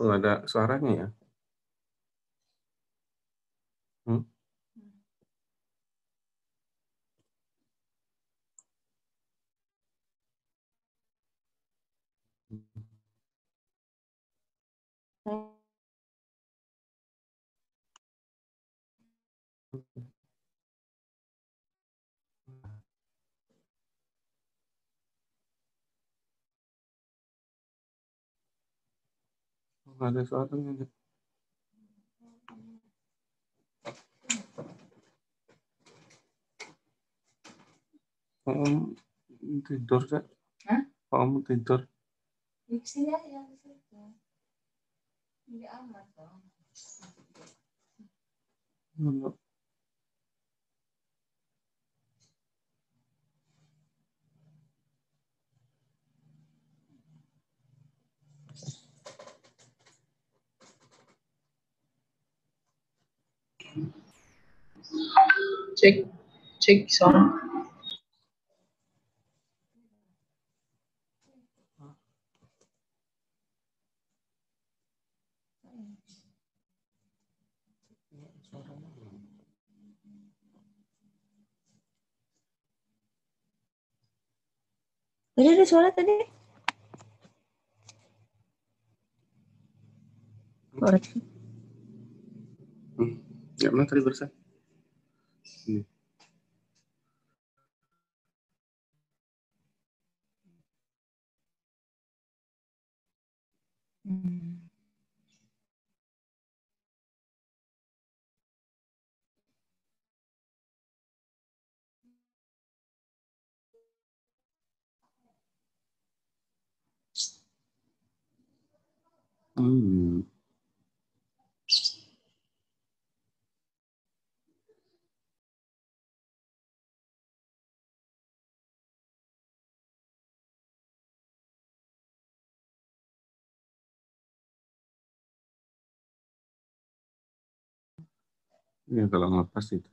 Oh, ada suaranya ya? Nggak ada suaranya. Om tidur, Kak? Hah? Om tidur. Di sini aja di situ. Ini amat dong. Nggak. Cek cek sound Tadi ada suara tadi. Oh, Hmm. Ya, mana tadi barusan? Ini. Hmm. Hmm. Ya, kalau ngelepas itu.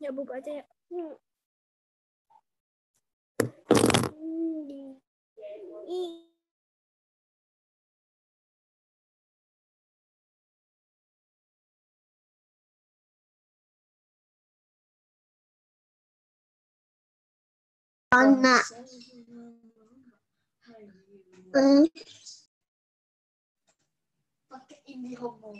Ya buka aja ya. Anak. Hmm. Pakai ini homo.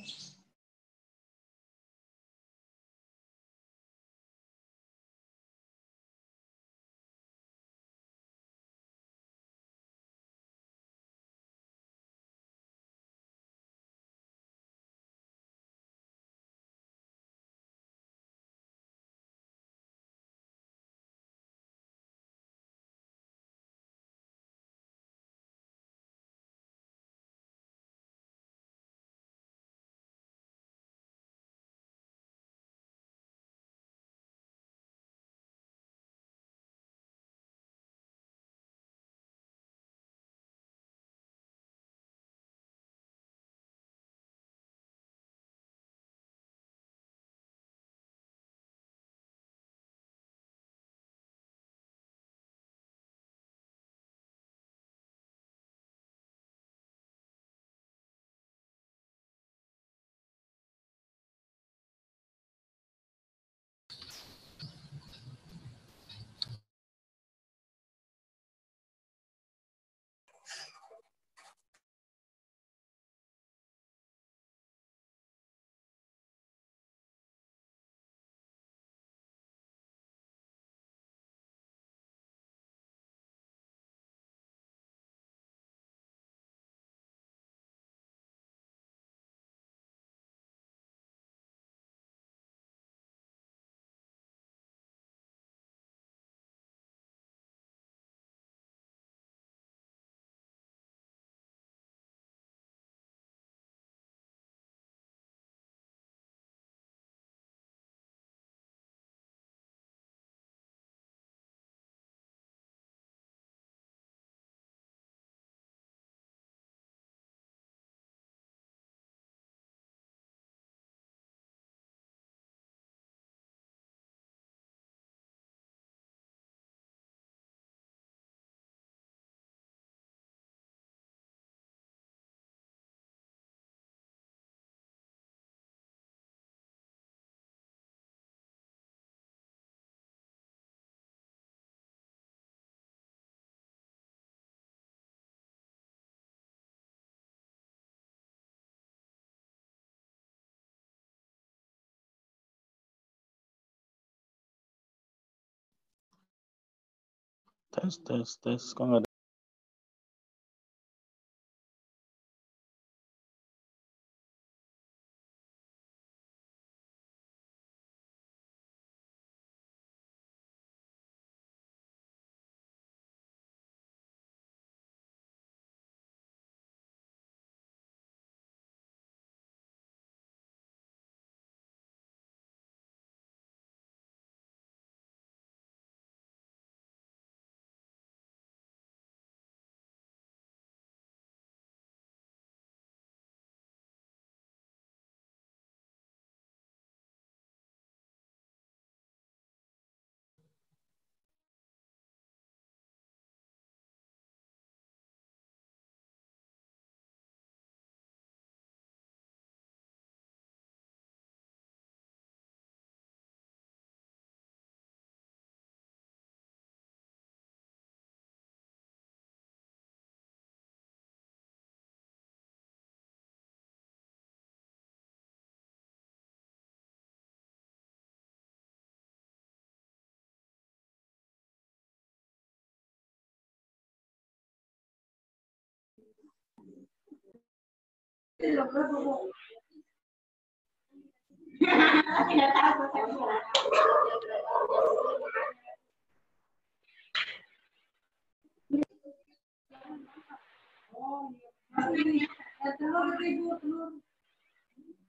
Tes, tes, tes. Kok nggak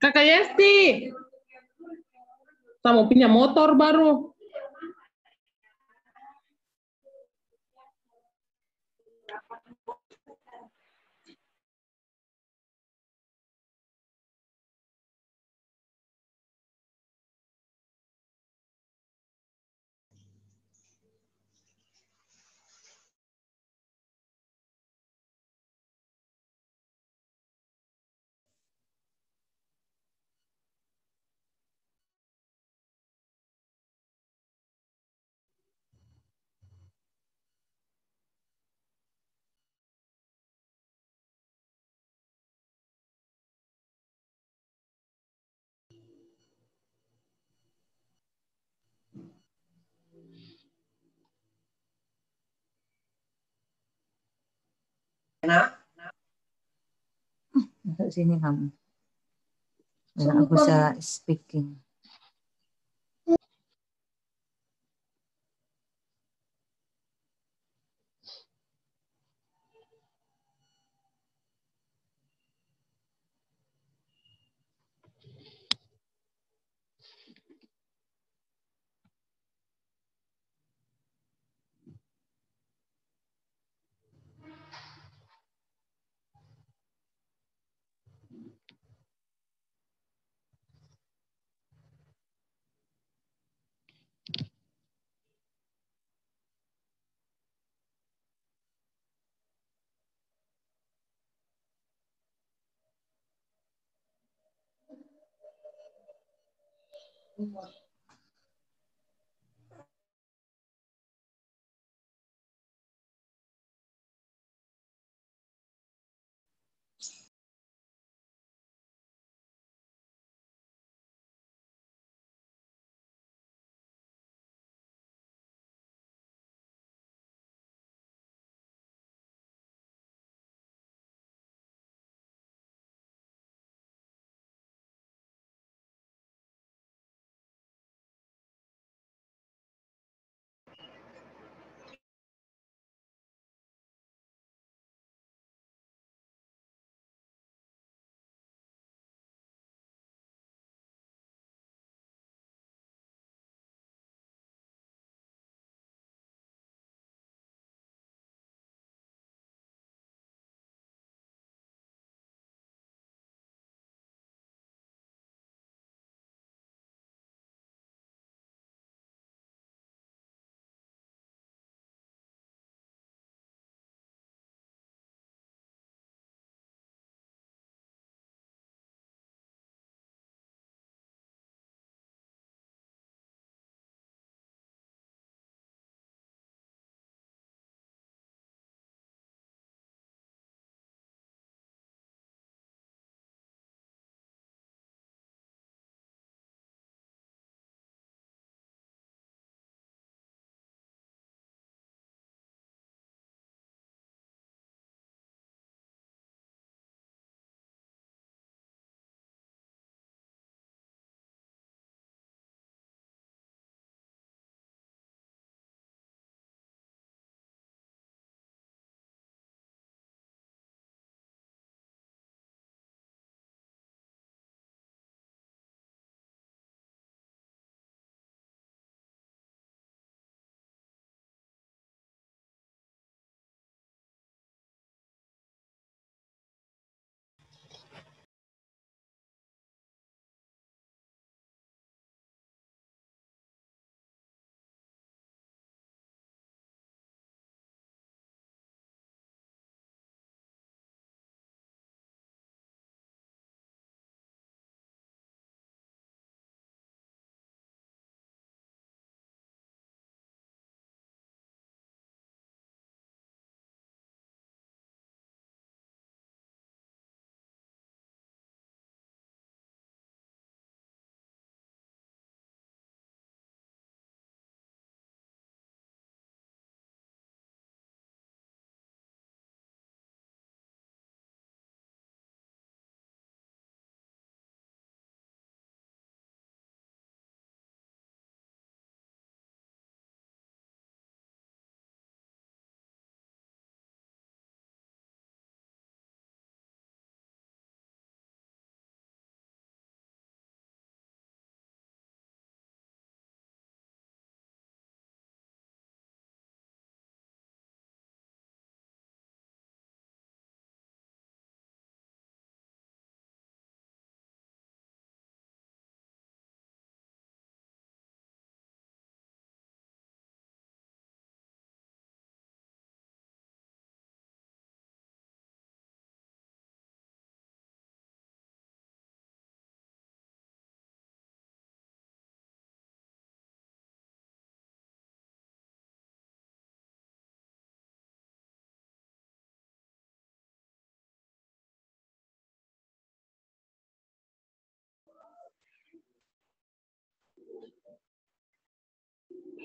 Kakak Yesti. Mau punya motor baru. Masuk sini kamu. Biar aku bisa speaking.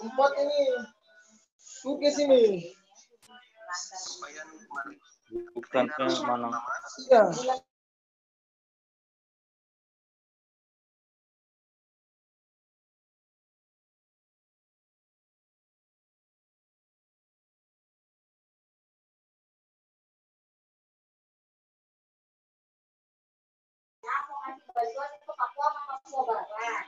Empat ini. Suges ini. Bukan ke mana? Tiga. Bantuan itu Papua sama Papua Barat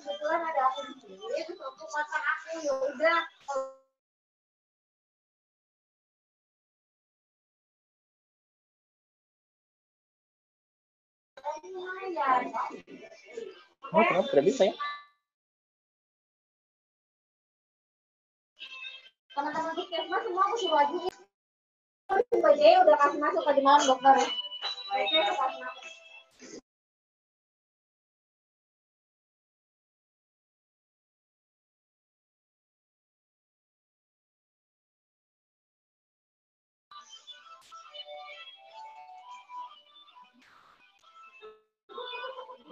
kebetulan ada aku di sini aku ya Oh, tidak bisa ya? Teman-teman di semua aku suruh aja. Mbak Jaya udah kasih masuk tadi malam dokter. Oke, kasih.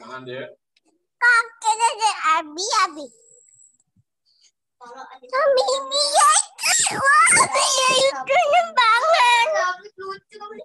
Jangan deh. Kakeknya dari Abi Abi. Abi ini ya itu, Abi ya itu nembangan. lucu, boleh,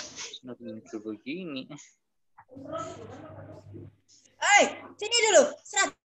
Kenapa muncul begini? Eh, sini dulu. Serat.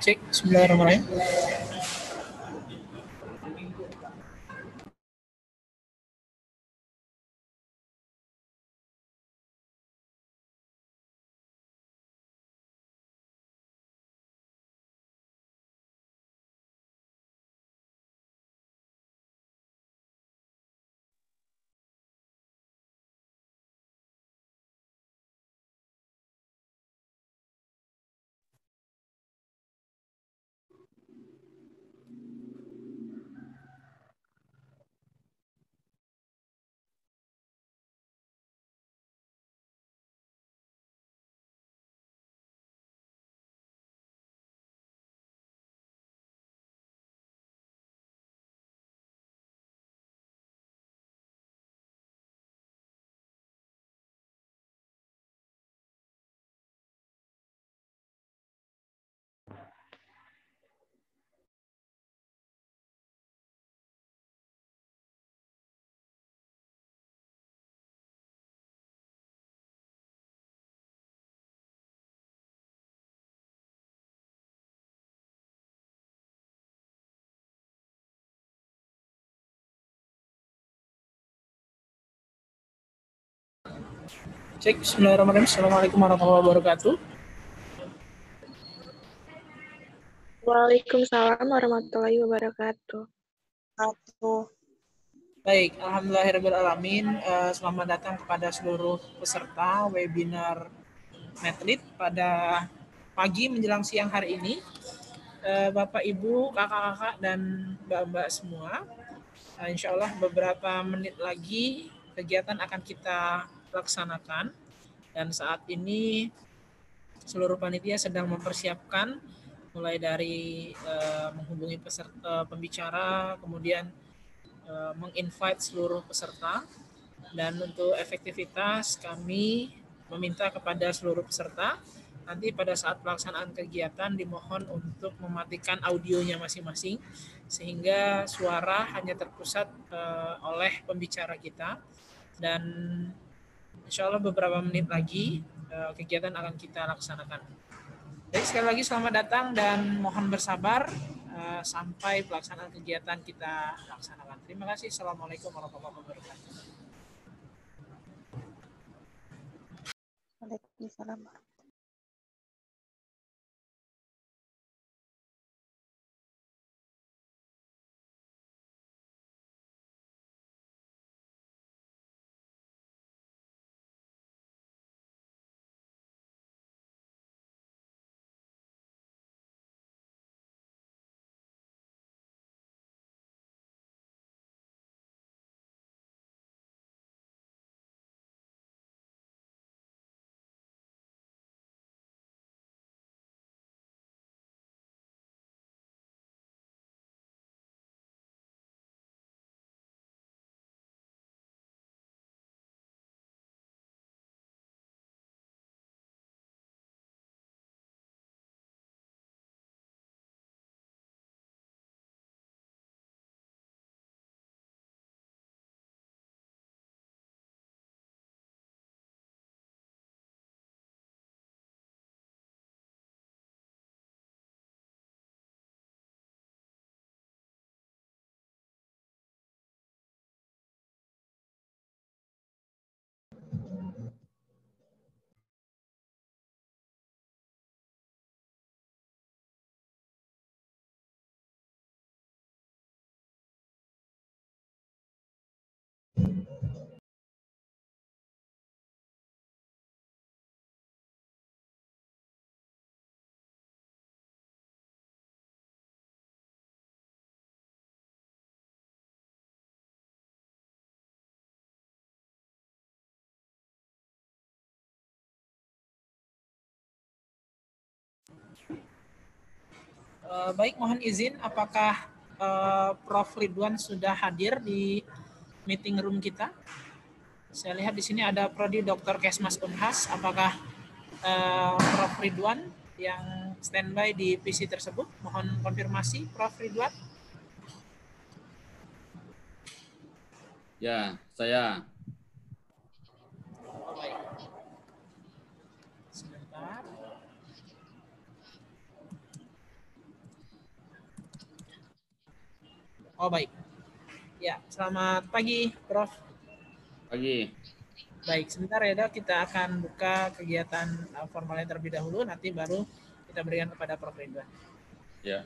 Cek Bismillahirrahmanirrahim. Cek. Bismillahirrahmanirrahim. Assalamualaikum warahmatullahi wabarakatuh. Waalaikumsalam warahmatullahi wabarakatuh. Baik, Alhamdulillahirrahmanirrahim. Eh, Selamat datang kepada seluruh peserta webinar Medlit pada pagi menjelang siang hari ini. Eh, Bapak, Ibu, kakak-kakak, dan mbak-mbak semua. eh, Insya Allah beberapa menit lagi kegiatan akan kita laksanakan. Dan saat ini seluruh panitia sedang mempersiapkan mulai dari eh, menghubungi peserta pembicara, kemudian eh, menginvite seluruh peserta dan untuk efektivitas kami meminta kepada seluruh peserta nanti pada saat pelaksanaan kegiatan dimohon untuk mematikan audionya masing-masing sehingga suara hanya terpusat eh, oleh pembicara kita dan insya Allah beberapa menit lagi eh, kegiatan akan kita laksanakan. Baik, sekali lagi selamat datang dan mohon bersabar eh, sampai pelaksanaan kegiatan kita laksanakan. Terima kasih. Assalamualaikum warahmatullahi wabarakatuh. Waalaikumsalam. Eh, baik, mohon izin apakah eh, Prof. Ridwan sudah hadir di meeting room kita? Saya lihat di sini ada Prodi Dr. Kesmas Unhas. Apakah eh, Prof. Ridwan yang standby di PC tersebut? Mohon konfirmasi, Prof. Ridwan. Ya, saya. Oh baik. Ya, selamat pagi, Prof. Pagi. Baik, sebentar ya dok, kita akan buka kegiatan uh, formalnya terlebih dahulu, nanti baru kita berikan kepada Prof. Ridwan. Ya.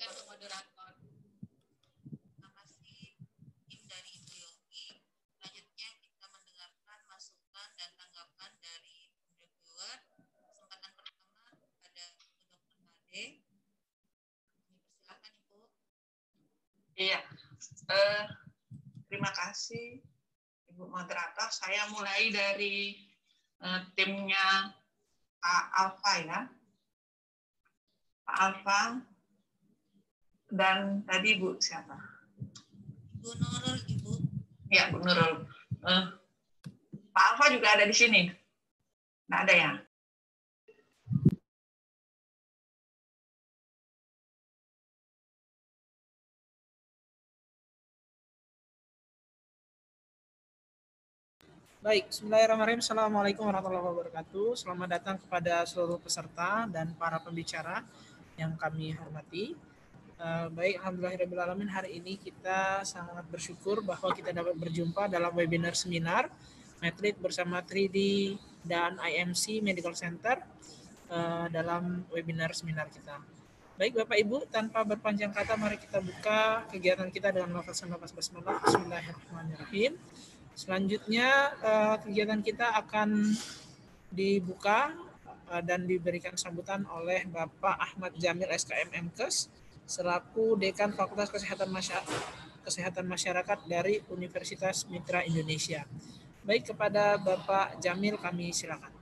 Kembalikan ke moderator. Terima kasih tim dari Ibu Yogi. Selanjutnya kita mendengarkan masukan dan tanggapan dari reviewer. Kesempatan pertama pada Dr. Made. Kami persilakan Ibu. Iya. Eh, terima kasih Ibu moderator. Saya mulai dari eh, timnya Pak Alfa ya. Pak Alfa dan tadi Bu siapa? Bu Nurul Ibu. Ya, Bu Nurul. Eh, Pak Alfa juga ada di sini. Nggak ada ya? Baik, Bismillahirrahmanirrahim. Assalamualaikum warahmatullahi wabarakatuh. Selamat datang kepada seluruh peserta dan para pembicara yang kami hormati. Eh, baik, Alhamdulillahirrahmanirrahim. Hari ini kita sangat bersyukur bahwa kita dapat berjumpa dalam webinar seminar Medlit bersama 3D dan IMC Medical Center eh, dalam webinar seminar kita. Baik Bapak Ibu, tanpa berpanjang kata mari kita buka kegiatan kita dengan lafaz nafas basmalah. Bismillahirrahmanirrahim. Selanjutnya eh, kegiatan kita akan dibuka dan diberikan sambutan oleh Bapak Ahmad Jamil SKM MKes selaku Dekan Fakultas Kesehatan Masyarakat, Kesehatan Masyarakat dari Universitas Mitra Indonesia. Baik kepada Bapak Jamil kami silakan.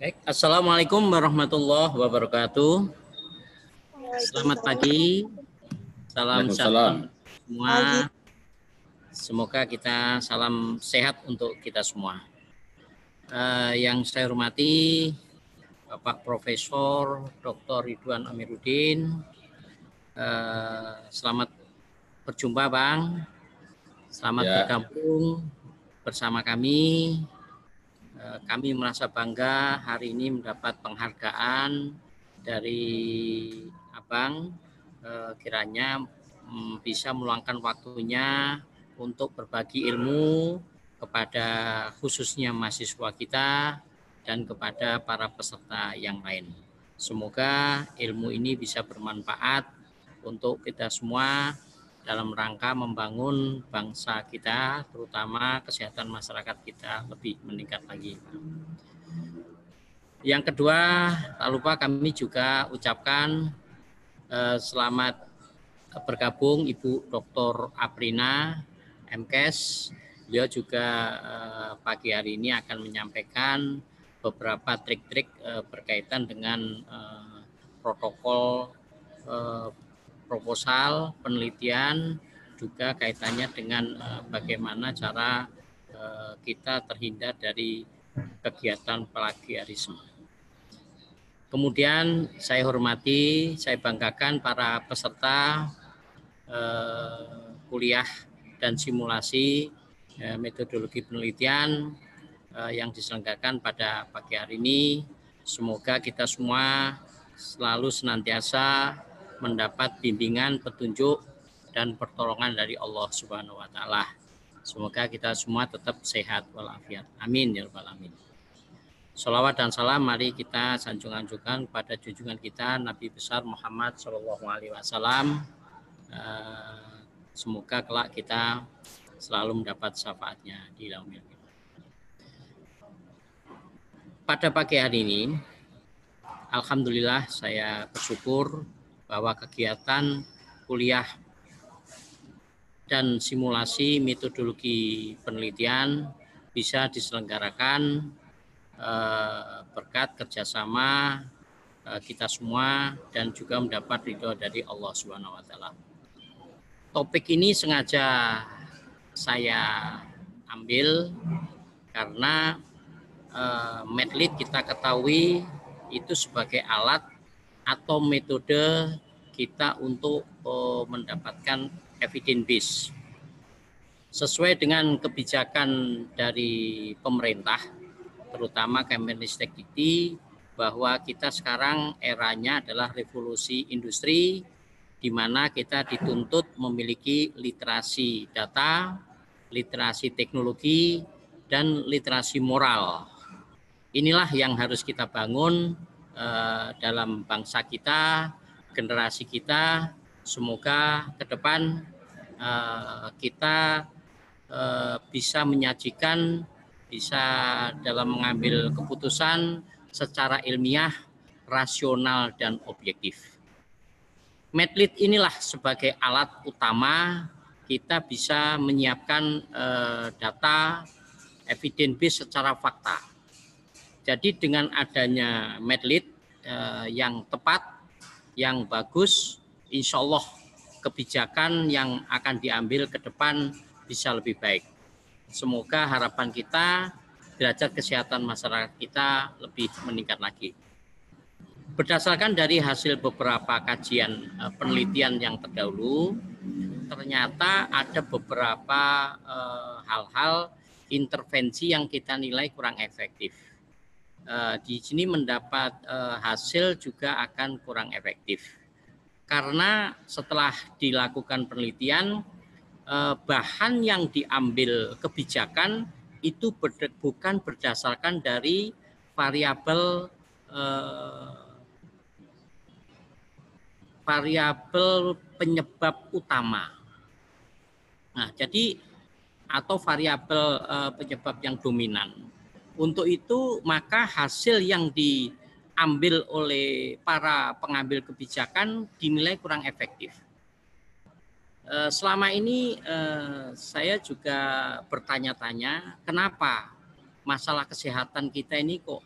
Baik, Assalamualaikum warahmatullahi wabarakatuh. Selamat pagi. Salam sehat semua. Semoga kita salam sehat untuk kita semua. Eh, yang saya hormati Bapak Profesor Dr. Ridwan Amiruddin. Eh, selamat berjumpa Bang. Selamat Ya. bergabung bersama kami Eh, kami merasa bangga hari ini mendapat penghargaan dari Abang kiranya mm, bisa meluangkan waktunya untuk berbagi ilmu kepada khususnya mahasiswa kita dan kepada para peserta yang lain. Semoga ilmu ini bisa bermanfaat untuk kita semua dalam rangka membangun bangsa kita, terutama kesehatan masyarakat kita lebih meningkat lagi. Yang kedua, tak lupa kami juga ucapkan eh, selamat bergabung Ibu Dr. Aprina MKes. Beliau juga eh, pagi hari ini akan menyampaikan beberapa trik-trik eh, berkaitan dengan eh, protokol proposal penelitian juga kaitannya dengan bagaimana cara kita terhindar dari kegiatan plagiarisme. Kemudian saya hormati, saya banggakan para peserta kuliah dan simulasi eh, metodologi penelitian eh, yang diselenggarakan pada pagi hari ini. Semoga kita semua selalu senantiasa mendapat bimbingan, petunjuk, dan pertolongan dari Allah Subhanahu wa Ta'ala. Semoga kita semua tetap sehat walafiat. Amin ya Rabbal Alamin. Salawat dan salam mari kita sanjung-anjungkan kepada junjungan kita Nabi besar Muhammad Shallallahu Alaihi Wasallam. Eh, Semoga kelak kita selalu mendapat syafaatnya di qiyamah. Pada pagi hari ini, Alhamdulillah saya bersyukur bahwa kegiatan kuliah dan simulasi metodologi penelitian bisa diselenggarakan eh, berkat kerjasama eh, kita semua dan juga mendapat ridho dari Allah Subhanahu Wa Taala. Topik ini sengaja saya ambil karena eh, medlit kita ketahui itu sebagai alat atau metode kita untuk eh, mendapatkan evidence base. Sesuai dengan kebijakan dari pemerintah terutama Kemenristek Dikti bahwa kita sekarang eranya adalah revolusi industri di mana kita dituntut memiliki literasi data, literasi teknologi dan literasi moral. Inilah yang harus kita bangun eh, dalam bangsa kita, generasi kita. Semoga ke depan eh, kita eh, bisa menyajikan, bisa dalam mengambil keputusan secara ilmiah, rasional, dan objektif. Medlit inilah sebagai alat utama kita bisa menyiapkan eh, data evidence base secara fakta. Jadi dengan adanya medlit eh, yang tepat, yang bagus, insya Allah kebijakan yang akan diambil ke depan bisa lebih baik. Semoga harapan kita derajat kesehatan masyarakat kita lebih meningkat lagi. Berdasarkan dari hasil beberapa kajian uh, penelitian yang terdahulu, ternyata ada beberapa uh, hal-hal intervensi yang kita nilai kurang efektif. Uh, di sini mendapat hasil juga akan kurang efektif. Karena setelah dilakukan penelitian, bahan yang diambil kebijakan itu bukan berdasarkan dari variabel variabel penyebab utama. Nah, jadi atau variabel uh, penyebab yang dominan. Untuk itu maka hasil yang diambil oleh para pengambil kebijakan dinilai kurang efektif. Uh, selama ini uh, saya juga bertanya-tanya kenapa masalah kesehatan kita ini kok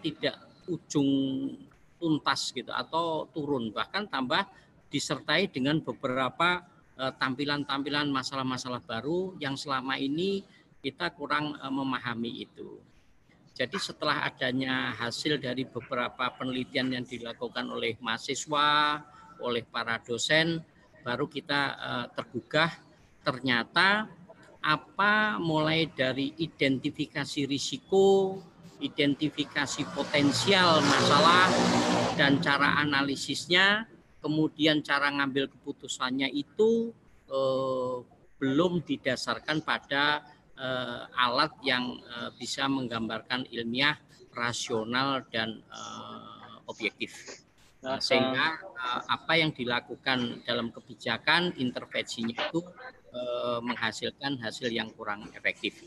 tidak ujung tuntas gitu atau turun bahkan tambah disertai dengan beberapa eh, tampilan-tampilan masalah-masalah baru yang selama ini kita kurang eh, memahami itu. Jadi setelah adanya hasil dari beberapa penelitian yang dilakukan oleh mahasiswa, oleh para dosen, baru kita uh, tergugah ternyata apa mulai dari identifikasi risiko, identifikasi potensial masalah dan cara analisisnya, kemudian cara ngambil keputusannya itu eh, belum didasarkan pada eh, alat yang eh, bisa menggambarkan ilmiah, rasional dan eh, objektif. Nah, sehingga eh, apa yang dilakukan dalam kebijakan intervensinya itu eh, menghasilkan hasil yang kurang efektif.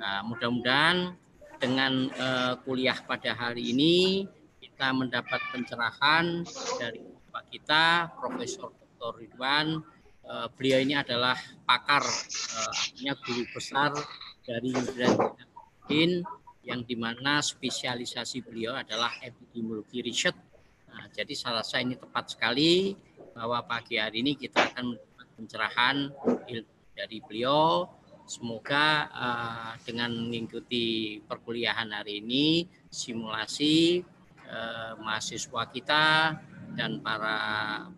Nah, mudah-mudahan dengan uh, kuliah pada hari ini kita mendapat pencerahan dari Pak kita Profesor Dr. Ridwan. Uh, beliau ini adalah pakar uh, artinya guru besar dari Universitas yang di mana spesialisasi beliau adalah epidemiologi riset. Nah, jadi saya rasa ini tepat sekali bahwa pagi hari ini kita akan mendapat pencerahan dari beliau Semoga uh, dengan mengikuti perkuliahan hari ini, simulasi uh, mahasiswa kita dan para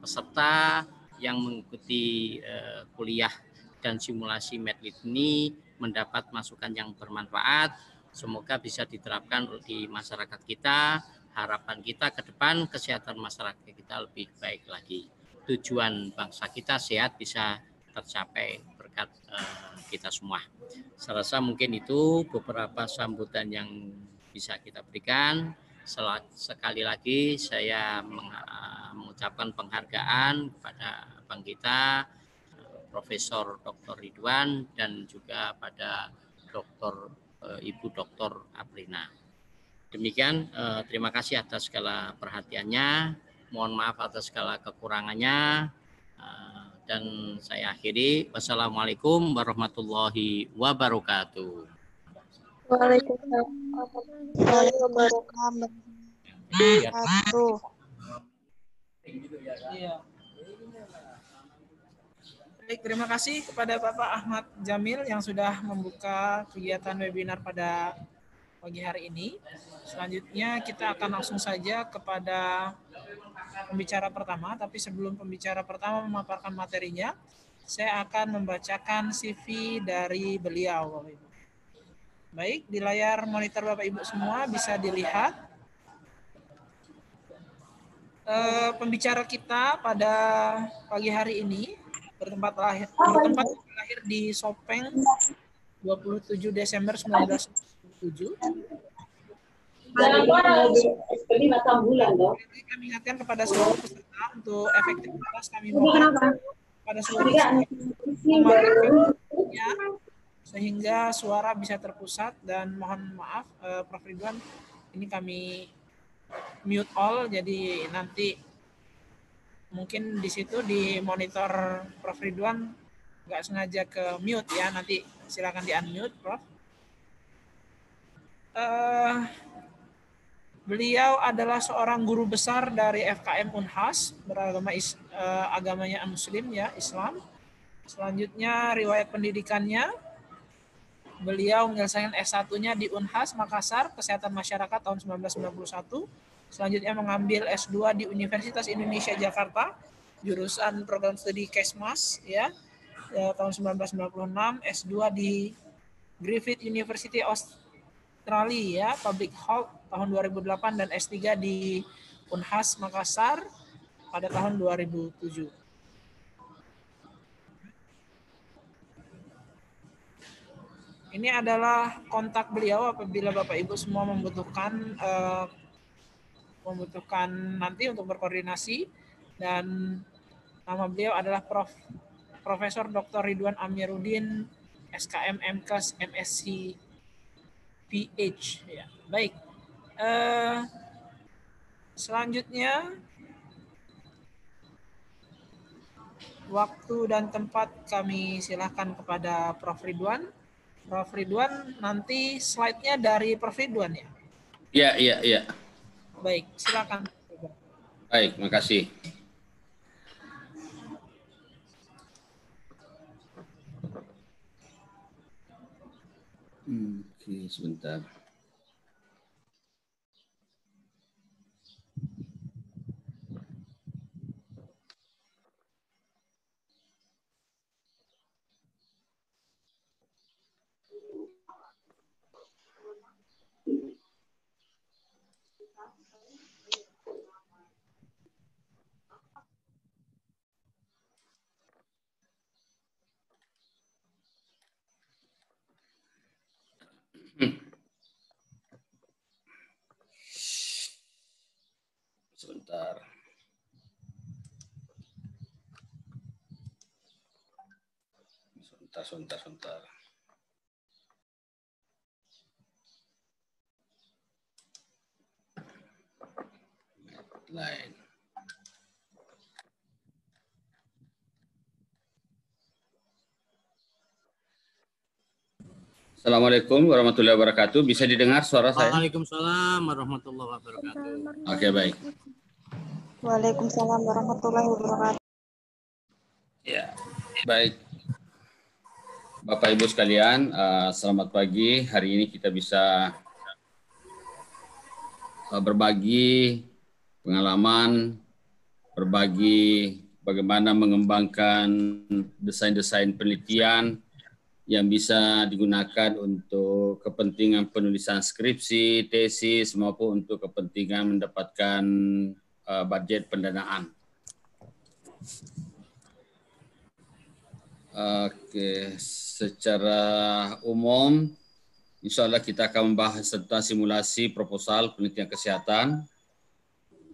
peserta yang mengikuti uh, kuliah dan simulasi medlit ini mendapat masukan yang bermanfaat. Semoga bisa diterapkan di masyarakat kita. Harapan kita ke depan kesehatan masyarakat kita lebih baik lagi. Tujuan bangsa kita sehat bisa tercapai berkat uh, kita semua. Saya rasa mungkin itu beberapa sambutan yang bisa kita berikan. Sekali lagi saya eh, mengucapkan penghargaan kepada Bang kita, Profesor Dr. Ridwan dan juga pada Dr. Eh, Ibu Dr. Aprina. Demikian terima kasih atas segala perhatiannya. Mohon maaf atas segala kekurangannya dan saya akhiri wassalamualaikum warahmatullahi wabarakatuh. Waalaikumsalam warahmatullahi wabarakatuh. Baik, terima kasih kepada Bapak Ahmad Jamil yang sudah membuka kegiatan webinar pada pagi hari ini. Selanjutnya kita akan langsung saja kepada pembicara pertama, tapi sebelum pembicara pertama memaparkan materinya, saya akan membacakan CV dari beliau, Bapak Ibu. Baik, di layar monitor Bapak Ibu semua bisa dilihat uh, pembicara kita pada pagi hari ini bertempat lahir bertempat lahir di Sopeng, 27 Desember 1997. Jadi kami ingatkan kepada seluruh peserta untuk efektivitas kami mohon pada seluruh peserta. Memakai sehingga suara bisa terpusat dan mohon maaf eh, Prof. Ridwan ini kami mute all jadi nanti mungkin di situ di monitor Prof. Ridwan nggak sengaja ke mute ya nanti silakan di unmute Prof. Eh, beliau adalah seorang guru besar dari FKM Unhas beragama is, eh, agamanya Muslim ya Islam. Selanjutnya riwayat pendidikannya beliau menyelesaikan S1-nya di Unhas Makassar Kesehatan Masyarakat tahun 1991. Selanjutnya mengambil S2 di Universitas Indonesia Jakarta jurusan program studi Kesmas ya, ya tahun 1996, S2 di Griffith University Australia ya, Public Health tahun 2008 dan S3 di Unhas Makassar pada tahun 2007. Ini adalah kontak beliau apabila Bapak Ibu semua membutuhkan eh, membutuhkan nanti untuk berkoordinasi dan nama beliau adalah Prof. Profesor Dr. Ridwan Amiruddin SKM MKes MSc PH ya. Baik. Eh, selanjutnya waktu dan tempat kami silahkan kepada Prof. Ridwan. Prof. Ridwan nanti slide-nya dari Prof. Ridwan ya. Iya, iya, iya. Baik, silakan. Baik, makasih. Hmm, Oke, sebentar. Sebentar, sebentar. Lain. Assalamualaikum warahmatullahi wabarakatuh. Bisa didengar suara saya? Waalaikumsalam warahmatullahi wabarakatuh. Oke, baik. Waalaikumsalam warahmatullahi wabarakatuh. Ya, baik. Bapak Ibu sekalian, eh, selamat pagi. Hari ini kita bisa eh, berbagi pengalaman, berbagi bagaimana mengembangkan desain-desain penelitian yang bisa digunakan untuk kepentingan penulisan skripsi, tesis, maupun untuk kepentingan mendapatkan eh, budget pendanaan. Oke, secara umum, insya Allah kita akan membahas tentang simulasi proposal penelitian kesehatan,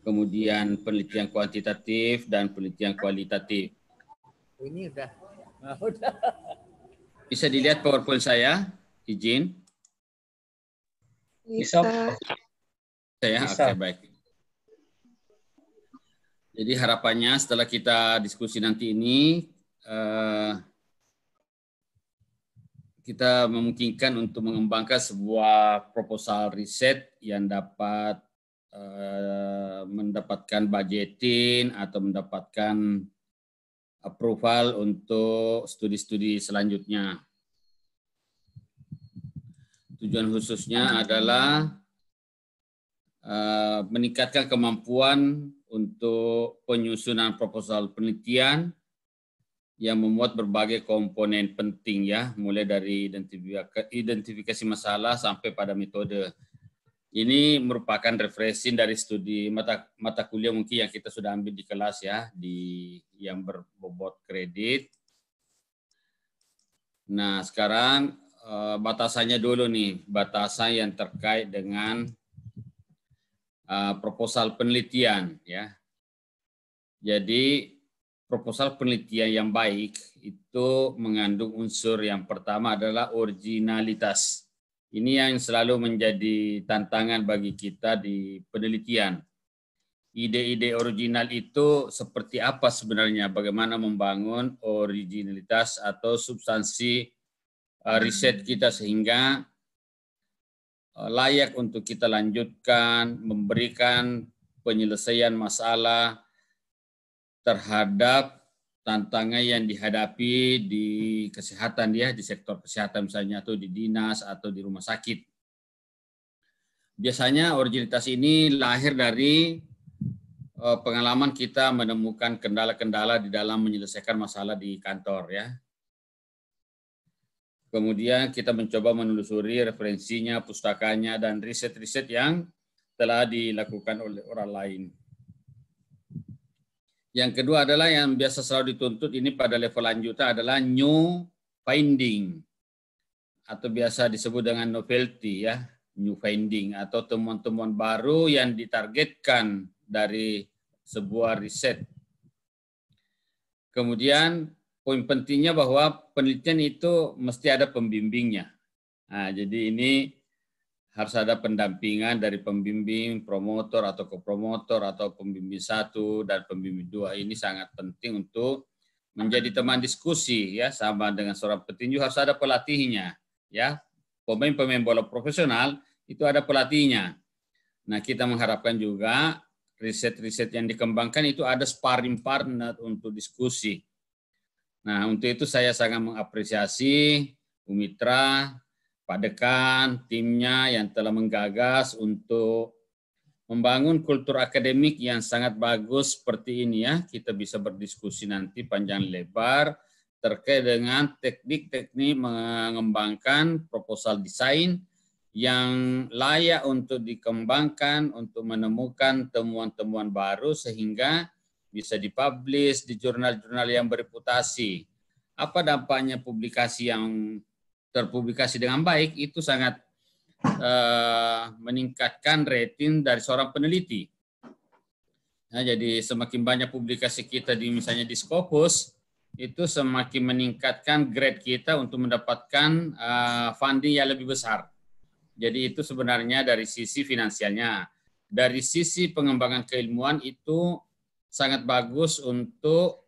kemudian penelitian kuantitatif dan penelitian kualitatif. Ini udah, ah, udah. Bisa dilihat PowerPoint saya? Izin. Bisa. Saya, Bisa. oke baik. Jadi harapannya setelah kita diskusi nanti ini, eh, kita memungkinkan untuk mengembangkan sebuah proposal riset yang dapat eh, mendapatkan budgeting atau mendapatkan approval untuk studi-studi selanjutnya. Tujuan khususnya adalah eh, meningkatkan kemampuan untuk penyusunan proposal penelitian yang memuat berbagai komponen penting ya, mulai dari identifika- identifikasi masalah sampai pada metode. Ini merupakan refreshing dari studi mata mata kuliah mungkin yang kita sudah ambil di kelas ya, di yang berbobot kredit. Nah, sekarang eh, batasannya dulu nih, batasan yang terkait dengan eh, proposal penelitian ya. Jadi proposal penelitian yang baik itu mengandung unsur yang pertama adalah originalitas. Ini yang selalu menjadi tantangan bagi kita di penelitian. Ide-ide original itu seperti apa sebenarnya? Bagaimana membangun originalitas atau substansi uh, riset kita sehingga uh, layak untuk kita lanjutkan, memberikan penyelesaian masalah terhadap tantangan yang dihadapi di kesehatan dia di sektor kesehatan misalnya atau di dinas atau di rumah sakit. Biasanya originalitas ini lahir dari eh, pengalaman kita menemukan kendala-kendala di dalam menyelesaikan masalah di kantor ya. Kemudian kita mencoba menelusuri referensinya, pustakanya dan riset-riset yang telah dilakukan oleh orang lain. Yang kedua adalah yang biasa selalu dituntut ini pada level lanjutan adalah new finding atau biasa disebut dengan novelty ya, new finding atau temuan-temuan baru yang ditargetkan dari sebuah riset. Kemudian poin pentingnya bahwa penelitian itu mesti ada pembimbingnya. Nah, jadi ini harus ada pendampingan dari pembimbing, promotor atau kopromotor atau pembimbing satu dan pembimbing dua ini sangat penting untuk menjadi teman diskusi ya sama dengan seorang petinju harus ada pelatihnya ya pemain-pemain bola profesional itu ada pelatihnya. Nah kita mengharapkan juga riset-riset yang dikembangkan itu ada sparring partner untuk diskusi. Nah untuk itu saya sangat mengapresiasi Umitra Pak Dekan, timnya yang telah menggagas untuk membangun kultur akademik yang sangat bagus seperti ini ya. Kita bisa berdiskusi nanti panjang lebar terkait dengan teknik-teknik mengembangkan proposal desain yang layak untuk dikembangkan untuk menemukan temuan-temuan baru sehingga bisa dipublish di jurnal-jurnal yang bereputasi. Apa dampaknya publikasi yang terpublikasi dengan baik itu sangat uh, meningkatkan rating dari seorang peneliti. Nah, jadi semakin banyak publikasi kita di misalnya di Scopus itu semakin meningkatkan grade kita untuk mendapatkan uh, funding yang lebih besar. Jadi itu sebenarnya dari sisi finansialnya. Dari sisi pengembangan keilmuan itu sangat bagus untuk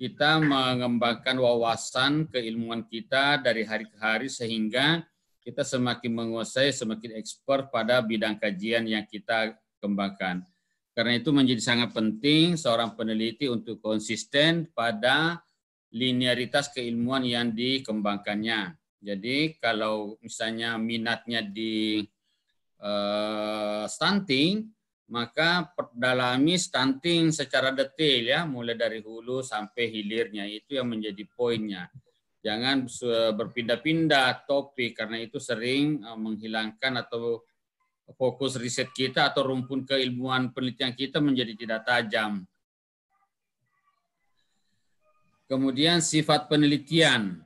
kita mengembangkan wawasan keilmuan kita dari hari ke hari sehingga kita semakin menguasai, semakin ekspor pada bidang kajian yang kita kembangkan. Karena itu menjadi sangat penting seorang peneliti untuk konsisten pada linearitas keilmuan yang dikembangkannya. Jadi kalau misalnya minatnya di uh, stunting, maka perdalami stunting secara detail ya, mulai dari hulu sampai hilirnya itu yang menjadi poinnya. Jangan berpindah-pindah topik karena itu sering eh, menghilangkan atau fokus riset kita atau rumpun keilmuan penelitian kita menjadi tidak tajam. Kemudian sifat penelitian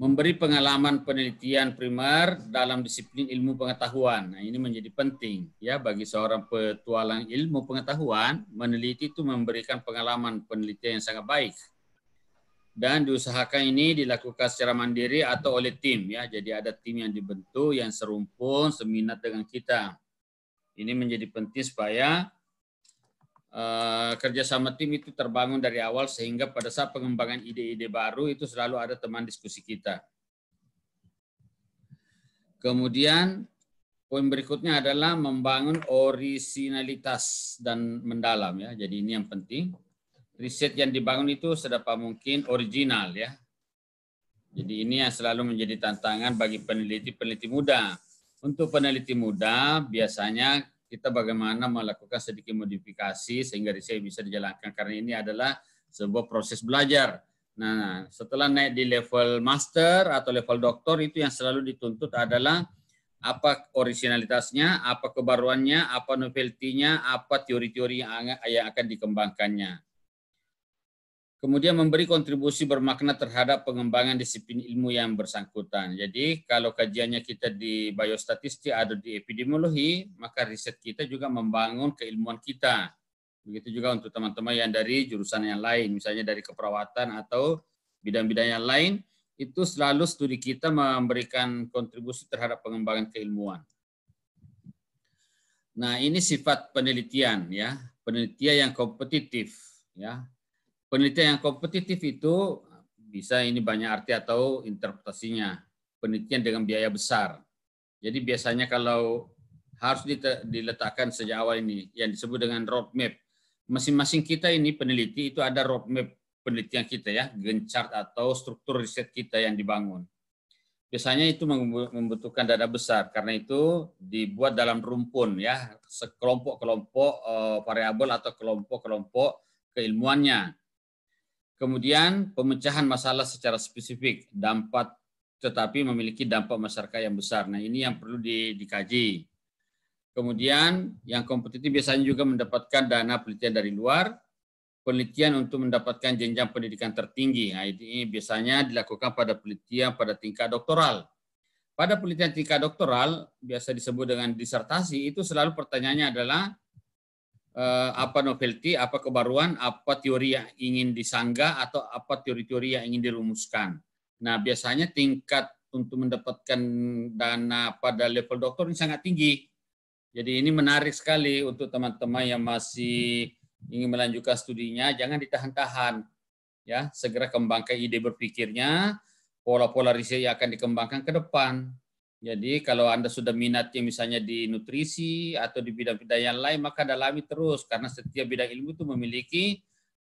memberi pengalaman penelitian primer dalam disiplin ilmu pengetahuan. Nah, ini menjadi penting ya bagi seorang petualang ilmu pengetahuan, meneliti itu memberikan pengalaman penelitian yang sangat baik. Dan diusahakan ini dilakukan secara mandiri atau oleh tim ya. Jadi ada tim yang dibentuk yang serumpun, seminat dengan kita. Ini menjadi penting supaya uh, kerjasama tim itu terbangun dari awal sehingga pada saat pengembangan ide-ide baru itu selalu ada teman diskusi kita. Kemudian poin berikutnya adalah membangun originalitas dan mendalam ya. Jadi ini yang penting. Riset yang dibangun itu sedapat mungkin original ya. Jadi ini yang selalu menjadi tantangan bagi peneliti-peneliti muda. Untuk peneliti muda biasanya kita bagaimana melakukan sedikit modifikasi sehingga riset bisa dijalankan karena ini adalah sebuah proses belajar. Nah, setelah naik di level master atau level doktor itu yang selalu dituntut adalah apa originalitasnya, apa kebaruannya, apa novelty-nya, apa teori-teori yang akan dikembangkannya. Kemudian memberi kontribusi bermakna terhadap pengembangan disiplin ilmu yang bersangkutan. Jadi kalau kajiannya kita di biostatistik atau di epidemiologi, maka riset kita juga membangun keilmuan kita. Begitu juga untuk teman-teman yang dari jurusan yang lain, misalnya dari keperawatan atau bidang-bidang yang lain, itu selalu studi kita memberikan kontribusi terhadap pengembangan keilmuan. Nah, ini sifat penelitian ya, penelitian yang kompetitif ya penelitian yang kompetitif itu bisa ini banyak arti atau interpretasinya. Penelitian dengan biaya besar. Jadi biasanya kalau harus diletakkan sejak awal ini yang disebut dengan roadmap. Masing-masing kita ini peneliti itu ada roadmap penelitian kita ya, gencart atau struktur riset kita yang dibangun. Biasanya itu membutuhkan dana besar karena itu dibuat dalam rumpun ya, sekelompok-kelompok eh, variabel atau kelompok-kelompok keilmuannya. Kemudian pemecahan masalah secara spesifik, dampak tetapi memiliki dampak masyarakat yang besar. Nah ini yang perlu di, dikaji. Kemudian yang kompetitif biasanya juga mendapatkan dana penelitian dari luar, penelitian untuk mendapatkan jenjang pendidikan tertinggi. Nah, ini biasanya dilakukan pada penelitian pada tingkat doktoral. Pada penelitian tingkat doktoral, biasa disebut dengan disertasi, itu selalu pertanyaannya adalah uh, apa novelty, apa kebaruan, apa teori yang ingin disanggah atau apa teori-teori yang ingin dirumuskan. Nah, biasanya tingkat untuk mendapatkan dana pada level doktor ini sangat tinggi. Jadi ini menarik sekali untuk teman-teman yang masih ingin melanjutkan studinya, jangan ditahan-tahan. Ya, segera kembangkan ide berpikirnya, pola-pola riset yang akan dikembangkan ke depan. Jadi kalau Anda sudah minatnya misalnya di nutrisi atau di bidang-bidang yang lain, maka dalami terus karena setiap bidang ilmu itu memiliki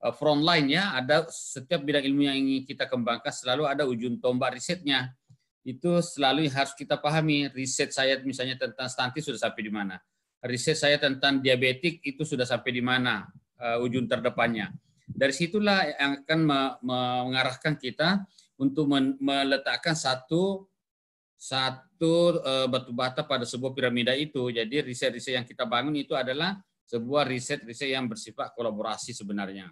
eh, front line ya. Ada setiap bidang ilmu yang ingin kita kembangkan selalu ada ujung tombak risetnya. Itu selalu harus kita pahami. Riset saya misalnya tentang stunting sudah sampai di mana. Riset saya tentang diabetik itu sudah sampai di mana uh, ujung terdepannya. Dari situlah yang akan mengarahkan kita untuk meletakkan satu satu uh, batu bata pada sebuah piramida itu. Jadi riset-riset yang kita bangun itu adalah sebuah riset-riset yang bersifat kolaborasi sebenarnya.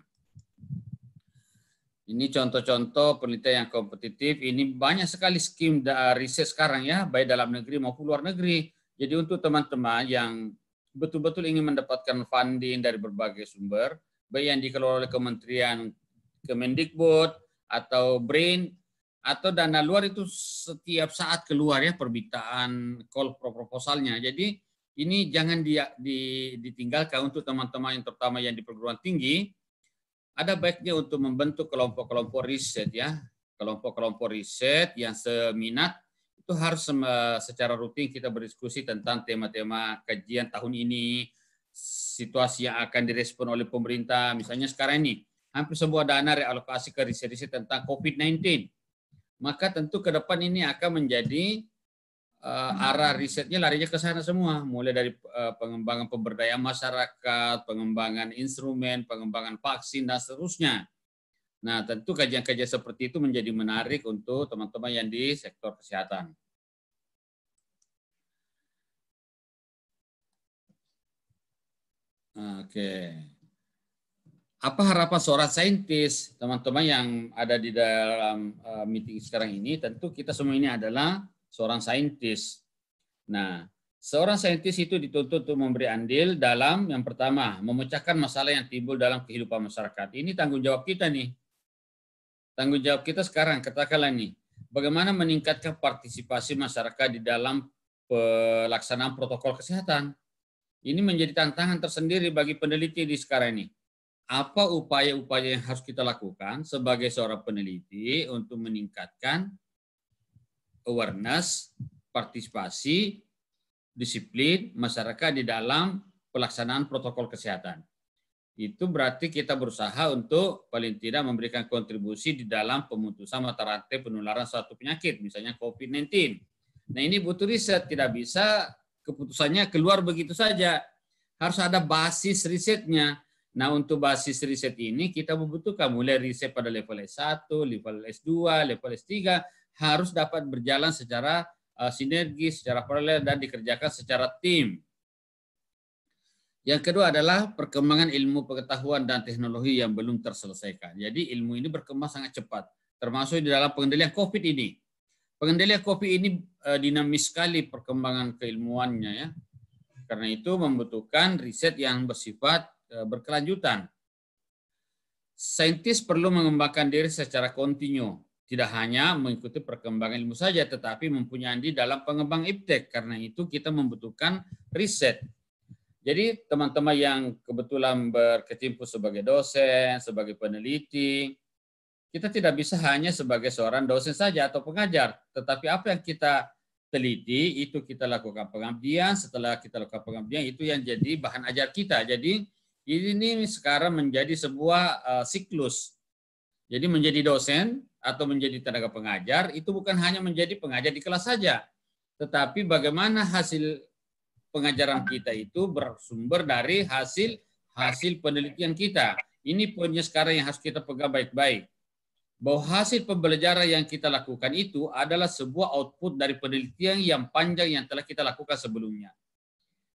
Ini contoh-contoh penelitian yang kompetitif. Ini banyak sekali skim riset sekarang ya, baik dalam negeri maupun luar negeri. Jadi untuk teman-teman yang betul-betul ingin mendapatkan funding dari berbagai sumber, baik yang dikelola oleh Kementerian Kemendikbud atau BRAIN atau dana luar itu setiap saat keluar ya permintaan call proposalnya. Jadi ini jangan di, di, ditinggalkan untuk teman-teman yang terutama yang di perguruan tinggi. Ada baiknya untuk membentuk kelompok-kelompok riset ya, kelompok-kelompok riset yang seminat itu harus secara rutin kita berdiskusi tentang tema-tema kajian tahun ini, situasi yang akan direspon oleh pemerintah. Misalnya sekarang ini, hampir sebuah dana realokasi ke riset-riset tentang COVID-19 maka tentu ke depan ini akan menjadi uh, arah risetnya larinya ke sana semua, mulai dari uh, pengembangan pemberdayaan masyarakat, pengembangan instrumen, pengembangan vaksin dan seterusnya. Nah, tentu kajian-kajian seperti itu menjadi menarik untuk teman-teman yang di sektor kesehatan. Oke. Okay apa harapan seorang saintis, teman-teman yang ada di dalam uh, meeting sekarang ini, tentu kita semua ini adalah seorang saintis. Nah, seorang saintis itu dituntut untuk memberi andil dalam yang pertama, memecahkan masalah yang timbul dalam kehidupan masyarakat. Ini tanggung jawab kita nih. Tanggung jawab kita sekarang, katakanlah nih, bagaimana meningkatkan partisipasi masyarakat di dalam pelaksanaan protokol kesehatan. Ini menjadi tantangan tersendiri bagi peneliti di sekarang ini apa upaya-upaya yang harus kita lakukan sebagai seorang peneliti untuk meningkatkan awareness, partisipasi, disiplin masyarakat di dalam pelaksanaan protokol kesehatan. Itu berarti kita berusaha untuk paling tidak memberikan kontribusi di dalam pemutusan mata rantai penularan suatu penyakit, misalnya COVID-19. Nah ini butuh riset, tidak bisa keputusannya keluar begitu saja. Harus ada basis risetnya Nah, untuk basis riset ini kita membutuhkan mulai riset pada level S1, level S2, level S3 harus dapat berjalan secara uh, sinergi, secara paralel dan dikerjakan secara tim. Yang kedua adalah perkembangan ilmu pengetahuan dan teknologi yang belum terselesaikan. Jadi ilmu ini berkembang sangat cepat, termasuk di dalam pengendalian COVID ini. Pengendalian COVID ini eh, dinamis sekali perkembangan keilmuannya ya. Karena itu membutuhkan riset yang bersifat berkelanjutan. Saintis perlu mengembangkan diri secara kontinu, tidak hanya mengikuti perkembangan ilmu saja, tetapi mempunyai andil dalam pengembang iptek. Karena itu kita membutuhkan riset. Jadi teman-teman yang kebetulan berkecimpung sebagai dosen, sebagai peneliti, kita tidak bisa hanya sebagai seorang dosen saja atau pengajar, tetapi apa yang kita teliti itu kita lakukan pengabdian, setelah kita lakukan pengabdian itu yang jadi bahan ajar kita. Jadi ini sekarang menjadi sebuah uh, siklus. Jadi menjadi dosen atau menjadi tenaga pengajar itu bukan hanya menjadi pengajar di kelas saja, tetapi bagaimana hasil pengajaran kita itu bersumber dari hasil hasil penelitian kita. Ini poinnya sekarang yang harus kita pegang baik-baik. Bahwa hasil pembelajaran yang kita lakukan itu adalah sebuah output dari penelitian yang panjang yang telah kita lakukan sebelumnya.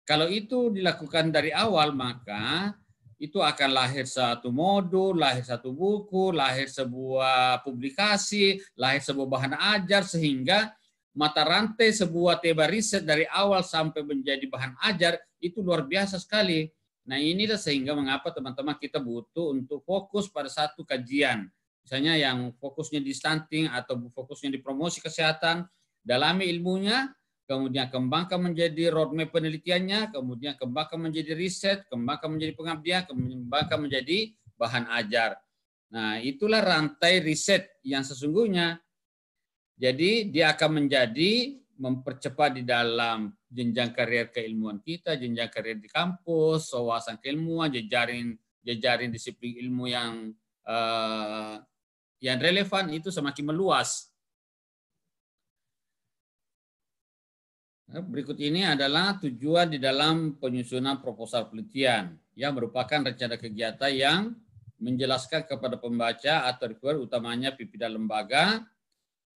Kalau itu dilakukan dari awal, maka itu akan lahir satu modul, lahir satu buku, lahir sebuah publikasi, lahir sebuah bahan ajar, sehingga mata rantai sebuah tema riset dari awal sampai menjadi bahan ajar itu luar biasa sekali. Nah inilah sehingga mengapa teman-teman kita butuh untuk fokus pada satu kajian. Misalnya yang fokusnya di stunting atau fokusnya di promosi kesehatan, dalami ilmunya, kemudian kembangkan menjadi roadmap penelitiannya, kemudian kembangkan menjadi riset, kembangkan menjadi pengabdian, kembangkan menjadi bahan ajar. Nah itulah rantai riset yang sesungguhnya jadi dia akan menjadi mempercepat di dalam jenjang karir keilmuan kita, jenjang karir di kampus, wawasan keilmuan, jejaring jejaring disiplin ilmu yang uh, yang relevan itu semakin meluas. Berikut ini adalah tujuan di dalam penyusunan proposal penelitian yang merupakan rencana kegiatan yang menjelaskan kepada pembaca atau reviewer utamanya pimpinan lembaga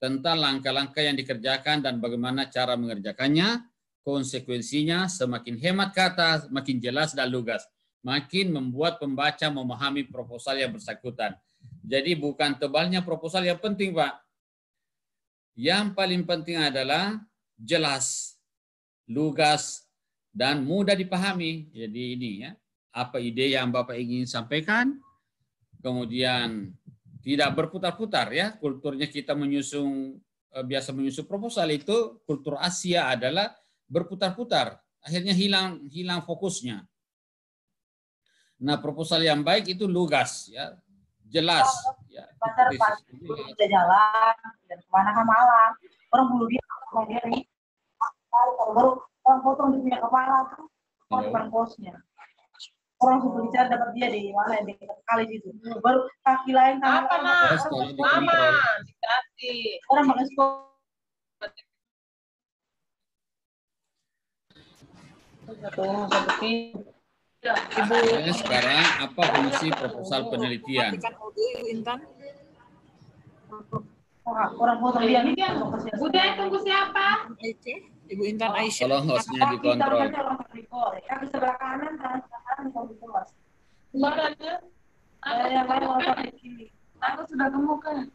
tentang langkah-langkah yang dikerjakan dan bagaimana cara mengerjakannya, konsekuensinya semakin hemat kata, makin jelas dan lugas, makin membuat pembaca memahami proposal yang bersangkutan. Jadi bukan tebalnya proposal yang penting, Pak. Yang paling penting adalah jelas, lugas, dan mudah dipahami. Jadi ini ya, apa ide yang Bapak ingin sampaikan, kemudian tidak berputar-putar ya kulturnya kita menyusung eh, biasa menyusun proposal itu kultur Asia adalah berputar-putar. Akhirnya hilang hilang fokusnya. Nah proposal yang baik itu lugas ya jelas ya. pasar bisa jalan dan ke mana malam. Orang bulu dia diri baru orang potong di punya kepala bukan bosnya orang sudah bicara dapat dia di mana di kali situ baru kaki lain tangan apa mas? Mama dikasih. Orang makan sekolah Ibu. sekarang apa fungsi proposal penelitian? Orang potong dia. Nih kan. Udah tunggu siapa? Ibu Intan Aisyah. Tolong hostnya dikontrol. Kaki sebelah kanan, tangan sebelah kanan, kalau keluar. Suaranya. Yang lain kiri. Aku sudah gemuk kan.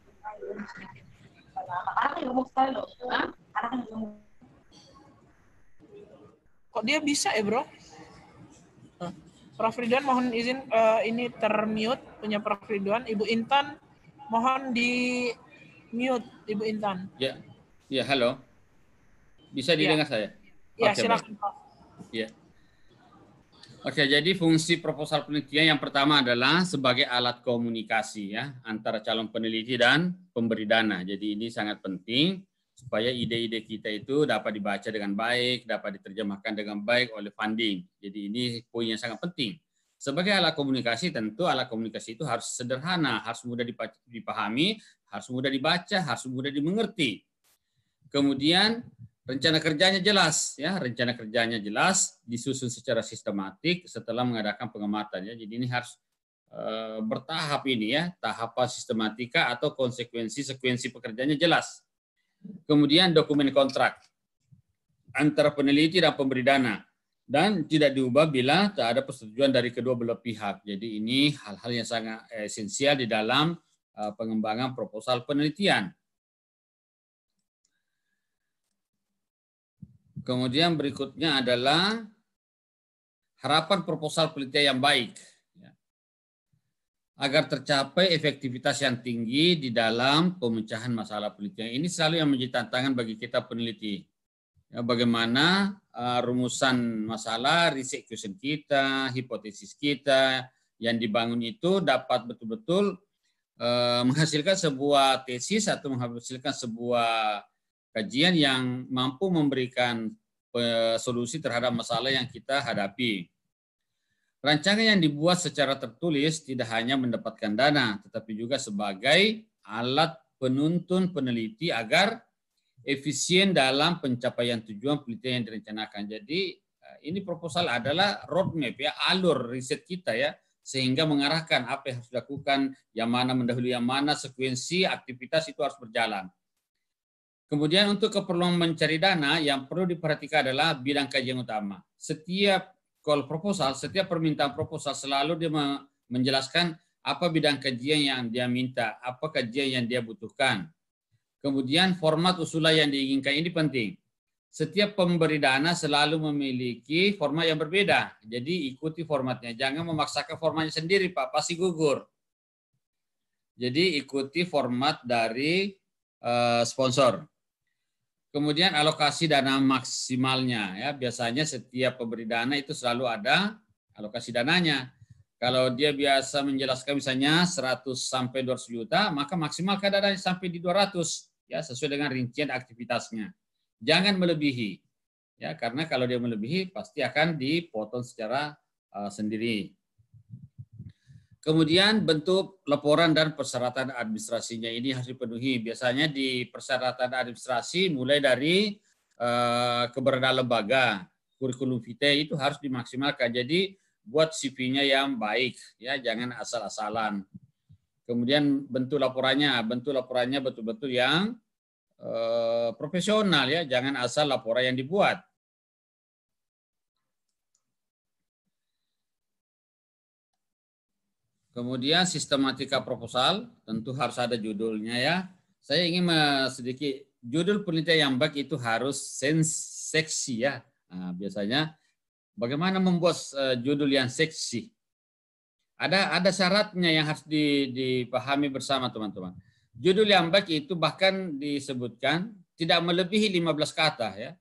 Anak gemuk sekali loh. Anak gemuk. Kok dia bisa ya bro? Prof Ridwan mohon izin uh, ini termute punya Prof Ridwan. Ibu Intan mohon di mute Ibu Intan. Ya, ya halo. Bisa didengar ya. saya? Ya, Oke, silakan. Ya. Oke, jadi fungsi proposal penelitian yang pertama adalah sebagai alat komunikasi ya antara calon peneliti dan pemberi dana. Jadi ini sangat penting supaya ide-ide kita itu dapat dibaca dengan baik, dapat diterjemahkan dengan baik oleh funding. Jadi ini poin yang sangat penting. Sebagai alat komunikasi tentu alat komunikasi itu harus sederhana, harus mudah dipahami, harus mudah dibaca, harus mudah dimengerti. Kemudian rencana kerjanya jelas ya, rencana kerjanya jelas, disusun secara sistematik setelah mengadakan pengamatan ya. Jadi ini harus e, bertahap ini ya, tahapan sistematika atau konsekuensi sekuensi pekerjaannya jelas. Kemudian dokumen kontrak antara peneliti dan pemberi dana. dan tidak diubah bila tak ada persetujuan dari kedua belah pihak. Jadi ini hal-hal yang sangat esensial di dalam uh, pengembangan proposal penelitian. Kemudian berikutnya adalah harapan proposal penelitian yang baik ya. agar tercapai efektivitas yang tinggi di dalam pemecahan masalah penelitian. Ini selalu yang menjadi tantangan bagi kita peneliti. Ya, bagaimana uh, rumusan masalah, riset question kita, hipotesis kita yang dibangun itu dapat betul-betul uh, menghasilkan sebuah tesis atau menghasilkan sebuah kajian yang mampu memberikan uh, solusi terhadap masalah yang kita hadapi. Rancangan yang dibuat secara tertulis tidak hanya mendapatkan dana, tetapi juga sebagai alat penuntun peneliti agar efisien dalam pencapaian tujuan penelitian yang direncanakan. Jadi eh, ini proposal adalah roadmap ya, alur riset kita ya, sehingga mengarahkan apa yang harus dilakukan, yang mana mendahului yang mana, sekuensi aktivitas itu harus berjalan. Kemudian untuk keperluan mencari dana, yang perlu diperhatikan adalah bidang kajian utama. Setiap call proposal, setiap permintaan proposal selalu dia menjelaskan apa bidang kajian yang dia minta, apa kajian yang dia butuhkan Kemudian format usulan yang diinginkan ini penting. Setiap pemberi dana selalu memiliki format yang berbeda. Jadi ikuti formatnya. Jangan memaksakan formatnya sendiri, Pak. Pasti gugur. Jadi ikuti format dari uh, sponsor. Kemudian alokasi dana maksimalnya ya. Biasanya setiap pemberi dana itu selalu ada alokasi dananya. Kalau dia biasa menjelaskan misalnya 100 sampai 200 juta, maka maksimal kadang sampai di 200 ya sesuai dengan rincian aktivitasnya. Jangan melebihi. Ya, karena kalau dia melebihi pasti akan dipotong secara uh, sendiri. Kemudian bentuk laporan dan persyaratan administrasinya ini harus dipenuhi. Biasanya di persyaratan administrasi mulai dari uh, keberadaan lembaga, kurikulum vitae itu harus dimaksimalkan. Jadi buat CV-nya yang baik, ya jangan asal-asalan. Kemudian bentuk laporannya, bentuk laporannya betul-betul yang uh, profesional ya, jangan asal laporan yang dibuat. Kemudian sistematika proposal, tentu harus ada judulnya ya. Saya ingin sedikit judul penelitian yang baik itu harus seksi ya. Nah, biasanya bagaimana membuat uh, judul yang seksi? Ada ada syaratnya yang harus dipahami bersama teman-teman. Judul yang baik itu bahkan disebutkan tidak melebihi 15 kata ya.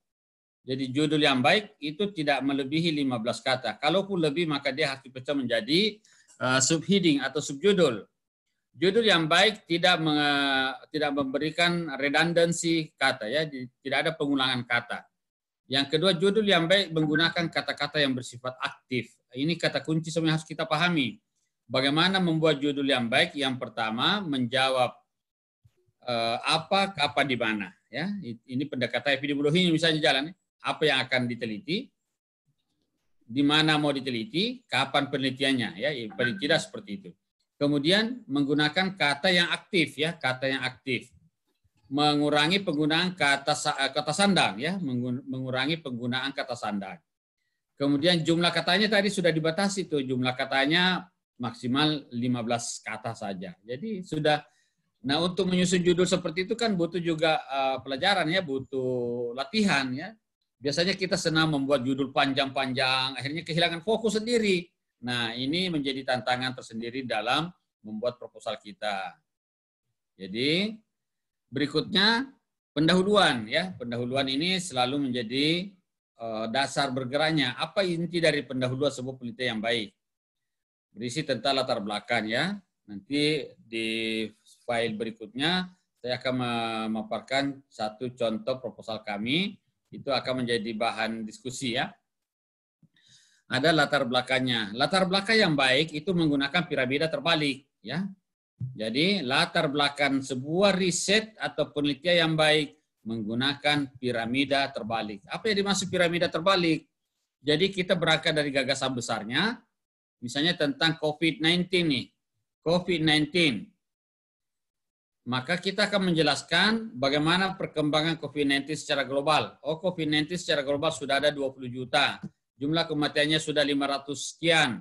Jadi judul yang baik itu tidak melebihi 15 kata. Kalaupun lebih maka dia harus dipecah menjadi uh, subheading atau subjudul. Judul yang baik tidak tidak memberikan redundancy kata ya, tidak ada pengulangan kata. Yang kedua judul yang baik menggunakan kata-kata yang bersifat aktif. Ini kata kunci semua harus kita pahami. Bagaimana membuat judul yang baik? Yang pertama, menjawab uh, apa, kapan, di mana. Ya, ini pendekatan epidemiologi misalnya jalan. Apa yang akan diteliti, di mana mau diteliti, kapan penelitiannya. Ya, paling tidak seperti itu. Kemudian menggunakan kata yang aktif, ya, kata yang aktif. Mengurangi penggunaan kata kata sandang, ya, mengurangi penggunaan kata sandang. Kemudian jumlah katanya tadi sudah dibatasi tuh, jumlah katanya maksimal 15 kata saja. Jadi sudah Nah, untuk menyusun judul seperti itu kan butuh juga uh, pelajaran ya, butuh latihan ya. Biasanya kita senang membuat judul panjang-panjang, akhirnya kehilangan fokus sendiri. Nah, ini menjadi tantangan tersendiri dalam membuat proposal kita. Jadi, berikutnya pendahuluan ya. Pendahuluan ini selalu menjadi uh, dasar bergeraknya. Apa inti dari pendahuluan sebuah penelitian yang baik? berisi tentang latar belakang ya. Nanti di file berikutnya saya akan memaparkan satu contoh proposal kami. Itu akan menjadi bahan diskusi ya. Ada latar belakangnya. Latar belakang yang baik itu menggunakan piramida terbalik ya. Jadi latar belakang sebuah riset atau penelitian yang baik menggunakan piramida terbalik. Apa yang dimaksud piramida terbalik? Jadi kita berangkat dari gagasan besarnya, misalnya tentang COVID-19 nih, COVID-19. Maka kita akan menjelaskan bagaimana perkembangan COVID-19 secara global. Oh, COVID-19 secara global sudah ada 20 juta. jumlah kematiannya sudah 500 sekian.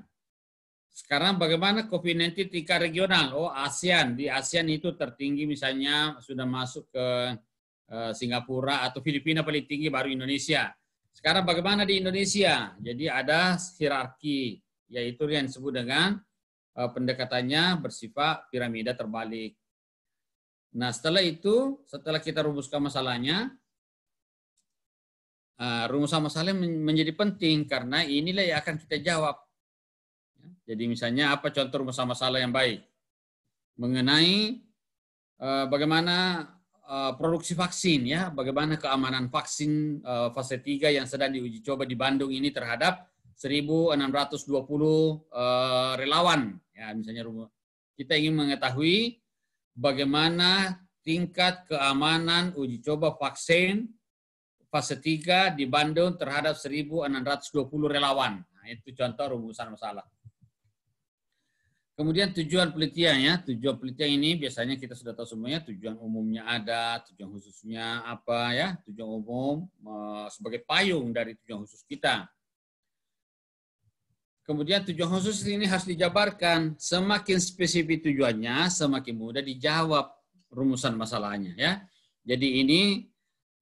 Sekarang bagaimana COVID-19 tingkat regional? Oh, ASEAN. Di ASEAN itu tertinggi misalnya sudah masuk ke eh, Singapura atau Filipina paling tinggi baru Indonesia. Sekarang bagaimana di Indonesia? Jadi ada hierarki, yaitu yang disebut dengan eh, pendekatannya bersifat piramida terbalik. Nah, setelah itu, setelah kita rumuskan masalahnya, uh, rumusan masalah men- menjadi penting karena inilah yang akan kita jawab. Ya, Jadi misalnya apa contoh rumusan masalah yang baik? Mengenai uh, bagaimana uh, produksi vaksin ya, bagaimana keamanan vaksin fase 3 yang sedang diuji coba di Bandung ini terhadap 1620 uh, relawan. Ya, misalnya kita ingin mengetahui bagaimana tingkat keamanan uji coba vaksin fase 3 di Bandung terhadap 1620 relawan. Nah, itu contoh rumusan masalah. Kemudian tujuan penelitian ya, tujuan penelitian ini biasanya kita sudah tahu semuanya, tujuan umumnya ada, tujuan khususnya apa ya, tujuan umum eh, sebagai payung dari tujuan khusus kita. Kemudian tujuan khusus ini harus dijabarkan. Semakin spesifik tujuannya, semakin mudah dijawab rumusan masalahnya ya. Jadi ini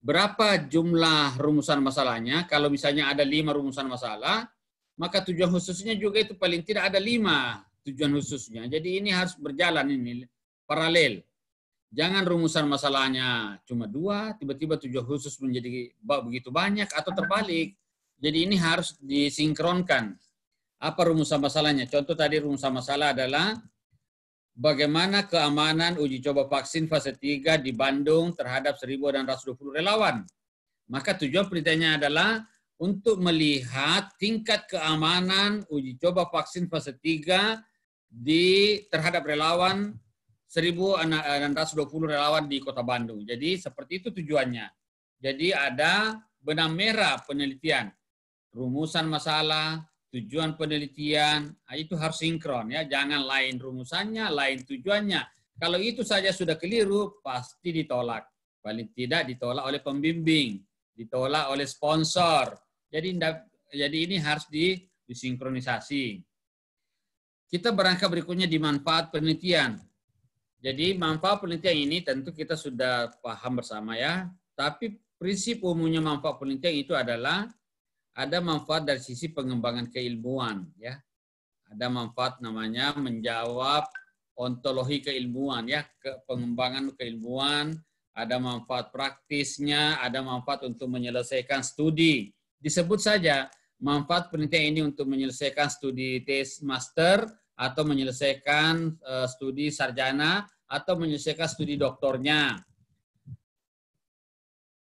berapa jumlah rumusan masalahnya? Kalau misalnya ada lima rumusan masalah, maka tujuan khususnya juga itu paling tidak ada lima tujuan khususnya. Jadi ini harus berjalan ini paralel. Jangan rumusan masalahnya cuma dua, tiba-tiba tujuan khusus menjadi begitu banyak atau terbalik. Jadi ini harus disinkronkan. Apa rumusan masalahnya? Contoh tadi rumusan masalah adalah bagaimana keamanan uji coba vaksin fase 3 di Bandung terhadap 1.620 relawan. Maka tujuan penelitiannya adalah untuk melihat tingkat keamanan uji coba vaksin fase 3 di terhadap relawan 1.620 relawan di Kota Bandung. Jadi seperti itu tujuannya. Jadi ada benang merah penelitian, rumusan masalah, tujuan penelitian, nah, itu harus sinkron ya. Jangan lain rumusannya, lain tujuannya. Kalau itu saja sudah keliru, pasti ditolak. Paling tidak ditolak oleh pembimbing, ditolak oleh sponsor. Jadi jadi ini harus di, disinkronisasi. Kita berangkat berikutnya di manfaat penelitian. Jadi manfaat penelitian ini tentu kita sudah paham bersama ya. Tapi prinsip umumnya manfaat penelitian itu adalah ada manfaat dari sisi pengembangan keilmuan ya. Ada manfaat namanya menjawab ontologi keilmuan ya, ke pengembangan keilmuan, ada manfaat praktisnya, ada manfaat untuk menyelesaikan studi. Disebut saja manfaat penelitian ini untuk menyelesaikan studi tes master atau menyelesaikan eh, studi sarjana atau menyelesaikan studi doktornya.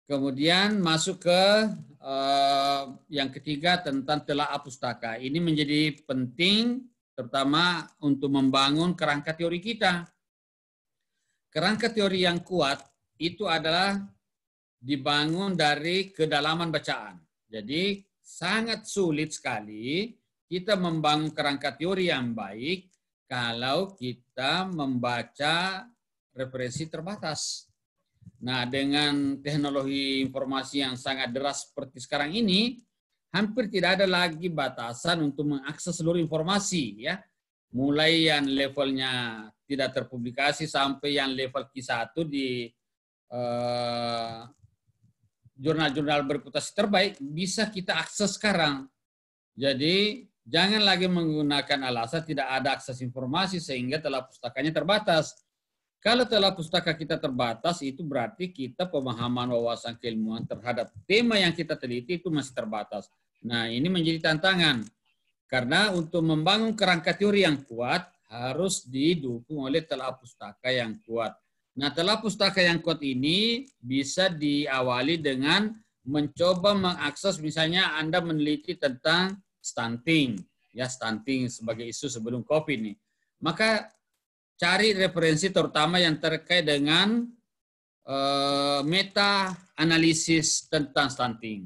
Kemudian masuk ke yang ketiga tentang telaah pustaka. Ini menjadi penting terutama untuk membangun kerangka teori kita. Kerangka teori yang kuat itu adalah dibangun dari kedalaman bacaan. Jadi sangat sulit sekali kita membangun kerangka teori yang baik kalau kita membaca referensi terbatas. Nah, dengan teknologi informasi yang sangat deras seperti sekarang ini, hampir tidak ada lagi batasan untuk mengakses seluruh informasi ya. Mulai yang levelnya tidak terpublikasi sampai yang level Q1 di eh, jurnal-jurnal berputasi terbaik bisa kita akses sekarang. Jadi jangan lagi menggunakan alasan tidak ada akses informasi sehingga telah pustakanya terbatas. Kalau telah pustaka kita terbatas, itu berarti kita pemahaman wawasan keilmuan terhadap tema yang kita teliti itu masih terbatas. Nah, ini menjadi tantangan. Karena untuk membangun kerangka teori yang kuat, harus didukung oleh telah pustaka yang kuat. Nah, telah pustaka yang kuat ini bisa diawali dengan mencoba mengakses misalnya Anda meneliti tentang stunting, ya stunting sebagai isu sebelum COVID nih. Maka cari referensi terutama yang terkait dengan uh, meta analisis tentang stunting.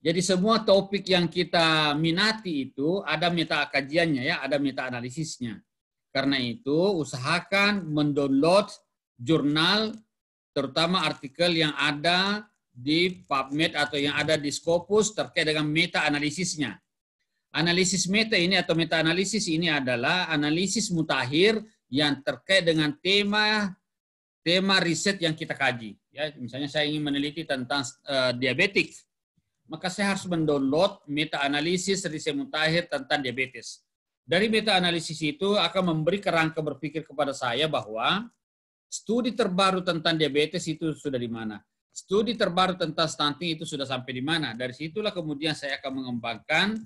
Jadi semua topik yang kita minati itu ada meta kajiannya ya, ada meta analisisnya. Karena itu usahakan mendownload jurnal terutama artikel yang ada di PubMed atau yang ada di Scopus terkait dengan meta analisisnya. Analisis meta ini atau meta analisis ini adalah analisis mutakhir yang terkait dengan tema tema riset yang kita kaji. Ya, misalnya saya ingin meneliti tentang uh, diabetik, maka saya harus mendownload meta analisis riset mutakhir tentang diabetes. Dari meta analisis itu akan memberi kerangka berpikir kepada saya bahwa studi terbaru tentang diabetes itu sudah di mana. Studi terbaru tentang stunting itu sudah sampai di mana. Dari situlah kemudian saya akan mengembangkan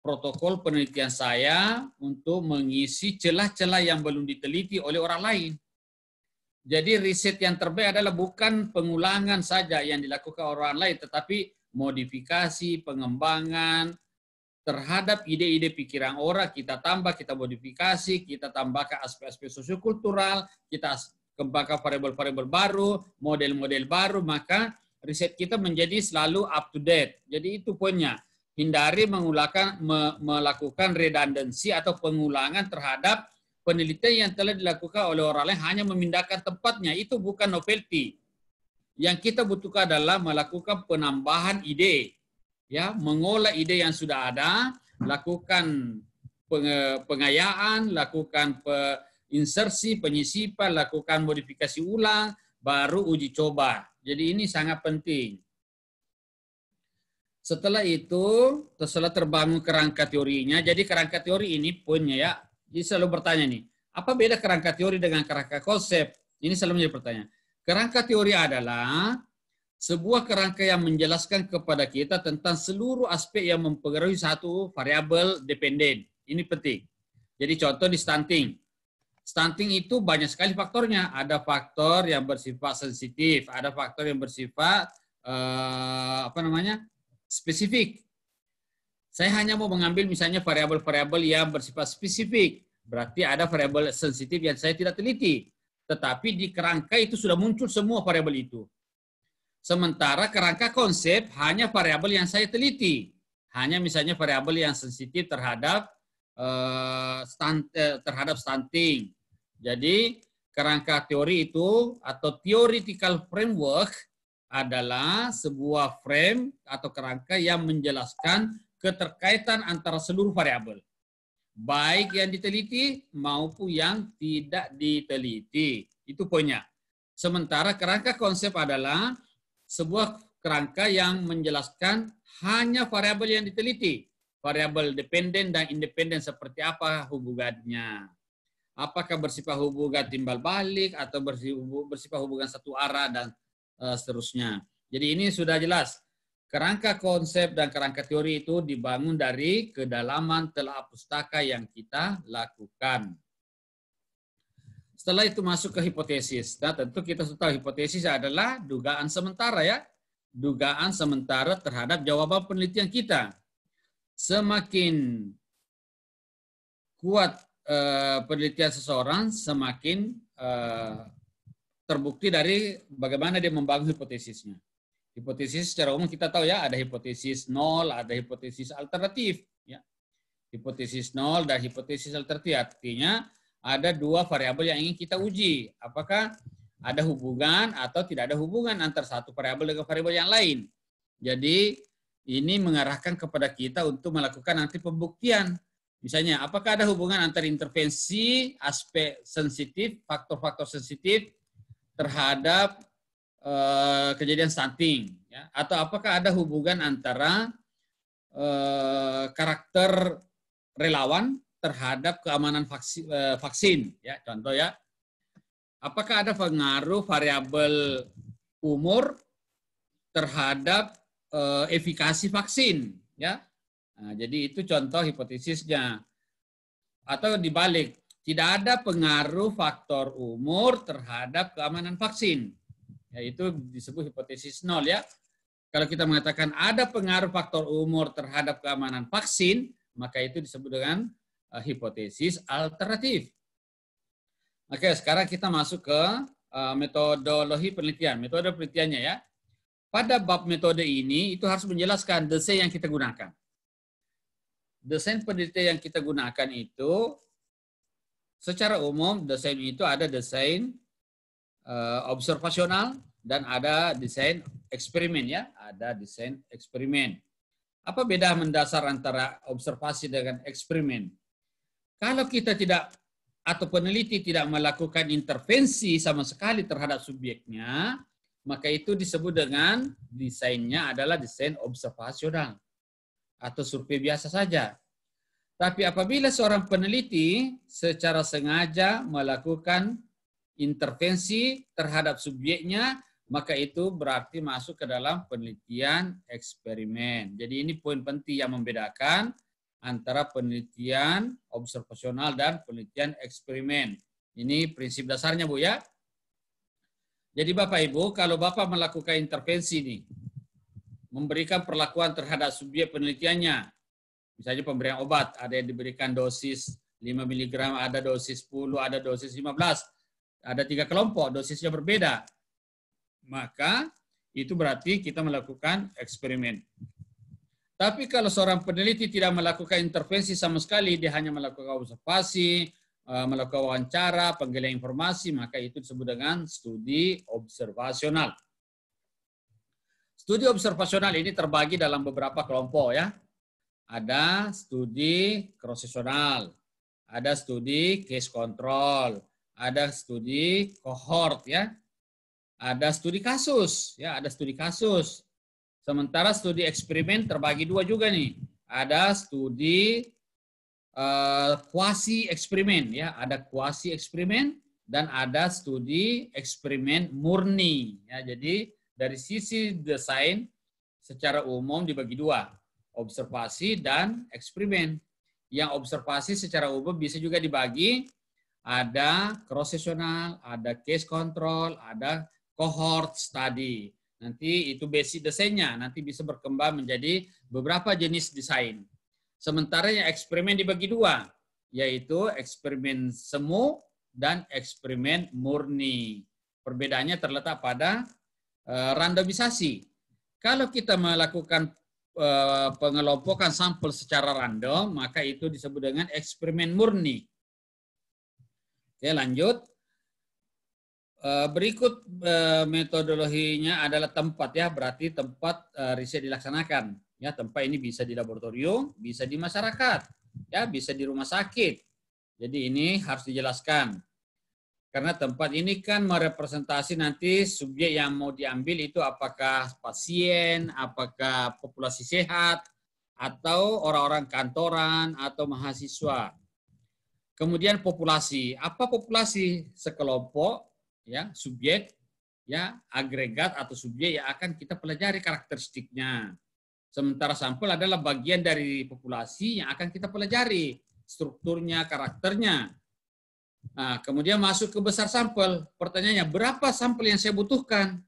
protokol penelitian saya untuk mengisi celah-celah yang belum diteliti oleh orang lain. Jadi riset yang terbaik adalah bukan pengulangan saja yang dilakukan orang lain, tetapi modifikasi, pengembangan terhadap ide-ide pikiran orang, kita tambah, kita modifikasi, kita tambahkan aspek-aspek sosiokultural, kita kembangkan variabel-variabel baru, model-model baru, maka riset kita menjadi selalu up to date. Jadi itu poinnya hindari mengulakan, me, melakukan redundancy atau pengulangan terhadap penelitian yang telah dilakukan oleh orang lain hanya memindahkan tempatnya. Itu bukan novelty. Yang kita butuhkan adalah melakukan penambahan ide, ya, mengolah ide yang sudah ada, lakukan pengayaan, lakukan insersi, penyisipan, lakukan modifikasi ulang, baru uji coba. Jadi ini sangat penting. Setelah itu, setelah terbangun kerangka teorinya, jadi kerangka teori ini poinnya ya, jadi selalu bertanya nih, apa beda kerangka teori dengan kerangka konsep? Ini selalu menjadi pertanyaan. Kerangka teori adalah sebuah kerangka yang menjelaskan kepada kita tentang seluruh aspek yang mempengaruhi satu variabel dependen. Ini penting. Jadi contoh di stunting. Stunting itu banyak sekali faktornya. Ada faktor yang bersifat sensitif, ada faktor yang bersifat uh, apa namanya spesifik. Saya hanya mau mengambil misalnya variabel-variabel yang bersifat spesifik. Berarti ada variabel sensitif yang saya tidak teliti. Tetapi di kerangka itu sudah muncul semua variabel itu. Sementara kerangka konsep hanya variabel yang saya teliti. Hanya misalnya variabel yang sensitif terhadap uh, stand, uh, terhadap stunting. Jadi kerangka teori itu atau theoretical framework adalah sebuah frame atau kerangka yang menjelaskan keterkaitan antara seluruh variabel. Baik yang diteliti maupun yang tidak diteliti. Itu poinnya. Sementara kerangka konsep adalah sebuah kerangka yang menjelaskan hanya variabel yang diteliti. Variabel dependen dan independen seperti apa hubungannya. Apakah bersifat hubungan timbal balik atau bersifat hubungan satu arah dan uh, seterusnya. Jadi ini sudah jelas. Kerangka konsep dan kerangka teori itu dibangun dari kedalaman telah pustaka yang kita lakukan. Setelah itu masuk ke hipotesis. Nah, tentu kita sudah tahu hipotesis adalah dugaan sementara ya. Dugaan sementara terhadap jawaban penelitian kita. Semakin kuat uh, penelitian seseorang, semakin uh, terbukti dari bagaimana dia membangun hipotesisnya. Hipotesis secara umum kita tahu ya ada hipotesis nol, ada hipotesis alternatif. Ya. Hipotesis nol dan hipotesis alternatif artinya ada dua variabel yang ingin kita uji. Apakah ada hubungan atau tidak ada hubungan antara satu variabel dengan variabel yang lain. Jadi ini mengarahkan kepada kita untuk melakukan nanti pembuktian. Misalnya, apakah ada hubungan antara intervensi, aspek sensitif, faktor-faktor sensitif, terhadap uh, kejadian stunting ya. Atau apakah ada hubungan antara uh, karakter relawan terhadap keamanan vaksin, uh, vaksin ya. Contoh ya. Apakah ada pengaruh variabel umur terhadap uh, efikasi vaksin ya? Nah, jadi itu contoh hipotesisnya atau dibalik tidak ada pengaruh faktor umur terhadap keamanan vaksin. Yaitu disebut hipotesis nol ya. Kalau kita mengatakan ada pengaruh faktor umur terhadap keamanan vaksin, maka itu disebut dengan uh, hipotesis alternatif. Oke, sekarang kita masuk ke uh, metodologi penelitian. Metode penelitiannya ya. Pada bab metode ini itu harus menjelaskan desain yang kita gunakan. Desain penelitian yang kita gunakan itu Secara umum desain itu ada desain uh, observasional, dan ada desain eksperimen ya, ada desain eksperimen. Apa beda mendasar antara observasi dengan eksperimen? Kalau kita tidak atau peneliti tidak melakukan intervensi sama sekali terhadap subjeknya, maka itu disebut dengan desainnya adalah desain observasional atau survei biasa saja. Tapi apabila seorang peneliti secara sengaja melakukan intervensi terhadap subjeknya, maka itu berarti masuk ke dalam penelitian eksperimen. Jadi ini poin penting yang membedakan antara penelitian observasional dan penelitian eksperimen. Ini prinsip dasarnya Bu ya. Jadi Bapak Ibu, kalau Bapak melakukan intervensi nih, memberikan perlakuan terhadap subjek penelitiannya, Misalnya pemberian obat, ada yang diberikan dosis 5 mg, ada dosis 10, ada dosis 15. Ada tiga kelompok, dosisnya berbeda. Maka itu berarti kita melakukan eksperimen. Tapi kalau seorang peneliti tidak melakukan intervensi sama sekali, dia hanya melakukan observasi, eh, melakukan wawancara, penggalian informasi, maka itu disebut dengan studi observasional. Studi observasional ini terbagi dalam beberapa kelompok ya ada studi krosesional, ada studi case control, ada studi cohort ya. Ada studi kasus, ya, ada studi kasus. Sementara studi eksperimen terbagi dua juga nih. Ada studi uh, eksperimen ya, ada kuasi eksperimen dan ada studi eksperimen murni ya. Jadi dari sisi desain secara umum dibagi dua observasi dan eksperimen. Yang observasi secara umum bisa juga dibagi ada cross sectional, ada case control, ada cohort study. Nanti itu basic desainnya, nanti bisa berkembang menjadi beberapa jenis desain. Sementara yang eksperimen dibagi dua, yaitu eksperimen semu dan eksperimen murni. Perbedaannya terletak pada uh, randomisasi. Kalau kita melakukan Eh, pengelompokan sampel secara random, maka itu disebut dengan eksperimen murni. Oke, lanjut. Eh, berikut eh, metodologinya adalah tempat ya, berarti tempat riset dilaksanakan. Ya, tempat ini bisa di laboratorium, bisa di masyarakat, ya, bisa di rumah sakit. Jadi ini harus dijelaskan. Karena tempat ini kan merepresentasi nanti subjek yang mau diambil itu apakah pasien, apakah populasi sehat, atau orang-orang kantoran, atau mahasiswa. Kemudian populasi. Apa populasi? Sekelompok ya subjek ya agregat atau subjek yang akan kita pelajari karakteristiknya. Sementara sampel adalah bagian dari populasi yang akan kita pelajari strukturnya, karakternya. Nah, kemudian masuk ke besar sampel. Pertanyaannya, berapa sampel yang saya butuhkan?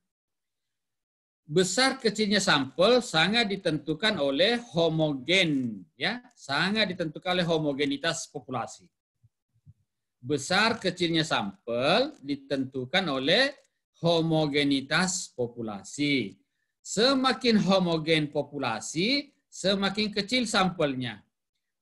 Besar kecilnya sampel sangat ditentukan oleh homogen, ya, sangat ditentukan oleh homogenitas populasi. Besar kecilnya sampel ditentukan oleh homogenitas populasi. Semakin homogen populasi, semakin kecil sampelnya.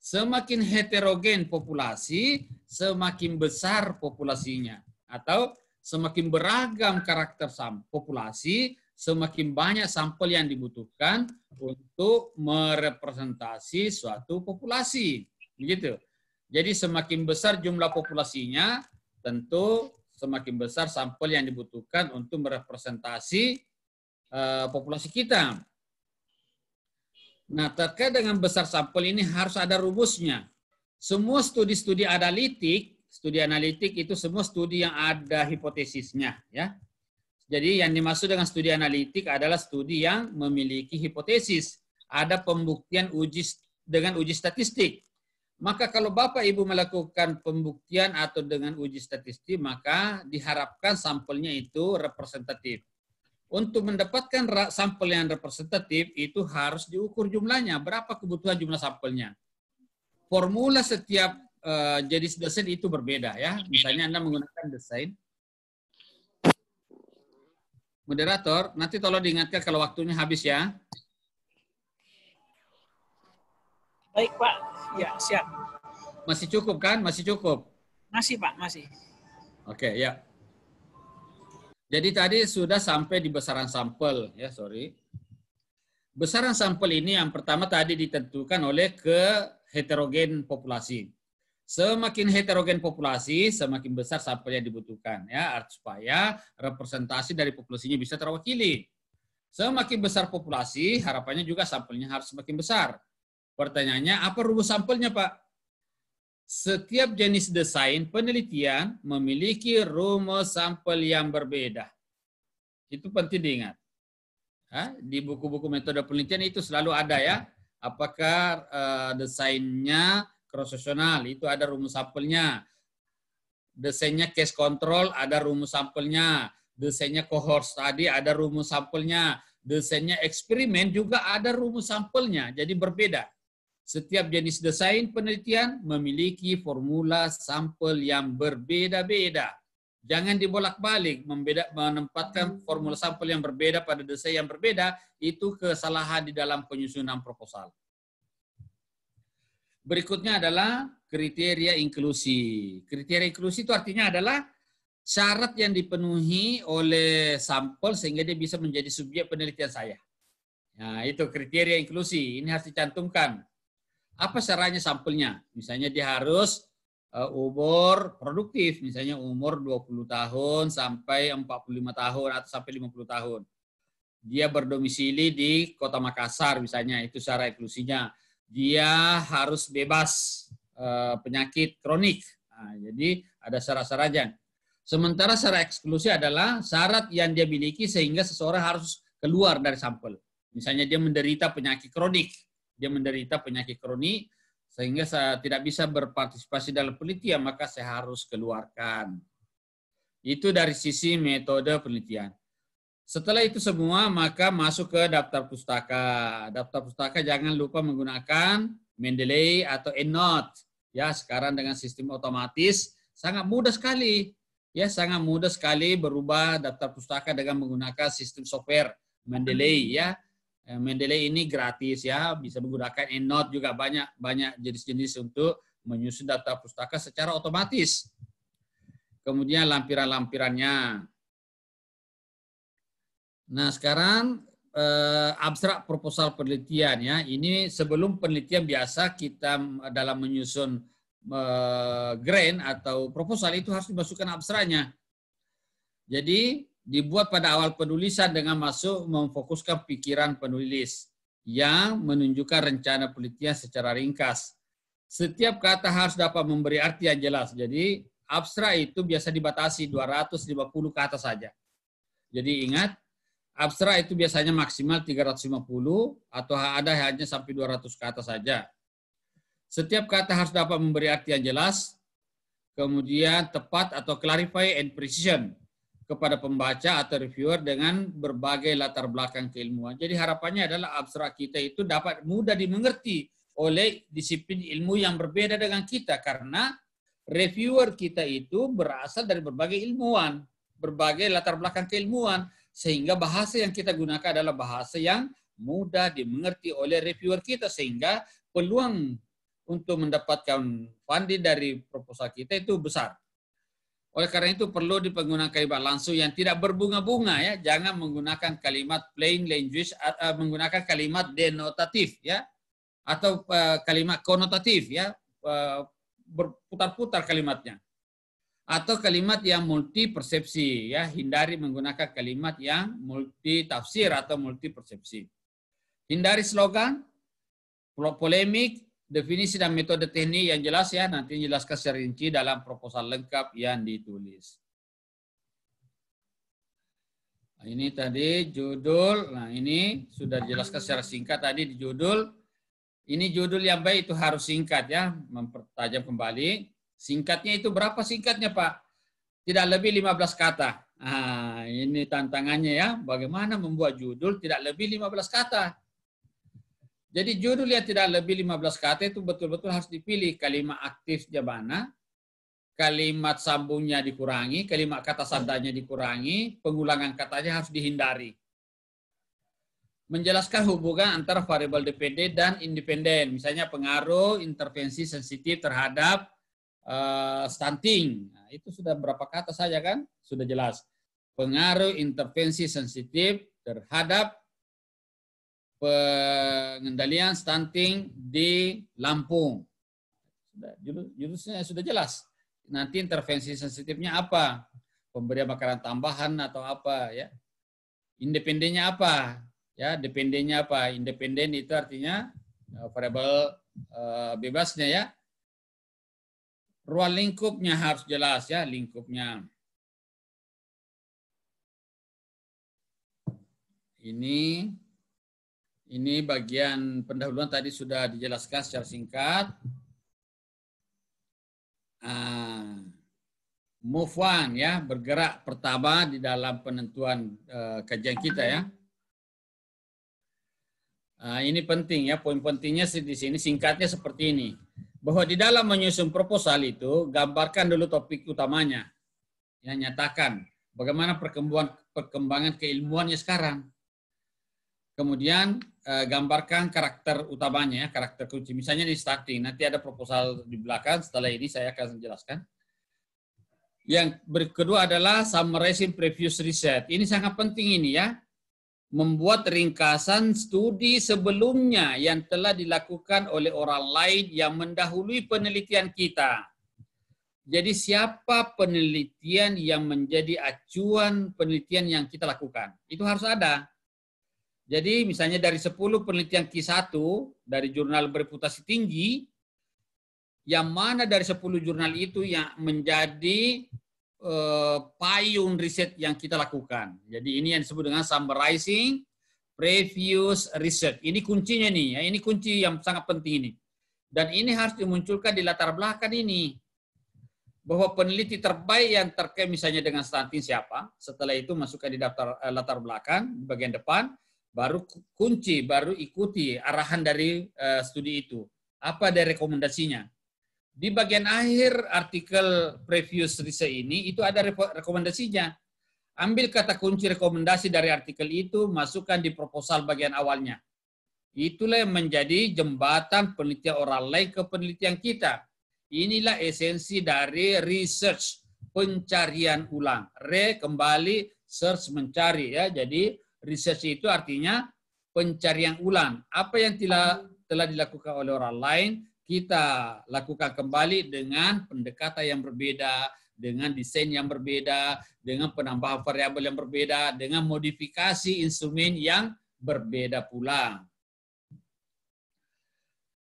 Semakin heterogen populasi, semakin besar populasinya. Atau semakin beragam karakter populasi, semakin banyak sampel yang dibutuhkan untuk merepresentasi suatu populasi. Begitu. Jadi semakin besar jumlah populasinya, tentu semakin besar sampel yang dibutuhkan untuk merepresentasi uh, populasi kita. Nah, terkait dengan besar sampel ini harus ada rumusnya. Semua studi-studi analitik, studi analitik itu semua studi yang ada hipotesisnya, ya. Jadi yang dimaksud dengan studi analitik adalah studi yang memiliki hipotesis, ada pembuktian uji dengan uji statistik. Maka kalau Bapak Ibu melakukan pembuktian atau dengan uji statistik, maka diharapkan sampelnya itu representatif. Untuk mendapatkan sampel yang representatif itu harus diukur jumlahnya. Berapa kebutuhan jumlah sampelnya? Formula setiap uh, jenis desain itu berbeda ya. Misalnya Anda menggunakan desain. Moderator, nanti tolong diingatkan kalau waktunya habis ya. Baik Pak, ya siap. Masih cukup kan? Masih cukup? Masih Pak, masih. Oke, ya. Jadi tadi sudah sampai di besaran sampel, ya sorry. Besaran sampel ini yang pertama tadi ditentukan oleh ke heterogen populasi. Semakin heterogen populasi, semakin besar sampel yang dibutuhkan, ya supaya representasi dari populasinya bisa terwakili. Semakin besar populasi, harapannya juga sampelnya harus semakin besar. Pertanyaannya, apa rumus sampelnya, Pak? Setiap jenis desain penelitian memiliki rumus sampel yang berbeda. Itu penting diingat. Di buku-buku metode penelitian itu selalu ada ya. Apakah uh, desainnya cross-sectional, itu ada rumus sampelnya. Desainnya case control, ada rumus sampelnya desainnya cohort tadi ada rumus sampelnya, desainnya eksperimen juga ada rumus sampelnya, jadi berbeda. Setiap jenis desain penelitian memiliki formula sampel yang berbeda-beda. Jangan dibolak-balik, menempatkan formula sampel yang berbeda pada desain yang berbeda, itu kesalahan di dalam penyusunan proposal. Berikutnya adalah kriteria inklusi. Kriteria inklusi itu artinya adalah syarat yang dipenuhi oleh sampel sehingga dia bisa menjadi subjek penelitian saya. Nah, itu kriteria inklusi. Ini harus dicantumkan. Apa syaratnya sampelnya? Misalnya dia harus uh, umur produktif, misalnya umur 20 tahun sampai 45 tahun atau sampai 50 tahun. Dia berdomisili di Kota Makassar misalnya, itu syarat inklusinya. Dia harus bebas uh, penyakit kronik. Nah, jadi ada syarat-syaratnya. Sementara secara eksklusi adalah syarat yang dia miliki sehingga seseorang harus keluar dari sampel. Misalnya dia menderita penyakit kronik, dia menderita penyakit kronik sehingga saya tidak bisa berpartisipasi dalam penelitian, maka saya harus keluarkan. Itu dari sisi metode penelitian. Setelah itu semua, maka masuk ke daftar pustaka. Daftar pustaka jangan lupa menggunakan Mendeley atau EndNote. Ya, sekarang dengan sistem otomatis sangat mudah sekali ya sangat mudah sekali berubah daftar pustaka dengan menggunakan sistem software Mendeley ya. Eh, Mendeley ini gratis ya, bisa menggunakan EndNote juga banyak banyak jenis-jenis untuk menyusun daftar pustaka secara otomatis. Kemudian lampiran-lampirannya. Nah, sekarang eh, abstrak proposal penelitian ya. Ini sebelum penelitian biasa kita dalam menyusun grant atau proposal itu harus dimasukkan abstraknya. Jadi dibuat pada awal penulisan dengan masuk memfokuskan pikiran penulis yang menunjukkan rencana penelitian secara ringkas. Setiap kata harus dapat memberi arti yang jelas. Jadi abstrak itu biasa dibatasi 250 kata saja. Jadi ingat, abstrak itu biasanya maksimal 350 atau ada hanya sampai 200 kata saja. Setiap kata harus dapat memberi arti yang jelas, kemudian tepat atau clarify and precision kepada pembaca atau reviewer dengan berbagai latar belakang keilmuan. Jadi harapannya adalah abstrak kita itu dapat mudah dimengerti oleh disiplin ilmu yang berbeda dengan kita karena reviewer kita itu berasal dari berbagai ilmuwan, berbagai latar belakang keilmuan sehingga bahasa yang kita gunakan adalah bahasa yang mudah dimengerti oleh reviewer kita sehingga peluang untuk mendapatkan funding dari proposal kita itu besar. Oleh karena itu perlu digunakan kalimat langsung yang tidak berbunga-bunga ya, jangan menggunakan kalimat plain language uh, menggunakan kalimat denotatif ya atau uh, kalimat konotatif ya, uh, berputar-putar kalimatnya. Atau kalimat yang multi persepsi ya, hindari menggunakan kalimat yang multi tafsir atau multi persepsi. Hindari slogan, polemik, definisi dan metode teknik yang jelas ya nanti jelaskan secara rinci dalam proposal lengkap yang ditulis. Nah, ini tadi judul. Nah, ini sudah dijelaskan secara singkat tadi di judul. Ini judul yang baik itu harus singkat ya, mempertajam kembali. Singkatnya itu berapa singkatnya, Pak? Tidak lebih 15 kata. Nah, ini tantangannya ya, bagaimana membuat judul tidak lebih 15 kata. Jadi judul yang tidak lebih 15 kata itu betul-betul harus dipilih. Kalimat aktif mana, kalimat sambungnya dikurangi, kalimat kata sandanya dikurangi, pengulangan katanya harus dihindari. Menjelaskan hubungan antara variabel dependen dan independen. Misalnya pengaruh intervensi sensitif terhadap uh, stunting. Nah, itu sudah berapa kata saja kan? Sudah jelas. pengaruh intervensi sensitif terhadap pengendalian stunting di Lampung. Sudah, judulnya sudah jelas. Nanti intervensi sensitifnya apa? Pemberian makanan tambahan atau apa ya? Independennya apa? Ya, dependennya apa? Independen itu artinya eh, variabel eh, bebasnya ya. Ruang lingkupnya harus jelas ya, lingkupnya. Ini ini bagian pendahuluan tadi sudah dijelaskan secara singkat. Ah, move on ya, bergerak pertama di dalam penentuan eh, kajian kita ya. Ah, ini penting ya, poin pentingnya di sini singkatnya seperti ini. Bahwa di dalam menyusun proposal itu gambarkan dulu topik utamanya. Ya, nyatakan bagaimana perkembangan perkembangan keilmuannya sekarang. Kemudian eh, gambarkan karakter utamanya, ya, karakter kunci. Misalnya di starting, nanti ada proposal di belakang. Setelah ini saya akan jelaskan. Yang kedua adalah summarizing previous research. Ini sangat penting ini ya. Membuat ringkasan studi sebelumnya yang telah dilakukan oleh orang lain yang mendahului penelitian kita. Jadi siapa penelitian yang menjadi acuan penelitian yang kita lakukan? Itu harus ada. Jadi misalnya dari 10 penelitian Q1 dari jurnal bereputasi tinggi, yang mana dari 10 jurnal itu yang menjadi eh, payung riset yang kita lakukan. Jadi ini yang disebut dengan summarizing previous research. Ini kuncinya nih, ya. ini kunci yang sangat penting ini. Dan ini harus dimunculkan di latar belakang ini. Bahwa peneliti terbaik yang terkait misalnya dengan stunting siapa, setelah itu masukkan di daftar eh, latar belakang, di bagian depan, baru ku- kunci, baru ikuti arahan dari eh, studi itu. Apa ada rekomendasinya? Di bagian akhir artikel previous research ini itu ada rekomendasinya. Ambil kata kunci rekomendasi dari artikel itu, masukkan di proposal bagian awalnya. Itulah yang menjadi jembatan penelitian orang lain ke penelitian kita. Inilah esensi dari research, pencarian ulang. Re kembali, search mencari ya. Jadi research itu artinya pencarian ulang. Apa yang telah telah dilakukan oleh orang lain, kita lakukan kembali dengan pendekatan yang berbeda, dengan desain yang berbeda, dengan penambahan variabel yang berbeda, dengan modifikasi instrumen yang berbeda pula.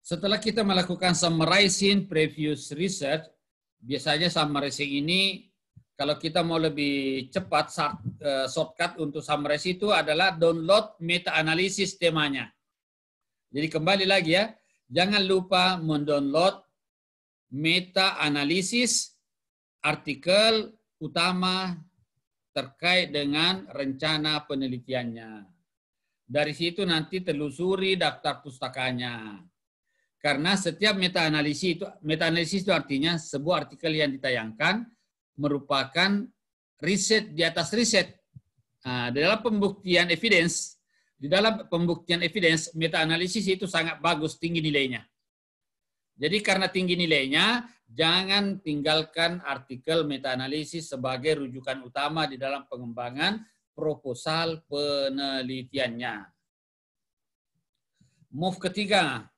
Setelah kita melakukan summarizing previous research, biasanya summarizing ini kalau kita mau lebih cepat eh, shortcut untuk summarize itu adalah download meta analisis temanya. Jadi kembali lagi ya, jangan lupa mendownload meta analisis artikel utama terkait dengan rencana penelitiannya. Dari situ nanti telusuri daftar pustakanya. Karena setiap meta analisis itu meta analisis itu artinya sebuah artikel yang ditayangkan merupakan riset di atas riset. Nah, dalam pembuktian evidence, di dalam pembuktian evidence, meta analisis itu sangat bagus, tinggi nilainya. Jadi karena tinggi nilainya, jangan tinggalkan artikel meta analisis sebagai rujukan utama di dalam pengembangan proposal penelitiannya. Move ketiga,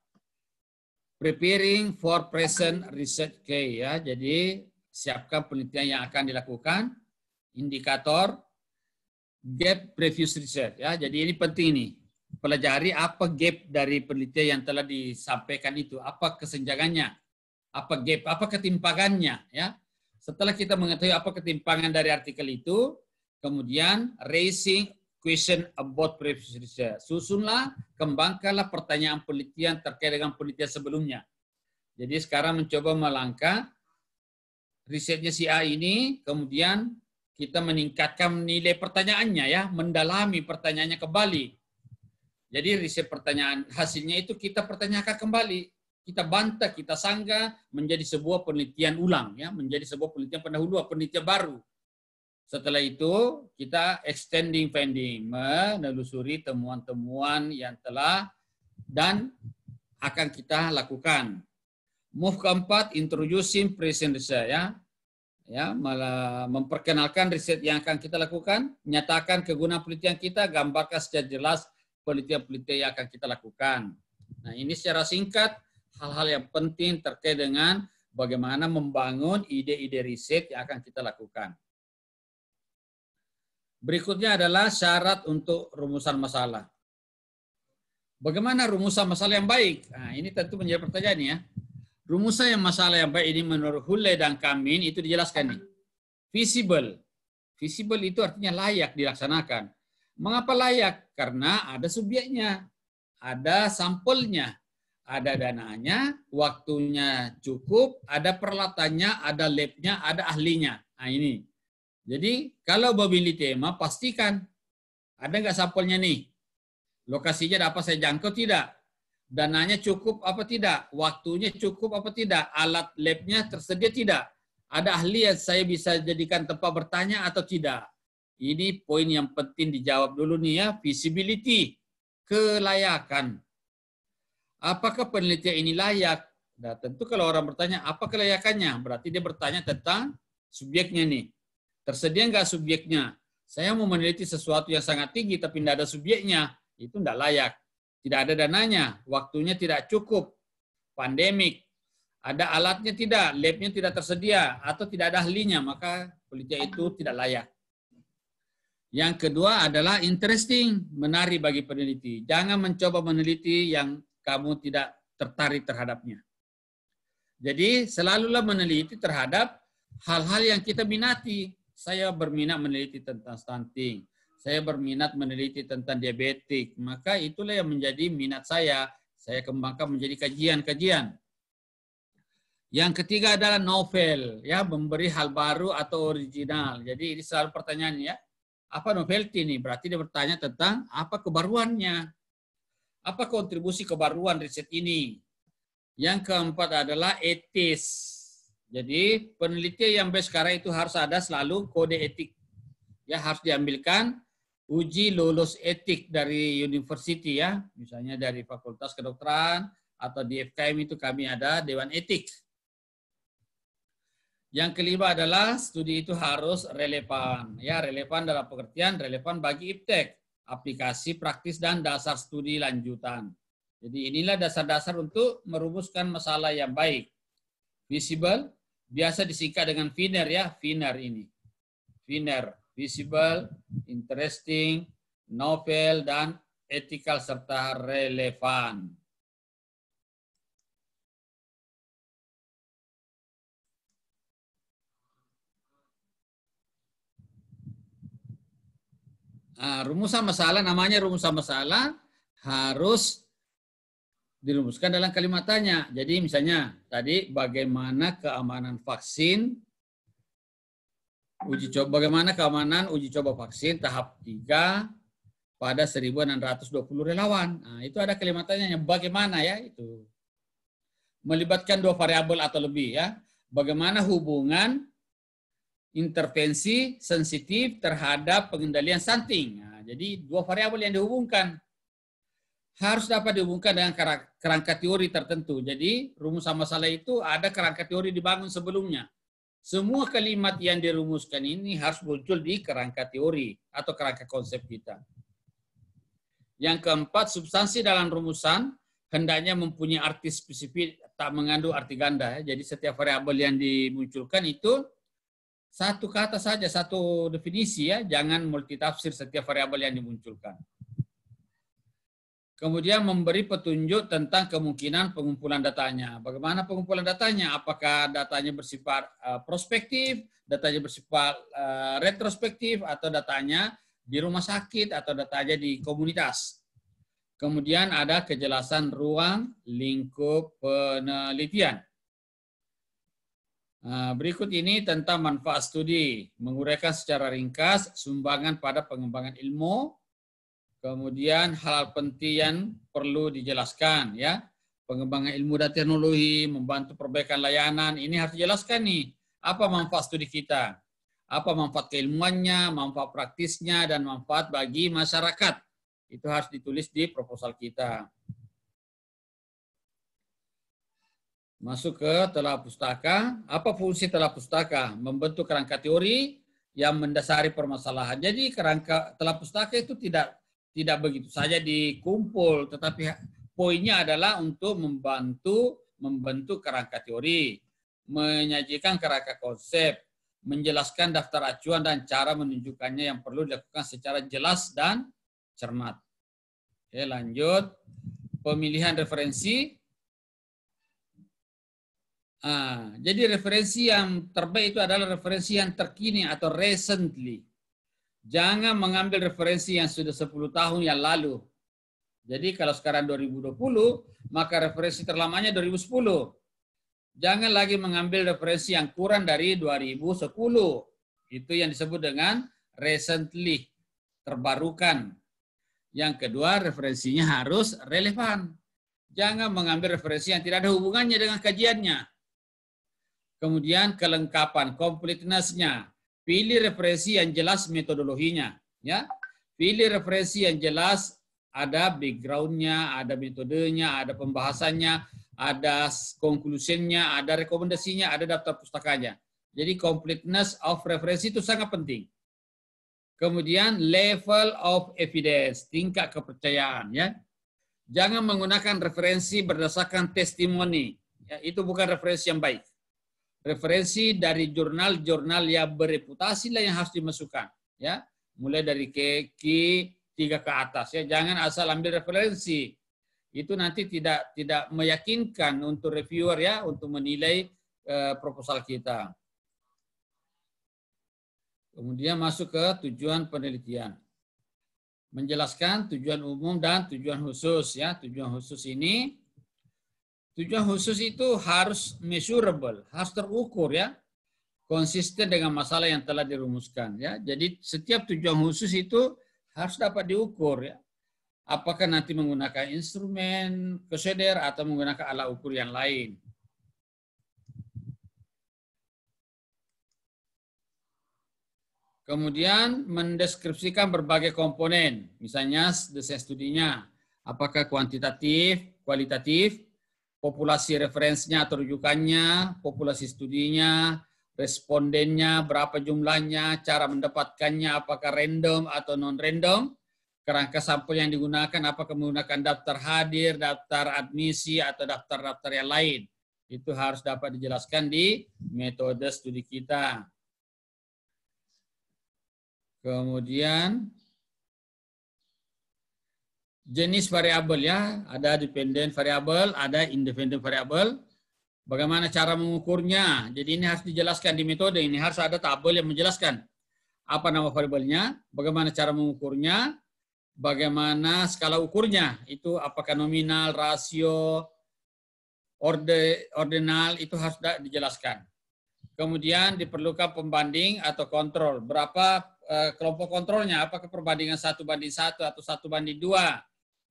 preparing for present research case ya. Jadi siapkan penelitian yang akan dilakukan, indikator, gap previous research ya. Jadi ini penting nih. Pelajari apa gap dari penelitian yang telah disampaikan itu, apa kesenjangannya, apa gap, apa ketimpangannya ya. Setelah kita mengetahui apa ketimpangan dari artikel itu, kemudian raising question about previous research. Susunlah, kembangkanlah pertanyaan penelitian terkait dengan penelitian sebelumnya. Jadi sekarang mencoba melangkah risetnya si A ini, kemudian kita meningkatkan nilai pertanyaannya ya, mendalami pertanyaannya kembali. Jadi riset pertanyaan hasilnya itu kita pertanyakan kembali, kita bantah, kita sanggah menjadi sebuah penelitian ulang ya, menjadi sebuah penelitian pendahuluan, penelitian baru. Setelah itu kita extending finding, menelusuri temuan-temuan yang telah dan akan kita lakukan. Move keempat, introducing present research ya. ya malah memperkenalkan riset yang akan kita lakukan, menyatakan kegunaan penelitian kita, gambarkan secara jelas penelitian-penelitian yang akan kita lakukan. Nah, ini secara singkat hal-hal yang penting terkait dengan bagaimana membangun ide-ide riset yang akan kita lakukan. Berikutnya adalah syarat untuk rumusan masalah. Bagaimana rumusan masalah yang baik? Nah, ini tentu menjadi pertanyaan ya. Rumusan yang masalah yang baik ini menurut Hule dan Kamin itu dijelaskan nih. Visible. Visible itu artinya layak dilaksanakan. Mengapa layak? Karena ada subjeknya, ada sampelnya, ada dananya, waktunya cukup, ada peralatannya, ada labnya, ada ahlinya. Nah ini. Jadi kalau memilih tema, pastikan ada nggak sampelnya nih. Lokasinya dapat saya jangkau tidak? Dananya cukup apa tidak? Waktunya cukup apa tidak? Alat labnya tersedia tidak? Ada ahli yang saya bisa jadikan tempat bertanya atau tidak? Ini poin yang penting dijawab dulu nih ya, visibility, kelayakan. Apakah penelitian ini layak? Nah, tentu kalau orang bertanya apa kelayakannya, berarti dia bertanya tentang subjeknya nih. Tersedia nggak subjeknya? Saya mau meneliti sesuatu yang sangat tinggi tapi tidak ada subjeknya, itu tidak layak. Tidak ada dananya, waktunya tidak cukup, pandemik, ada alatnya tidak, labnya tidak tersedia, atau tidak ada ahlinya, maka penelitian itu tidak layak. Yang kedua adalah interesting, menarik bagi peneliti. Jangan mencoba meneliti yang kamu tidak tertarik terhadapnya. Jadi selalulah meneliti terhadap hal-hal yang kita minati. Saya berminat meneliti tentang stunting. Saya berminat meneliti tentang diabetik. Maka itulah yang menjadi minat saya. Saya kembangkan menjadi kajian-kajian. Yang ketiga adalah novel, ya memberi hal baru atau original. Jadi ini selalu pertanyaan ya apa novelty ini? Berarti dia bertanya tentang apa kebaruannya. Apa kontribusi kebaruan riset ini? Yang keempat adalah etis. Jadi penelitian yang baik sekarang itu harus ada selalu kode etik. Ya harus diambilkan uji lulus etik dari university ya. Misalnya dari Fakultas Kedokteran atau di FKM itu kami ada Dewan Etik. Yang kelima adalah studi itu harus relevan. Ya, relevan dalam pengertian relevan bagi IPTEK, aplikasi praktis dan dasar studi lanjutan. Jadi inilah dasar-dasar untuk merumuskan masalah yang baik. Visible, biasa disingkat dengan FINER ya, FINER ini. FINER, visible, interesting, novel, dan ethical serta relevan. Nah, rumusan masalah namanya rumusan masalah harus dirumuskan dalam kalimat tanya. Jadi misalnya tadi bagaimana keamanan vaksin uji coba bagaimana keamanan uji coba vaksin tahap 3 pada 1620 relawan. Nah, itu ada kalimat tanya bagaimana ya itu. Melibatkan dua variabel atau lebih ya. Bagaimana hubungan intervensi sensitif terhadap pengendalian stunting. Nah, jadi dua variabel yang dihubungkan harus dapat dihubungkan dengan kerangka teori tertentu. Jadi rumusan masalah itu ada kerangka teori dibangun sebelumnya. Semua kalimat yang dirumuskan ini harus muncul di kerangka teori atau kerangka konsep kita. Yang keempat, substansi dalam rumusan hendaknya mempunyai arti spesifik tak mengandung arti ganda. Jadi setiap variabel yang dimunculkan itu satu kata saja, satu definisi ya, jangan multitafsir setiap variabel yang dimunculkan. Kemudian memberi petunjuk tentang kemungkinan pengumpulan datanya. Bagaimana pengumpulan datanya? Apakah datanya bersifat uh, prospektif, datanya bersifat uh, retrospektif, atau datanya di rumah sakit, atau datanya di komunitas. Kemudian ada kejelasan ruang lingkup penelitian. Nah, berikut ini tentang manfaat studi, menguraikan secara ringkas sumbangan pada pengembangan ilmu, kemudian hal penting yang perlu dijelaskan, ya, pengembangan ilmu dan teknologi, membantu perbaikan layanan, ini harus dijelaskan nih, apa manfaat studi kita, apa manfaat keilmuannya, manfaat praktisnya, dan manfaat bagi masyarakat. Itu harus ditulis di proposal kita. Masuk ke telah pustaka. Apa fungsi telah pustaka? Membentuk kerangka teori yang mendasari permasalahan. Jadi kerangka telah pustaka itu tidak tidak begitu saja dikumpul, tetapi poinnya adalah untuk membantu membentuk kerangka teori, menyajikan kerangka konsep, menjelaskan daftar acuan dan cara menunjukkannya yang perlu dilakukan secara jelas dan cermat. Oke, lanjut. Pemilihan referensi. Ah, jadi referensi yang terbaik itu adalah referensi yang terkini atau recently. Jangan mengambil referensi yang sudah 10 tahun yang lalu. Jadi kalau sekarang 2020, maka referensi terlamanya 2010. Jangan lagi mengambil referensi yang kurang dari 2010. Itu yang disebut dengan recently, terbarukan. Yang kedua, referensinya harus relevan. Jangan mengambil referensi yang tidak ada hubungannya dengan kajiannya. Kemudian kelengkapan, completeness-nya. Pilih referensi yang jelas metodologinya. ya. Pilih referensi yang jelas ada background-nya, ada metodenya, ada pembahasannya, ada conclusion-nya, ada rekomendasinya, ada daftar pustakanya. Jadi completeness of referensi itu sangat penting. Kemudian level of evidence, tingkat kepercayaan ya. Jangan menggunakan referensi berdasarkan testimoni. Ya, itu bukan referensi yang baik referensi dari jurnal-jurnal yang bereputasi lah yang harus dimasukkan ya. Mulai dari ke tiga ke atas ya. Jangan asal ambil referensi. Itu nanti tidak tidak meyakinkan untuk reviewer ya untuk menilai uh, proposal kita. Kemudian masuk ke tujuan penelitian. Menjelaskan tujuan umum dan tujuan khusus ya. Tujuan khusus ini Tujuan khusus itu harus measurable, harus terukur ya, konsisten dengan masalah yang telah dirumuskan ya. Jadi setiap tujuan khusus itu harus dapat diukur ya. Apakah nanti menggunakan instrumen keseder atau menggunakan alat ukur yang lain. Kemudian mendeskripsikan berbagai komponen, misalnya desain studinya, apakah kuantitatif, kualitatif, populasi referensinya atau rujukannya, populasi studinya, respondennya, berapa jumlahnya, cara mendapatkannya, apakah random atau non-random, kerangka sampel yang digunakan, apakah menggunakan daftar hadir, daftar admisi, atau daftar-daftar yang lain. Itu harus dapat dijelaskan di metode studi kita. Kemudian jenis variabel ya, ada dependent variabel, ada independent variabel. Bagaimana cara mengukurnya? Jadi ini harus dijelaskan di metode ini harus ada tabel yang menjelaskan apa nama variabelnya, bagaimana cara mengukurnya, bagaimana skala ukurnya, itu apakah nominal, rasio, orde, ordinal itu harus dijelaskan. Kemudian diperlukan pembanding atau kontrol. Berapa eh, kelompok kontrolnya? Apakah perbandingan satu banding satu atau satu banding dua?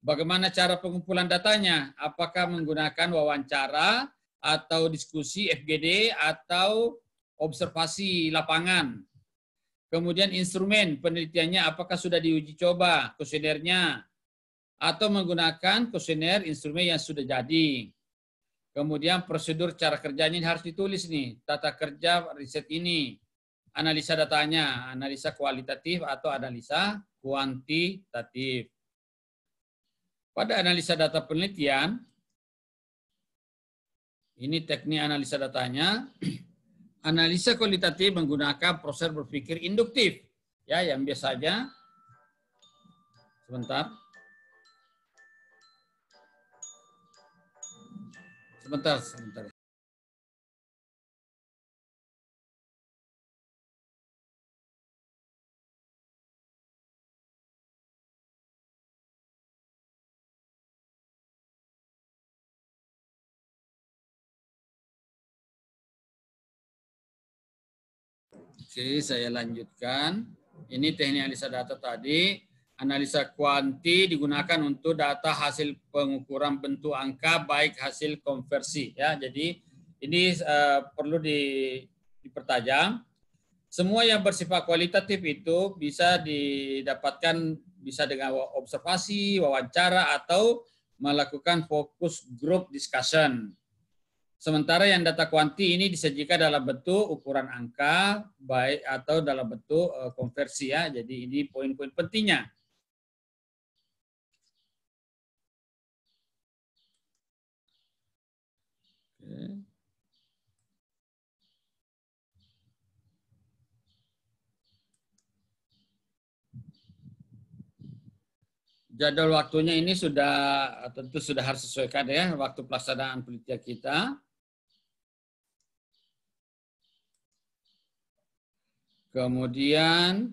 Bagaimana cara pengumpulan datanya? Apakah menggunakan wawancara atau diskusi FGD atau observasi lapangan? Kemudian instrumen penelitiannya apakah sudah diuji coba kuesionernya atau menggunakan kuesioner instrumen yang sudah jadi. Kemudian prosedur cara kerjanya harus ditulis nih, tata kerja riset ini, analisa datanya, analisa kualitatif atau analisa kuantitatif. Pada analisa data penelitian, ini teknik analisa datanya, analisa kualitatif menggunakan proses berpikir induktif, ya yang biasanya sebentar. Sebentar, sebentar. Oke, saya lanjutkan. Ini teknik analisa data tadi. Analisa kuanti digunakan untuk data hasil pengukuran bentuk angka baik hasil konversi ya. Jadi ini uh, perlu di, dipertajam. Semua yang bersifat kualitatif itu bisa didapatkan bisa dengan observasi, wawancara atau melakukan fokus group discussion. Sementara yang data kuanti ini disajikan dalam bentuk ukuran angka baik atau dalam bentuk eh, konversi ya. Jadi ini poin-poin pentingnya. Jadwal waktunya ini sudah tentu sudah harus sesuaikan ya waktu pelaksanaan penelitian kita. Kemudian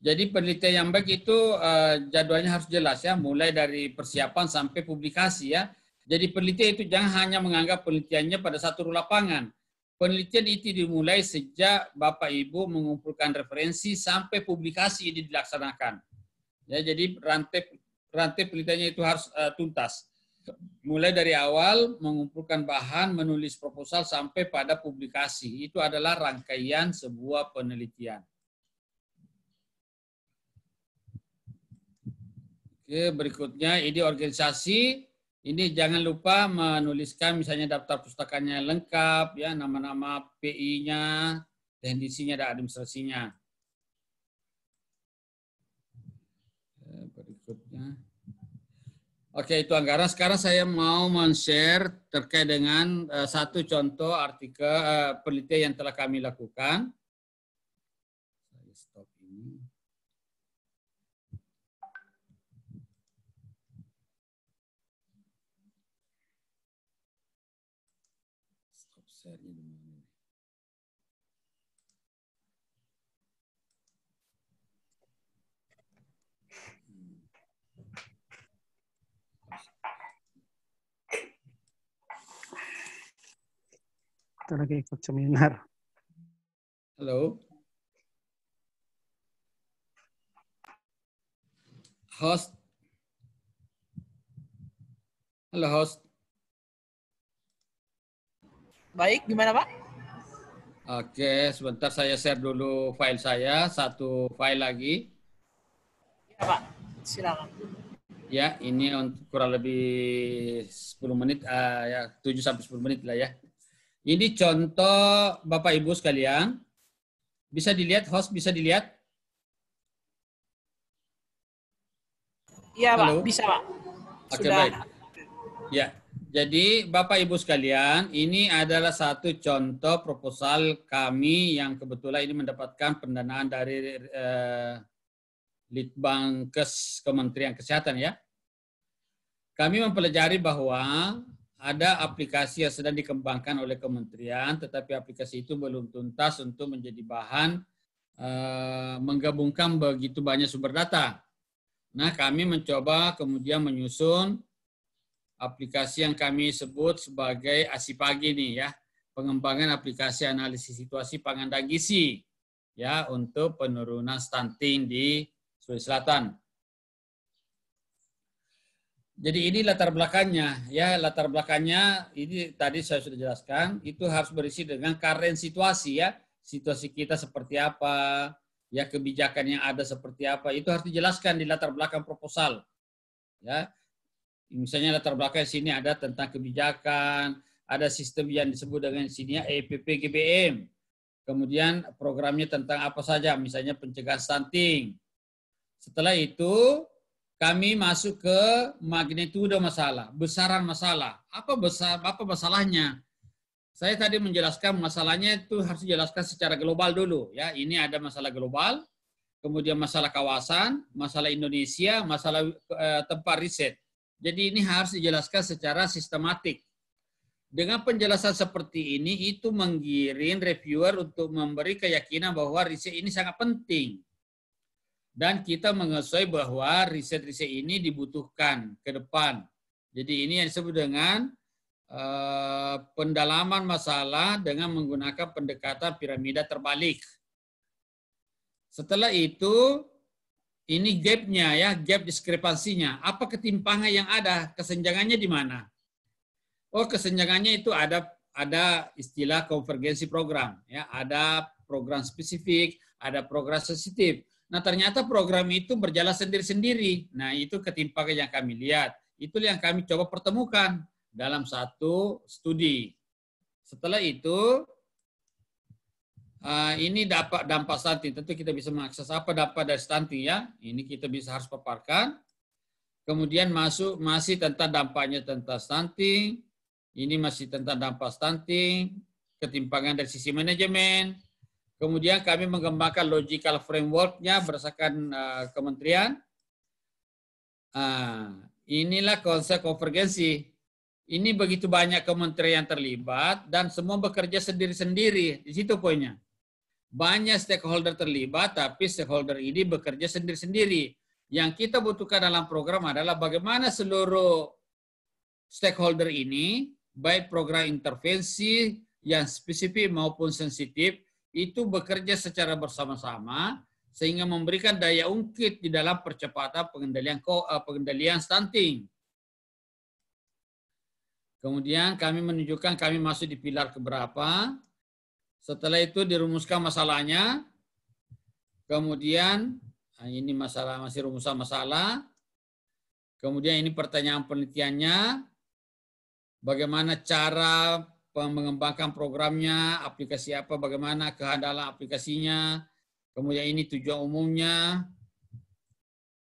jadi penelitian yang baik itu eh, jadwalnya harus jelas ya, mulai dari persiapan sampai publikasi ya. Jadi penelitian itu jangan hanya menganggap penelitiannya pada satu lapangan. Penelitian itu dimulai sejak Bapak Ibu mengumpulkan referensi sampai publikasi ini dilaksanakan. Ya, jadi rantai rantai penelitiannya itu harus uh, tuntas. Mulai dari awal mengumpulkan bahan, menulis proposal sampai pada publikasi. Itu adalah rangkaian sebuah penelitian. Oke, berikutnya ini organisasi. Ini jangan lupa menuliskan misalnya daftar pustakanya lengkap, ya nama-nama PI-nya, teknisinya dan administrasinya. Berikutnya. Oke, itu anggaran. Sekarang saya mau men-share terkait dengan uh, satu contoh artikel uh, penelitian yang telah kami lakukan. Saya stop ini. Stop share-nya di mana? Kita lagi ikut seminar. Halo. Host. Halo host. Baik, gimana Pak? Oke, sebentar saya share dulu file saya, satu file lagi. Ya Pak, silakan. Ya, ini untuk kurang lebih 10 menit, uh, ya 7 sampai 10 menit lah ya. Ini contoh Bapak Ibu sekalian. Bisa dilihat, host bisa dilihat? Iya Pak, bisa Pak. Oke, Sudah. baik. Ya, jadi Bapak Ibu sekalian, ini adalah satu contoh proposal kami yang kebetulan ini mendapatkan pendanaan dari eh, Litbangkes Kementerian Kesehatan ya. Kami mempelajari bahwa ada aplikasi yang sedang dikembangkan oleh kementerian, tetapi aplikasi itu belum tuntas untuk menjadi bahan eh, menggabungkan begitu banyak sumber data. Nah, kami mencoba kemudian menyusun aplikasi yang kami sebut sebagai ASIPAGI nih ya, pengembangan aplikasi analisis situasi pangan dan gizi ya untuk penurunan stunting di Sulawesi Selatan. Jadi ini latar belakangnya ya, latar belakangnya ini tadi saya sudah jelaskan, itu harus berisi dengan current situasi ya, situasi kita seperti apa, ya kebijakan yang ada seperti apa, itu harus dijelaskan di latar belakang proposal. Ya, misalnya latar belakang sini ada tentang kebijakan, ada sistem yang disebut dengan sini ya, EPP GBM. Kemudian programnya tentang apa saja, misalnya pencegahan stunting. Setelah itu kami masuk ke magnitudo masalah, besaran masalah. Apa besar apa masalahnya? Saya tadi menjelaskan masalahnya itu harus dijelaskan secara global dulu ya. Ini ada masalah global, kemudian masalah kawasan, masalah Indonesia, masalah eh, tempat riset. Jadi ini harus dijelaskan secara sistematik. Dengan penjelasan seperti ini, itu menggiring reviewer untuk memberi keyakinan bahwa riset ini sangat penting. Dan kita mengetahui bahwa riset-riset ini dibutuhkan ke depan. Jadi ini yang disebut dengan uh, pendalaman masalah dengan menggunakan pendekatan piramida terbalik. Setelah itu, ini gapnya ya, gap diskrepansinya. Apa ketimpangan yang ada? Kesenjangannya di mana? Oh, kesenjangannya itu ada ada istilah konvergensi program ya, ada program spesifik, ada program sensitif. Nah, ternyata program itu berjalan sendiri-sendiri. Nah, itu ketimpangan yang kami lihat. Itu yang kami coba pertemukan dalam satu studi. Setelah itu, uh, ini dapat dampak stunting. Tentu kita bisa mengakses apa dampak dari stunting ya. Ini kita bisa harus paparkan. Kemudian masuk masih tentang dampaknya tentang stunting. Ini masih tentang dampak stunting, ketimpangan dari sisi manajemen. Kemudian kami mengembangkan logical framework-nya berdasarkan uh, kementerian. Uh, inilah konsep konvergensi. Ini begitu banyak kementerian terlibat dan semua bekerja sendiri-sendiri. Di situ poinnya. Banyak stakeholder terlibat, tapi stakeholder ini bekerja sendiri-sendiri. Yang kita butuhkan dalam program adalah bagaimana seluruh stakeholder ini, baik program intervensi yang spesifik maupun sensitif, itu bekerja secara bersama-sama sehingga memberikan daya ungkit di dalam percepatan pengendalian eh, pengendalian stunting. Kemudian kami menunjukkan kami masuk di pilar keberapa. Setelah itu dirumuskan masalahnya. Kemudian nah ini masalah masih rumusan masalah. Kemudian ini pertanyaan penelitiannya. Bagaimana cara mengembangkan programnya, aplikasi apa, bagaimana kehandalan aplikasinya. Kemudian ini tujuan umumnya.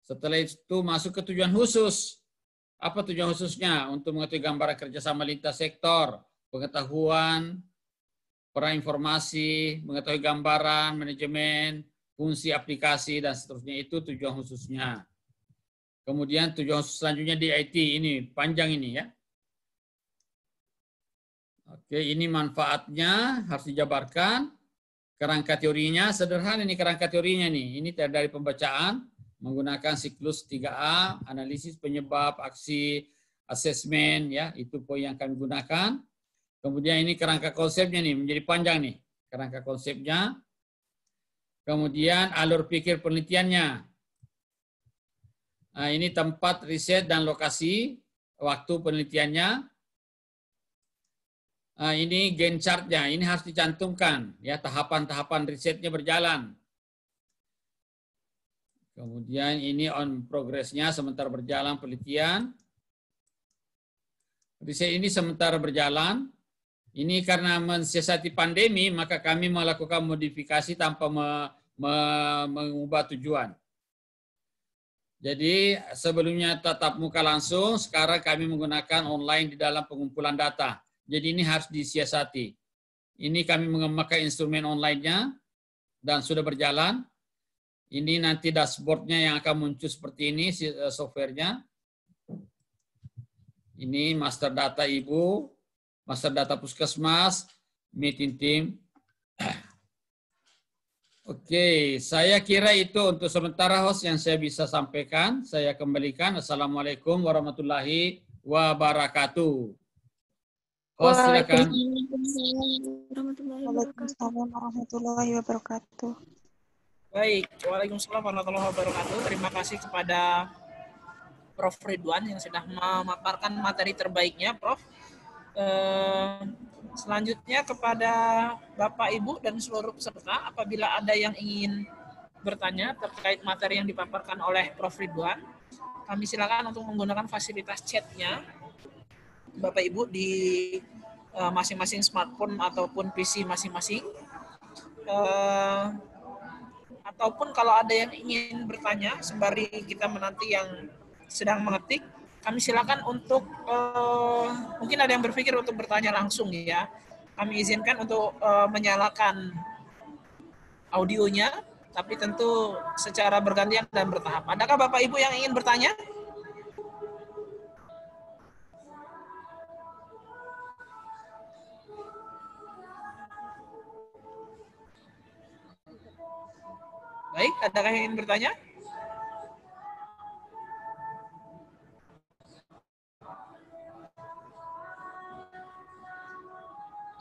Setelah itu masuk ke tujuan khusus. Apa tujuan khususnya? Untuk mengetahui gambaran kerjasama lintas sektor, pengetahuan, peran informasi, mengetahui gambaran, manajemen, fungsi aplikasi, dan seterusnya. Itu tujuan khususnya. Kemudian tujuan khusus selanjutnya di IT, ini panjang ini ya. Oke, ini manfaatnya harus dijabarkan. Kerangka teorinya sederhana ini kerangka teorinya nih. Ini dari pembacaan menggunakan siklus 3A, analisis penyebab, aksi, asesmen, ya itu poin yang kami gunakan. Kemudian ini kerangka konsepnya nih, menjadi panjang nih kerangka konsepnya. Kemudian alur pikir penelitiannya. Nah, ini tempat riset dan lokasi, waktu penelitiannya. Nah, ini gen chartnya, ini harus dicantumkan ya tahapan-tahapan risetnya berjalan. Kemudian ini on progressnya sementara berjalan penelitian. Riset ini sementara berjalan. Ini karena mensiasati pandemi, maka kami melakukan modifikasi tanpa me, me, mengubah tujuan. Jadi sebelumnya tatap muka langsung, sekarang kami menggunakan online di dalam pengumpulan data. Jadi ini harus disiasati. Ini kami mengembangkan instrumen online-nya dan sudah berjalan. Ini nanti dashboardnya yang akan muncul seperti ini eh, softwarenya. Ini master data ibu, master data puskesmas, meeting team. Oke, saya kira itu untuk sementara host yang saya bisa sampaikan. Saya kembalikan. Assalamualaikum warahmatullahi wabarakatuh. Silakan. Waalaikumsalam warahmatullahi wabarakatuh. Baik, Waalaikumsalam warahmatullahi wabarakatuh. Terima kasih kepada Prof. Ridwan yang sudah memaparkan materi terbaiknya, Prof. Eh, selanjutnya kepada Bapak, Ibu, dan seluruh peserta, apabila ada yang ingin bertanya terkait materi yang dipaparkan oleh Prof. Ridwan, kami silakan untuk menggunakan fasilitas chatnya Bapak Ibu di eh, masing-masing smartphone ataupun PC masing-masing. Eh, ataupun kalau ada yang ingin bertanya sembari kita menanti yang sedang mengetik, kami silakan untuk uh, mungkin ada yang berpikir untuk bertanya langsung ya. Kami izinkan untuk uh, menyalakan audionya, tapi tentu secara bergantian dan bertahap. Adakah Bapak Ibu yang ingin bertanya? Baik, adakah yang ingin bertanya?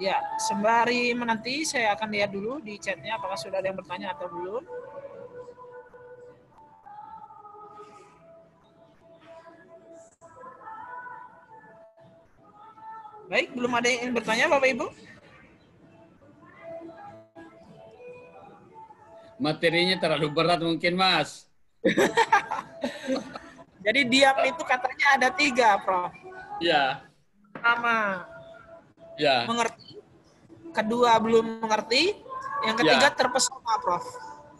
Ya, sembari menanti saya akan lihat dulu di chatnya apakah sudah ada yang bertanya atau belum. Baik, belum ada yang ingin bertanya Bapak Ibu? Materinya terlalu berat mungkin, Mas. Jadi diam itu katanya ada tiga, Prof. Iya. pertama Ya. mengerti, kedua belum mengerti, yang ketiga Ya. terpesona, Prof.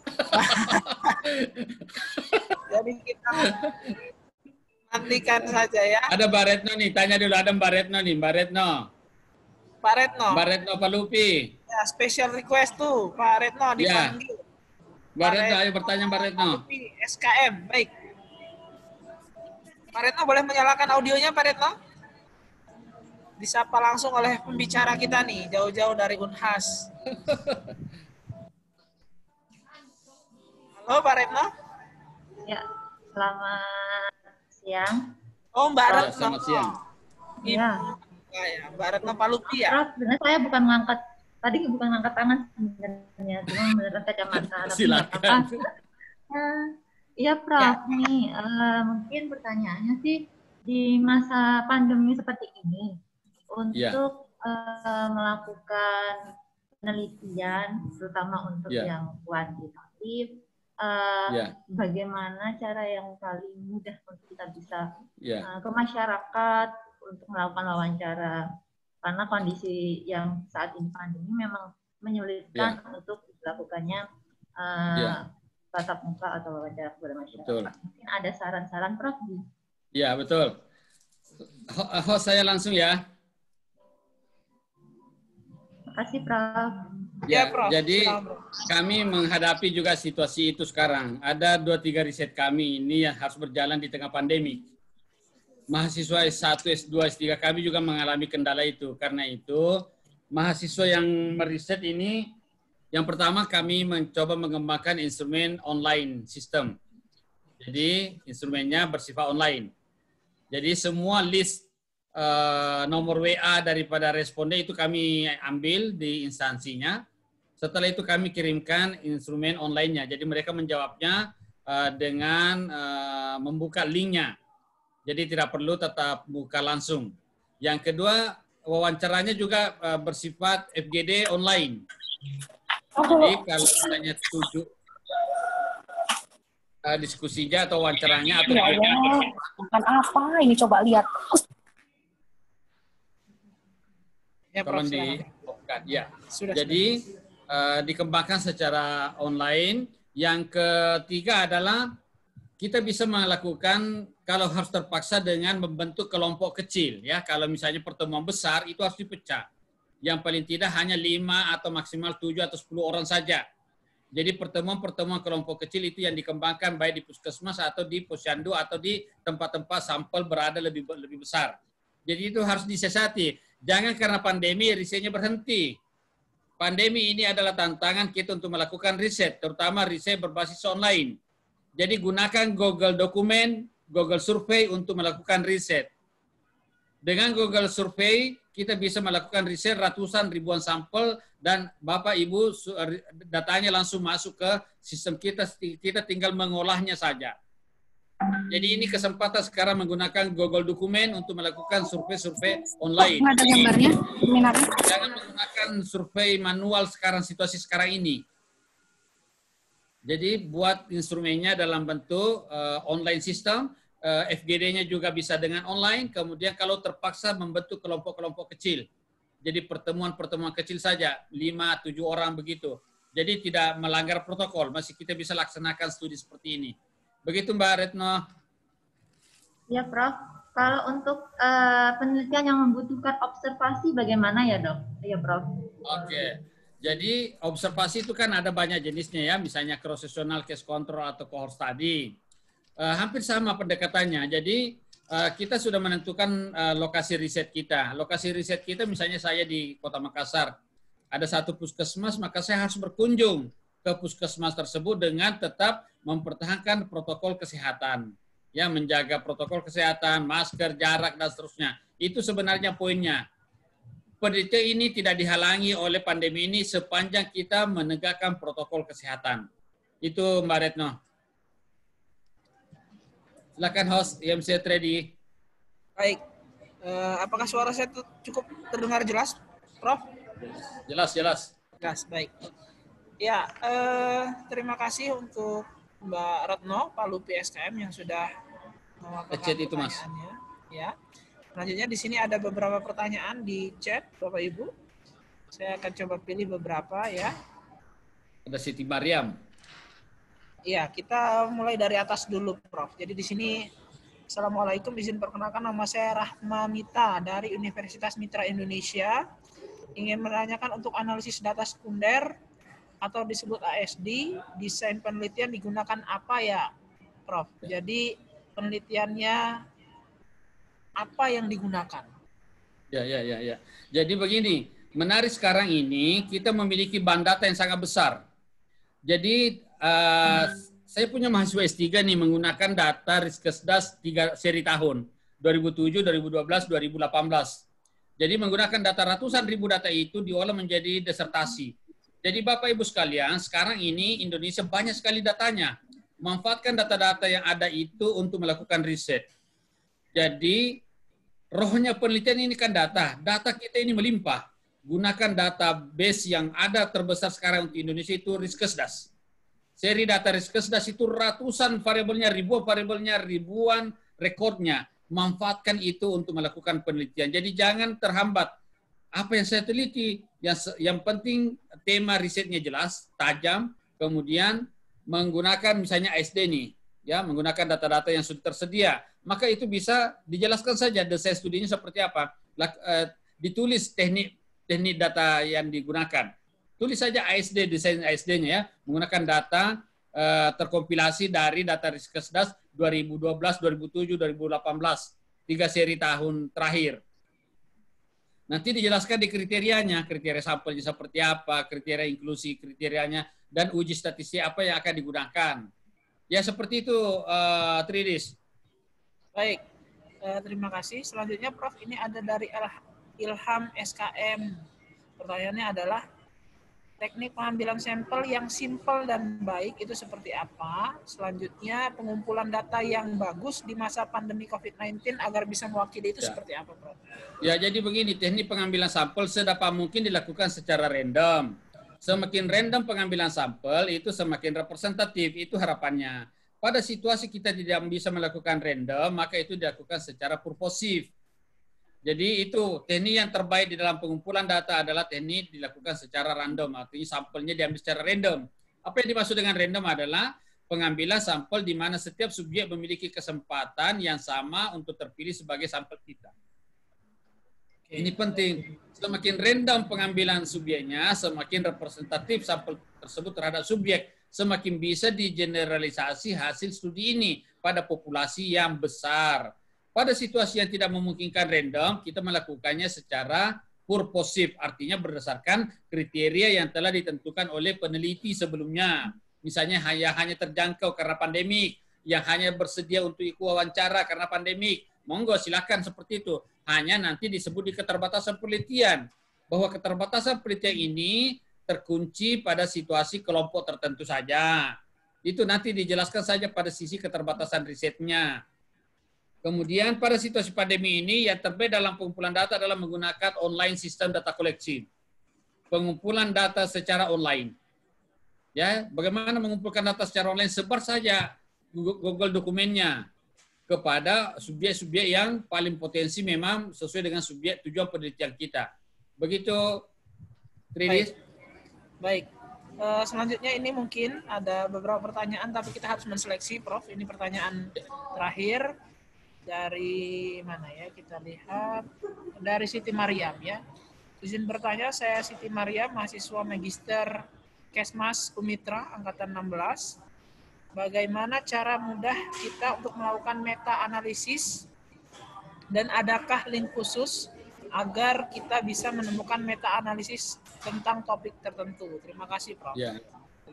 Jadi kita nantikan saja ya. Ada Mbak Retno nih, tanya dulu ada Mbak Retno nih, Mbak Retno. Pak Retno. Mbak Retno Palupi. Ya, special request tuh, Pak Retno Ya. Mbak Retno, ayo bertanya Mbak Retno. SKM, baik. Pak Retno boleh menyalakan audionya, Pak Retno? Disapa langsung oleh pembicara kita nih, jauh-jauh dari Unhas. Halo, Pak Retno. Ya, selamat siang. Oh, Mbak Retno. selamat siang. Iya. Ya, Mbak Retno Palupi ya? Prof, saya bukan mengangkat tadi bukan mengangkat tangan sebenarnya, cuma beneran kacamata. Tapi apa-apa. Eh, Iya, Prof. Nih, eh, mungkin pertanyaannya sih di masa pandemi seperti ini Iya. untuk eh, melakukan penelitian, terutama untuk Iya. yang kuantitatif, eh, Iya. bagaimana cara yang paling mudah untuk kita bisa Ya. uh, ke masyarakat untuk melakukan wawancara karena kondisi yang saat ini pandemi memang menyulitkan untuk dilakukannya uh, Ya. tatap muka atau wawancara kepada masyarakat. Betul. Mungkin ada saran-saran Prof di Ya, betul. Ho- Host saya langsung ya. Makasih Prof. Ya, Prof. jadi Prof. kami menghadapi juga situasi itu sekarang. Ada dua tiga riset kami ini yang harus berjalan di tengah pandemi. Mahasiswa S1, S2, S3 kami juga mengalami kendala itu. Karena itu, mahasiswa yang meriset ini, yang pertama kami mencoba mengembangkan instrumen online sistem. Jadi instrumennya bersifat online. Jadi semua list eh, nomor WA daripada responden itu kami ambil di instansinya. Setelah itu kami kirimkan instrumen online-nya. Jadi mereka menjawabnya eh, dengan eh, membuka linknya. Jadi tidak perlu tetap buka langsung. Yang kedua, wawancaranya juga eh, bersifat FGD online. Jadi kalau misalnya tujuh eh, diskusinya atau wawancaranya atau Ya Allah, makan apa ini coba lihat. Ya, Prof. tolong di ya. Sudah, Jadi eh, dikembangkan secara online. Yang ketiga adalah kita bisa melakukan kalau harus terpaksa dengan membentuk kelompok kecil ya. Kalau misalnya pertemuan besar itu harus dipecah. Yang paling tidak hanya lima atau maksimal tujuh atau 10 orang saja. Jadi pertemuan-pertemuan kelompok kecil itu yang dikembangkan baik di puskesmas atau di posyandu atau di tempat-tempat sampel berada lebih lebih besar. Jadi itu harus disiasati. Jangan karena pandemi risetnya berhenti. Pandemi ini adalah tantangan kita untuk melakukan riset, terutama riset berbasis online. Jadi gunakan Google Dokumen, Google Survey untuk melakukan riset. Dengan Google Survey, kita bisa melakukan riset ratusan ribuan sampel dan Bapak Ibu datanya langsung masuk ke sistem kita, kita tinggal mengolahnya saja. Jadi ini kesempatan sekarang menggunakan Google Dokumen untuk melakukan survei-survei online. Ada gambarnya, seminarnya. Jangan menggunakan survei manual sekarang situasi sekarang ini. Jadi buat instrumennya dalam bentuk eh, online system, FGD-nya juga bisa dengan online. Kemudian kalau terpaksa membentuk kelompok-kelompok kecil. Jadi pertemuan-pertemuan kecil saja, 5 7 orang begitu. Jadi tidak melanggar protokol, masih kita bisa laksanakan studi seperti ini. Begitu Mbak Retno. Ya Prof. Kalau untuk eh, penelitian yang membutuhkan observasi bagaimana ya dok? Ya Prof. Oke. Jadi observasi itu kan ada banyak jenisnya ya, misalnya cross sectional case control atau cohort study. Eh, hampir sama pendekatannya. Jadi eh, kita sudah menentukan eh, lokasi riset kita. Lokasi riset kita misalnya saya di Kota Makassar. Ada satu puskesmas, maka saya harus berkunjung ke puskesmas tersebut dengan tetap mempertahankan protokol kesehatan. Ya, menjaga protokol kesehatan, masker, jarak dan seterusnya. Itu sebenarnya poinnya penelitian ini tidak dihalangi oleh pandemi ini sepanjang kita menegakkan protokol kesehatan. Itu Mbak Retno. Silakan host IMC Tredi. Baik. Eh, apakah suara saya cukup terdengar jelas, Prof? Jelas, jelas. Jelas, baik. Ya, eh, terima kasih untuk Mbak Retno, Palu PSKM yang sudah mewakilkan Ecet itu, Mas. Ya. Selanjutnya di sini ada beberapa pertanyaan di chat Bapak Ibu. Saya akan coba pilih beberapa ya. Ada Siti Mariam. Iya, kita mulai dari atas dulu, Prof. Jadi di sini Assalamualaikum, izin perkenalkan nama saya Rahma Mita dari Universitas Mitra Indonesia. Ingin menanyakan untuk analisis data sekunder atau disebut ASD, desain penelitian digunakan apa ya, Prof? Jadi penelitiannya apa yang digunakan? Ya, ya, ya, ya. Jadi begini, menarik sekarang ini kita memiliki data yang sangat besar. Jadi uh, saya punya mahasiswa S3 nih menggunakan data Riskesdas tiga seri tahun 2007, 2012, 2018. Jadi menggunakan data ratusan ribu data itu diolah menjadi desertasi. Jadi Bapak Ibu sekalian, sekarang ini Indonesia banyak sekali datanya. Manfaatkan data-data yang ada itu untuk melakukan riset. Jadi rohnya penelitian ini kan data. Data kita ini melimpah. Gunakan database yang ada terbesar sekarang untuk Indonesia itu Riskesdas seri data Riskesdas itu ratusan variabelnya, ribuan variabelnya, ribuan rekornya. Manfaatkan itu untuk melakukan penelitian. Jadi jangan terhambat. Apa yang saya teliti, yang yang penting tema risetnya jelas, tajam, kemudian menggunakan misalnya SD nih, ya menggunakan data-data yang sudah tersedia, maka itu bisa dijelaskan saja desain studinya seperti apa, eh, ditulis teknik teknik data yang digunakan tulis saja ASD desain ASD-nya ya menggunakan data uh, terkompilasi dari data Riskesdas 2012, 2007, 2018 tiga seri tahun terakhir. Nanti dijelaskan di kriterianya, kriteria sampelnya seperti apa, kriteria inklusi kriterianya, dan uji statistik apa yang akan digunakan. Ya seperti itu, uh, Tridis. Baik, uh, terima kasih. Selanjutnya, Prof, ini ada dari Ilham SKM. Pertanyaannya adalah, Teknik pengambilan sampel yang simpel dan baik itu seperti apa? Selanjutnya, pengumpulan data yang bagus di masa pandemi COVID-19 agar bisa mewakili itu ya. seperti apa, Prof? Ya, jadi begini, teknik pengambilan sampel sedapat mungkin dilakukan secara random. Semakin random pengambilan sampel, itu semakin representatif, itu harapannya. Pada situasi kita tidak bisa melakukan random, maka itu dilakukan secara purposif jadi itu teknik yang terbaik di dalam pengumpulan data adalah teknik dilakukan secara random, artinya sampelnya diambil secara random. Apa yang dimaksud dengan random adalah pengambilan sampel di mana setiap subjek memiliki kesempatan yang sama untuk terpilih sebagai sampel kita. Ini penting. Semakin random pengambilan subjeknya, semakin representatif sampel tersebut terhadap subjek, semakin bisa digeneralisasi hasil studi ini pada populasi yang besar. Pada situasi yang tidak memungkinkan random, kita melakukannya secara purposif, artinya berdasarkan kriteria yang telah ditentukan oleh peneliti sebelumnya. Misalnya hanya hanya terjangkau karena pandemik, yang hanya bersedia untuk ikut wawancara karena pandemik. Monggo silakan seperti itu. Hanya nanti disebut di keterbatasan penelitian bahwa keterbatasan penelitian ini terkunci pada situasi kelompok tertentu saja. Itu nanti dijelaskan saja pada sisi keterbatasan risetnya. Kemudian pada situasi pandemi ini yang terbaik dalam pengumpulan data adalah menggunakan online sistem data koleksi. Pengumpulan data secara online. Ya, bagaimana mengumpulkan data secara online? Sebar saja Google dokumennya kepada subjek-subjek yang paling potensi memang sesuai dengan subjek tujuan penelitian kita. Begitu, Tridis? Baik. Baik. Uh, selanjutnya ini mungkin ada beberapa pertanyaan, tapi kita harus menseleksi, Prof. Ini pertanyaan terakhir dari mana ya kita lihat. Dari Siti Mariam ya. Izin bertanya saya Siti Mariam mahasiswa magister Kesmas Umitra angkatan 16 bagaimana cara mudah kita untuk melakukan meta analisis dan adakah link khusus agar kita bisa menemukan meta analisis tentang topik tertentu? Terima kasih Prof. Ya.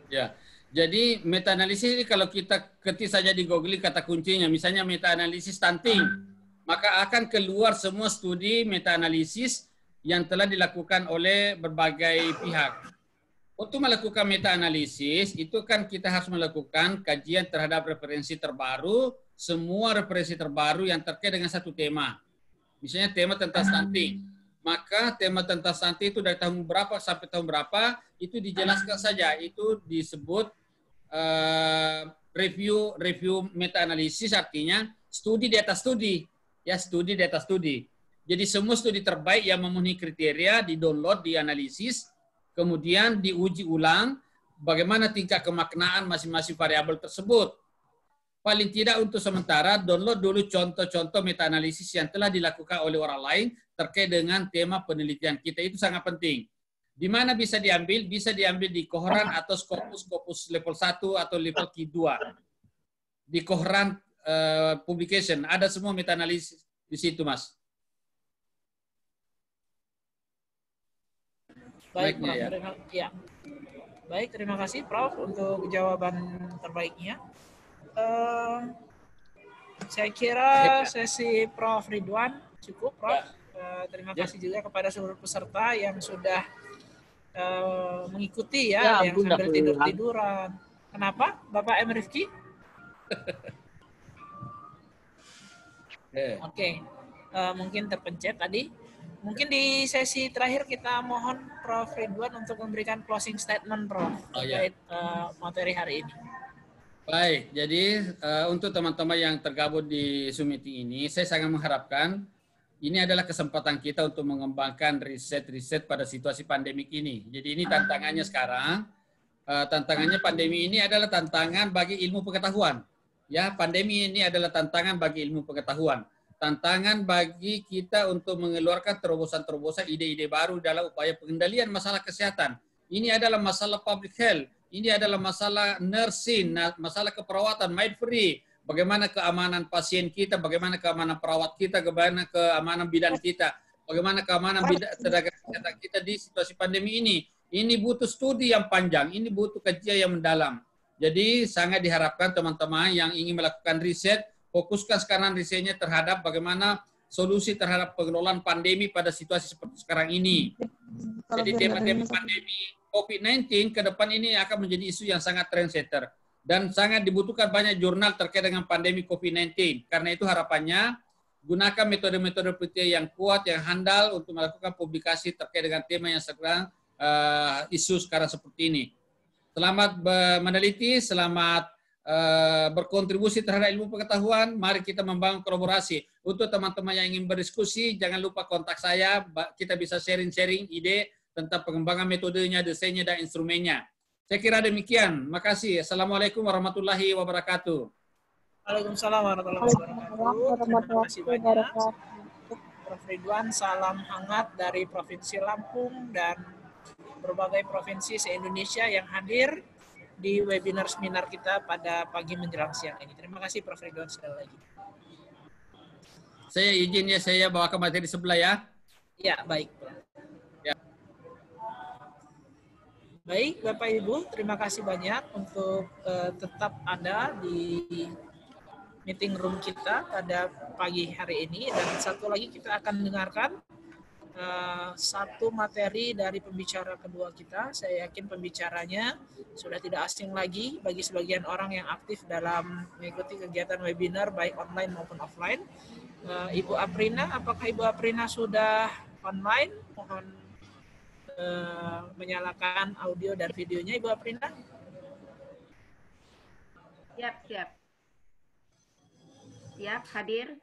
Ya jadi meta analisis ini kalau kita ketik saja di Google kata kuncinya, misalnya meta analisis stunting, maka akan keluar semua studi meta analisis yang telah dilakukan oleh berbagai pihak. Untuk melakukan meta analisis itu kan kita harus melakukan kajian terhadap referensi terbaru, semua referensi terbaru yang terkait dengan satu tema. Misalnya tema tentang stunting. Maka tema tentang stunting itu dari tahun berapa sampai tahun berapa itu dijelaskan saja. Itu disebut uh, review review meta analisis artinya studi di atas studi. Ya studi di atas studi. Jadi semua studi terbaik yang memenuhi kriteria di-download, dianalisis, kemudian diuji ulang bagaimana tingkat kemaknaan masing-masing variabel tersebut. Paling tidak untuk sementara download dulu contoh-contoh meta-analisis yang telah dilakukan oleh orang lain terkait dengan tema penelitian kita. Itu sangat penting. Di mana bisa diambil? Bisa diambil di Koran atau Scopus-Scopus level 1 atau level Q2. Di Koran uh, Publication. Ada semua meta-analisis di situ, Mas. Baik, Prof. ya. Ya. Baik, terima kasih Prof untuk jawaban terbaiknya. Eh, saya kira sesi Prof Ridwan cukup, Prof. Eh, terima Ya. kasih juga kepada seluruh peserta yang sudah eh, mengikuti Ya ya, yang ampun, sambil tidur tiduran. Kenapa, Bapak M Rifki? Oke, Eh, mungkin terpencet tadi. Mungkin di sesi terakhir kita mohon Prof Ridwan untuk memberikan closing statement, Prof, Oh, ya. terkait eh, materi hari ini. Baik, jadi eh, untuk teman-teman yang tergabung di Zoom meeting ini, saya sangat mengharapkan ini adalah kesempatan kita untuk mengembangkan riset-riset pada situasi pandemik ini. Jadi ini tantangannya sekarang. Eh, tantangannya pandemi ini adalah tantangan bagi ilmu pengetahuan. Ya, pandemi ini adalah tantangan bagi ilmu pengetahuan. Tantangan bagi kita untuk mengeluarkan terobosan-terobosan ide-ide baru dalam upaya pengendalian masalah kesehatan. Ini adalah masalah public health. Ini adalah masalah nursing, masalah keperawatan, mindfree. Bagaimana keamanan pasien kita, bagaimana keamanan perawat kita, bagaimana keamanan bidan kita, bagaimana keamanan bidan tenaga kesehatan kita di situasi pandemi ini. Ini butuh studi yang panjang, ini butuh kajian yang mendalam. Jadi sangat diharapkan teman-teman yang ingin melakukan riset, fokuskan sekarang risetnya terhadap bagaimana solusi terhadap pengelolaan pandemi pada situasi seperti sekarang ini. Jadi tema-tema pandemi COVID-19 ke depan ini akan menjadi isu yang sangat trendsetter dan sangat dibutuhkan banyak jurnal terkait dengan pandemi COVID-19. Karena itu harapannya gunakan metode-metode penelitian yang kuat, yang handal untuk melakukan publikasi terkait dengan tema yang sekarang eh, isu sekarang seperti ini. Selamat meneliti, selamat eh, berkontribusi terhadap ilmu pengetahuan. Mari kita membangun kolaborasi. Untuk teman-teman yang ingin berdiskusi, jangan lupa kontak saya. Kita bisa sharing-sharing ide tentang pengembangan metodenya, desainnya, dan instrumennya. Saya kira demikian. Makasih. Assalamualaikum warahmatullahi wabarakatuh. Waalaikumsalam warahmatullahi wabarakatuh. Terima kasih banyak. Prof Ridwan, salam hangat dari Provinsi Lampung dan berbagai provinsi se-Indonesia yang hadir di webinar seminar kita pada pagi menjelang siang ini. Terima kasih Prof Ridwan sekali lagi. Saya izin ya, saya bawa ke materi sebelah ya. Ya, baik. Baik, Bapak Ibu, terima kasih banyak untuk eh, tetap ada di meeting room kita pada pagi hari ini dan satu lagi kita akan dengarkan eh, satu materi dari pembicara kedua kita. Saya yakin pembicaranya sudah tidak asing lagi bagi sebagian orang yang aktif dalam mengikuti kegiatan webinar baik online maupun offline. Eh, Ibu Aprina, apakah Ibu Aprina sudah online? Mohon eh, menyalakan audio dan videonya Ibu Aprina. Siap, siap. Siap, hadir.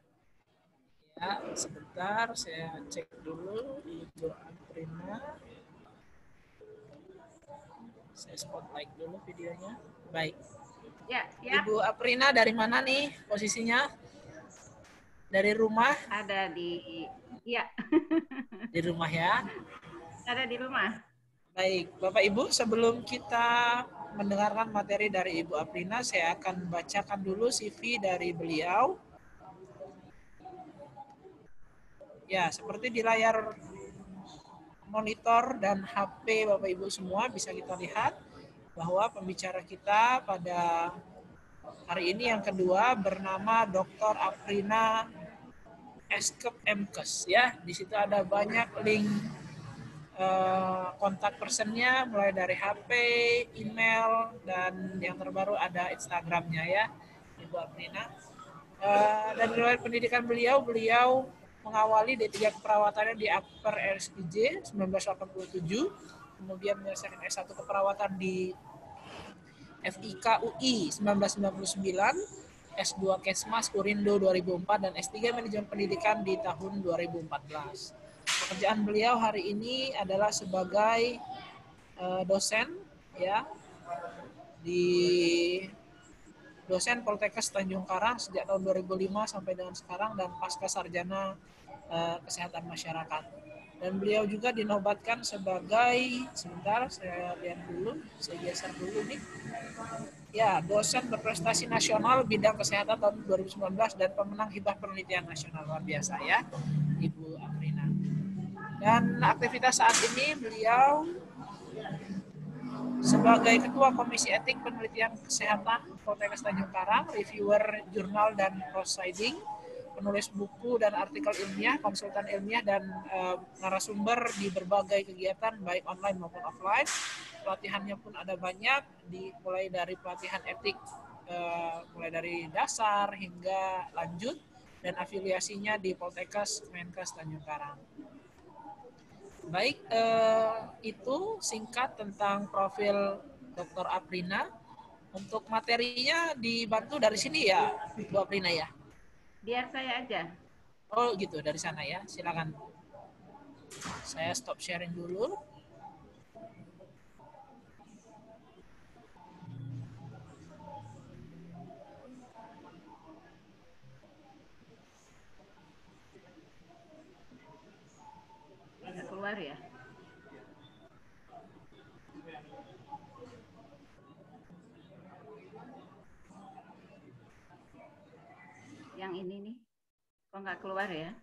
Ya, sebentar saya cek dulu Ibu Aprina. Saya spotlight dulu videonya. Baik. Ya, siap. Ibu Aprina dari mana nih posisinya? Dari rumah? Ada di, iya. Di rumah ya. Ada di rumah. Baik, Bapak Ibu, sebelum kita mendengarkan materi dari Ibu Aprina, saya akan bacakan dulu CV dari beliau. Ya, seperti di layar monitor dan HP Bapak Ibu semua bisa kita lihat bahwa pembicara kita pada hari ini yang kedua bernama Dr. Aprina Eskep Mkes ya. Di situ ada banyak link eh, kontak personnya mulai dari HP, email dan yang terbaru ada Instagramnya ya Ibu Aprina. Eh, dan riwayat pendidikan beliau, beliau mengawali D3 keperawatannya di Upper RSPJ 1987, kemudian menyelesaikan S1 keperawatan di FIK UI 1999, S2 Kesmas Urindo 2004 dan S3 Manajemen Pendidikan di tahun 2014. Pekerjaan beliau hari ini adalah sebagai uh, dosen ya di dosen Poltekkes Tanjung Karang sejak tahun 2005 sampai dengan sekarang dan pasca sarjana uh, kesehatan masyarakat. Dan beliau juga dinobatkan sebagai sebentar saya lihat dulu, saya geser dulu nih. Ya, dosen berprestasi nasional bidang kesehatan tahun 2019 dan pemenang hibah penelitian nasional luar biasa ya, Ibu. Dan aktivitas saat ini beliau sebagai Ketua Komisi Etik Penelitian Kesehatan Poltekkes Tanjung Karang, reviewer jurnal dan proceeding, penulis buku dan artikel ilmiah, konsultan ilmiah dan uh, narasumber di berbagai kegiatan baik online maupun offline. Pelatihannya pun ada banyak, di, mulai dari pelatihan etik uh, mulai dari dasar hingga lanjut dan afiliasinya di Poltekkes Menkes Tanjung Karang. Baik, eh, itu singkat tentang profil Dr. Aprina. Untuk materinya dibantu dari sini ya, Bu Aprina ya? Biar saya aja. Oh gitu, dari sana ya. Silakan. Saya stop sharing dulu. Keluar ya? Yang ini nih, kok nggak keluar ya?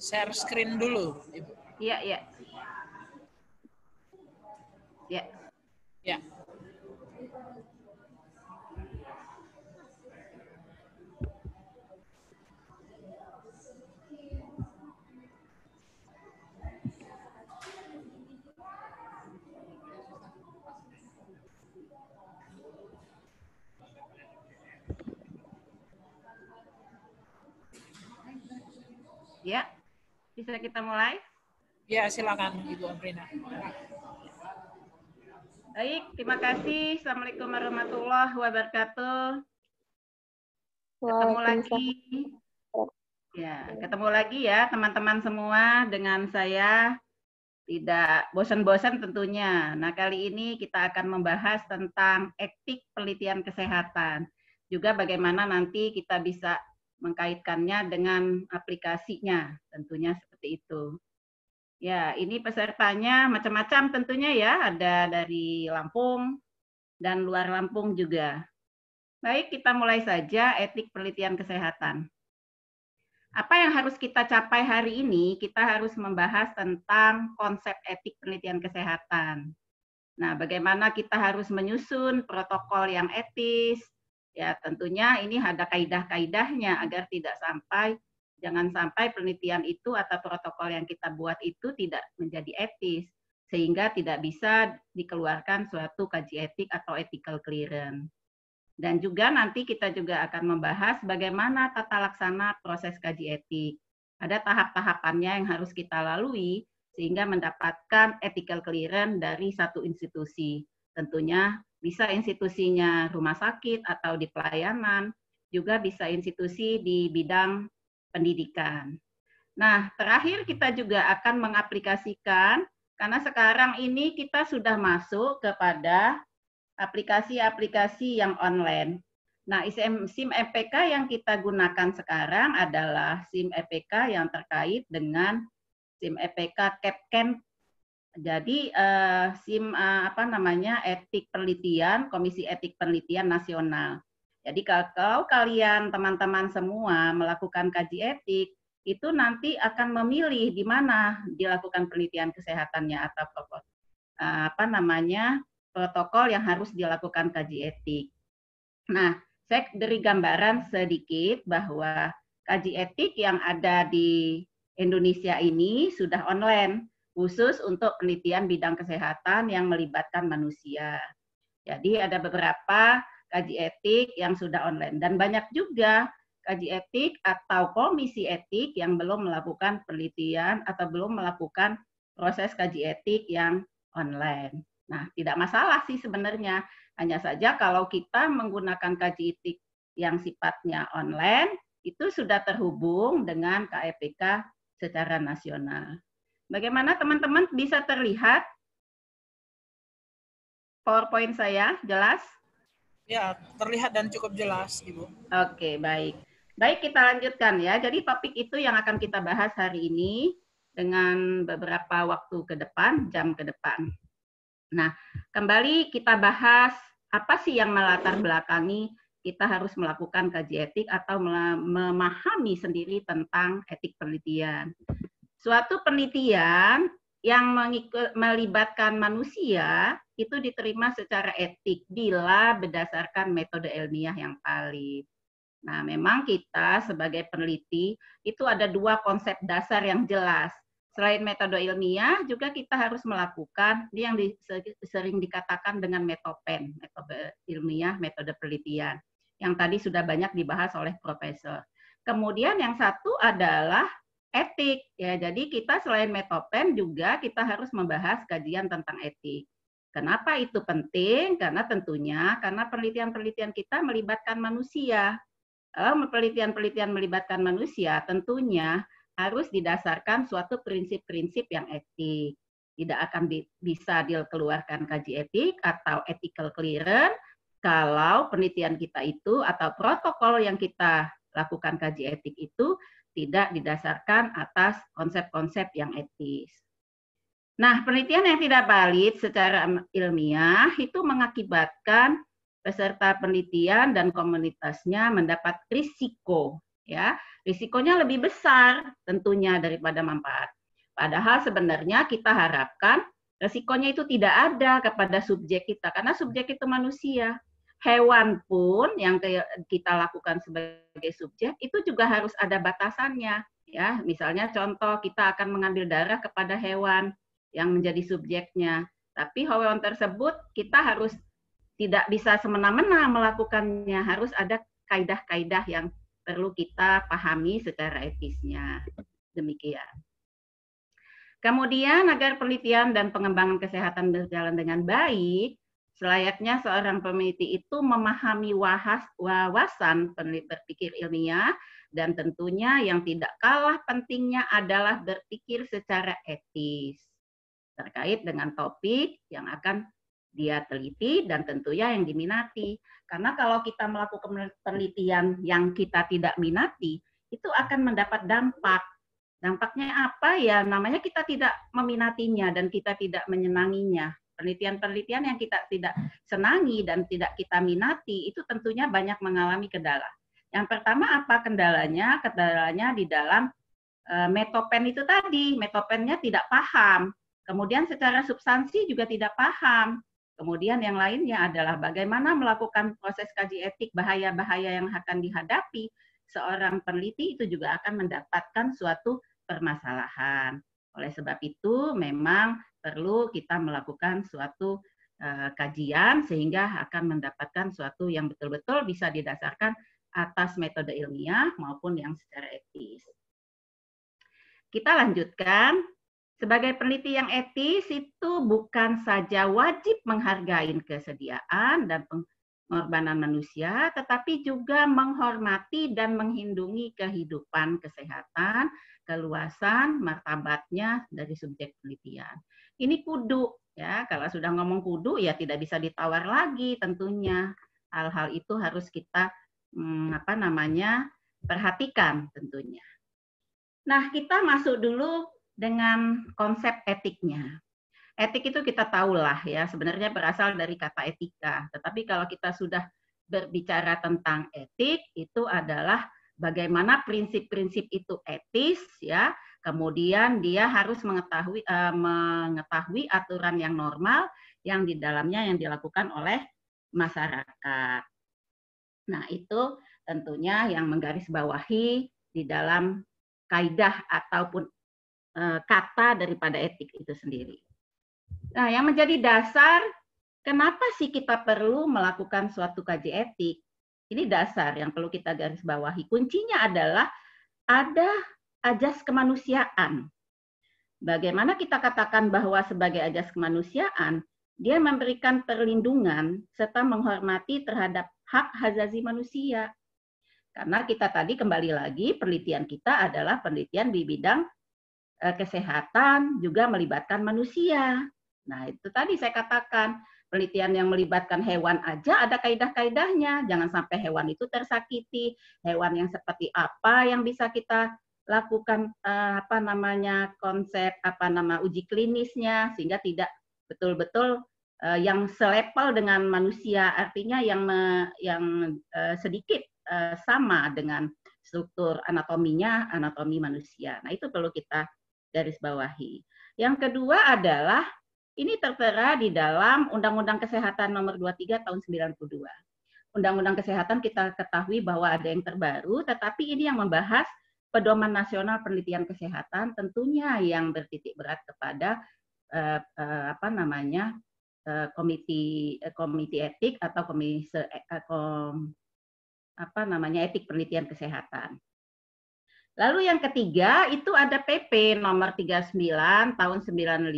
Share screen dulu, Ibu. Iya, iya. Ya. Ya. Ya. Bisa kita mulai? Ya, silakan Ibu Aprina. Baik, terima kasih. Assalamualaikum warahmatullahi wabarakatuh. Ketemu lagi. Ya, ketemu lagi ya teman-teman semua dengan saya tidak bosan-bosan tentunya. Nah, kali ini kita akan membahas tentang etik penelitian kesehatan. Juga bagaimana nanti kita bisa mengkaitkannya dengan aplikasinya, tentunya seperti itu. Ya, ini pesertanya macam-macam tentunya ya, ada dari Lampung dan luar Lampung juga. Baik, kita mulai saja etik penelitian kesehatan. Apa yang harus kita capai hari ini? Kita harus membahas tentang konsep etik penelitian kesehatan. Nah, bagaimana kita harus menyusun protokol yang etis, ya tentunya ini ada kaidah-kaidahnya agar tidak sampai jangan sampai penelitian itu atau protokol yang kita buat itu tidak menjadi etis sehingga tidak bisa dikeluarkan suatu kaji etik atau ethical clearance. Dan juga nanti kita juga akan membahas bagaimana tata laksana proses kaji etik. Ada tahap-tahapannya yang harus kita lalui sehingga mendapatkan ethical clearance dari satu institusi. Tentunya bisa institusinya rumah sakit atau di pelayanan, juga bisa institusi di bidang pendidikan. Nah, terakhir kita juga akan mengaplikasikan karena sekarang ini kita sudah masuk kepada aplikasi-aplikasi yang online. Nah, SIM EPK yang kita gunakan sekarang adalah SIM EPK yang terkait dengan SIM EPK CAPCAN jadi uh, SIM uh, apa namanya etik penelitian Komisi Etik Penelitian Nasional. Jadi kalau kalian teman-teman semua melakukan kaji etik itu nanti akan memilih di mana dilakukan penelitian kesehatannya atau uh, apa namanya protokol yang harus dilakukan kaji etik. Nah, saya beri gambaran sedikit bahwa kaji etik yang ada di Indonesia ini sudah online khusus untuk penelitian bidang kesehatan yang melibatkan manusia. Jadi ada beberapa kaji etik yang sudah online dan banyak juga kaji etik atau komisi etik yang belum melakukan penelitian atau belum melakukan proses kaji etik yang online. Nah, tidak masalah sih sebenarnya. Hanya saja kalau kita menggunakan kaji etik yang sifatnya online, itu sudah terhubung dengan KEPK secara nasional. Bagaimana teman-teman bisa terlihat PowerPoint saya? Jelas? Ya, terlihat dan cukup jelas, Ibu. Oke, baik. Baik, kita lanjutkan ya. Jadi topik itu yang akan kita bahas hari ini dengan beberapa waktu ke depan, jam ke depan. Nah, kembali kita bahas apa sih yang melatar belakangi kita harus melakukan kaji etik atau memahami sendiri tentang etik penelitian. Suatu penelitian yang melibatkan manusia itu diterima secara etik bila berdasarkan metode ilmiah yang valid. Nah, memang kita sebagai peneliti itu ada dua konsep dasar yang jelas. Selain metode ilmiah, juga kita harus melakukan yang sering dikatakan dengan metopen, metode ilmiah, metode penelitian, yang tadi sudah banyak dibahas oleh profesor. Kemudian yang satu adalah etik, ya. Jadi kita selain metopen juga kita harus membahas kajian tentang etik. Kenapa itu penting? Karena tentunya karena penelitian-penelitian kita melibatkan manusia. Kalau penelitian-penelitian melibatkan manusia, tentunya harus didasarkan suatu prinsip-prinsip yang etik. Tidak akan bi bisa dikeluarkan kaji etik atau ethical clearance kalau penelitian kita itu atau protokol yang kita lakukan kaji etik itu tidak didasarkan atas konsep-konsep yang etis. Nah, penelitian yang tidak valid secara ilmiah itu mengakibatkan peserta penelitian dan komunitasnya mendapat risiko ya risikonya lebih besar tentunya daripada manfaat. Padahal sebenarnya kita harapkan risikonya itu tidak ada kepada subjek kita karena subjek itu manusia. Hewan pun yang kita lakukan sebagai subjek itu juga harus ada batasannya ya. Misalnya contoh kita akan mengambil darah kepada hewan yang menjadi subjeknya. Tapi hewan tersebut kita harus tidak bisa semena-mena melakukannya, harus ada kaidah-kaidah yang perlu kita pahami secara etisnya. Demikian. Kemudian agar penelitian dan pengembangan kesehatan berjalan dengan baik, selayaknya seorang peneliti itu memahami wahas, wawasan berpikir ilmiah dan tentunya yang tidak kalah pentingnya adalah berpikir secara etis terkait dengan topik yang akan dia teliti dan tentunya yang diminati. Karena kalau kita melakukan penelitian yang kita tidak minati, itu akan mendapat dampak. Dampaknya apa ya? Namanya kita tidak meminatinya dan kita tidak menyenanginya. Penelitian-penelitian yang kita tidak senangi dan tidak kita minati itu tentunya banyak mengalami kendala. Yang pertama apa kendalanya? Kendalanya di dalam eh, metopen itu tadi, metopennya tidak paham. Kemudian secara substansi juga tidak paham. Kemudian yang lainnya adalah bagaimana melakukan proses kaji etik bahaya-bahaya yang akan dihadapi seorang peneliti itu juga akan mendapatkan suatu permasalahan. Oleh sebab itu memang perlu kita melakukan suatu uh, kajian sehingga akan mendapatkan suatu yang betul-betul bisa didasarkan atas metode ilmiah maupun yang secara etis. Kita lanjutkan sebagai peneliti yang etis itu bukan saja wajib menghargai kesediaan dan pengorbanan manusia, tetapi juga menghormati dan menghindungi kehidupan, kesehatan, keluasan, martabatnya dari subjek penelitian. Ini kudu ya, kalau sudah ngomong kudu ya tidak bisa ditawar lagi tentunya. Hal-hal itu harus kita hmm, apa namanya perhatikan tentunya. Nah, kita masuk dulu dengan konsep etiknya. Etik itu kita tahulah ya, sebenarnya berasal dari kata etika. Tetapi kalau kita sudah berbicara tentang etik, itu adalah bagaimana prinsip-prinsip itu etis ya. Kemudian dia harus mengetahui uh, mengetahui aturan yang normal yang di dalamnya yang dilakukan oleh masyarakat. Nah, itu tentunya yang menggarisbawahi di dalam kaidah ataupun Eh, kata daripada etik itu sendiri. Nah, yang menjadi dasar kenapa sih kita perlu melakukan suatu kaji etik? Ini dasar yang perlu kita garis bawahi. Kuncinya adalah ada ajas kemanusiaan. Bagaimana kita katakan bahwa sebagai ajas kemanusiaan? dia memberikan perlindungan serta menghormati terhadap hak hazazi manusia. Karena kita tadi kembali lagi penelitian kita adalah penelitian di bidang eh, kesehatan juga melibatkan manusia. Nah, itu tadi saya katakan penelitian yang melibatkan hewan aja ada kaidah-kaidahnya. Jangan sampai hewan itu tersakiti. Hewan yang seperti apa yang bisa kita lakukan eh, apa namanya konsep apa nama uji klinisnya sehingga tidak betul-betul uh, yang selepel dengan manusia artinya yang me, yang uh, sedikit uh, sama dengan struktur anatominya anatomi manusia. Nah, itu perlu kita garis bawahi. Yang kedua adalah ini tertera di dalam Undang-Undang Kesehatan Nomor 23 Tahun 92. Undang-Undang Kesehatan kita ketahui bahwa ada yang terbaru, tetapi ini yang membahas pedoman nasional penelitian kesehatan tentunya yang bertitik berat kepada uh, uh, apa namanya uh, komite uh, komite etik atau komisi uh, kom, apa namanya etik penelitian kesehatan. Lalu yang ketiga itu ada PP nomor 39 tahun 95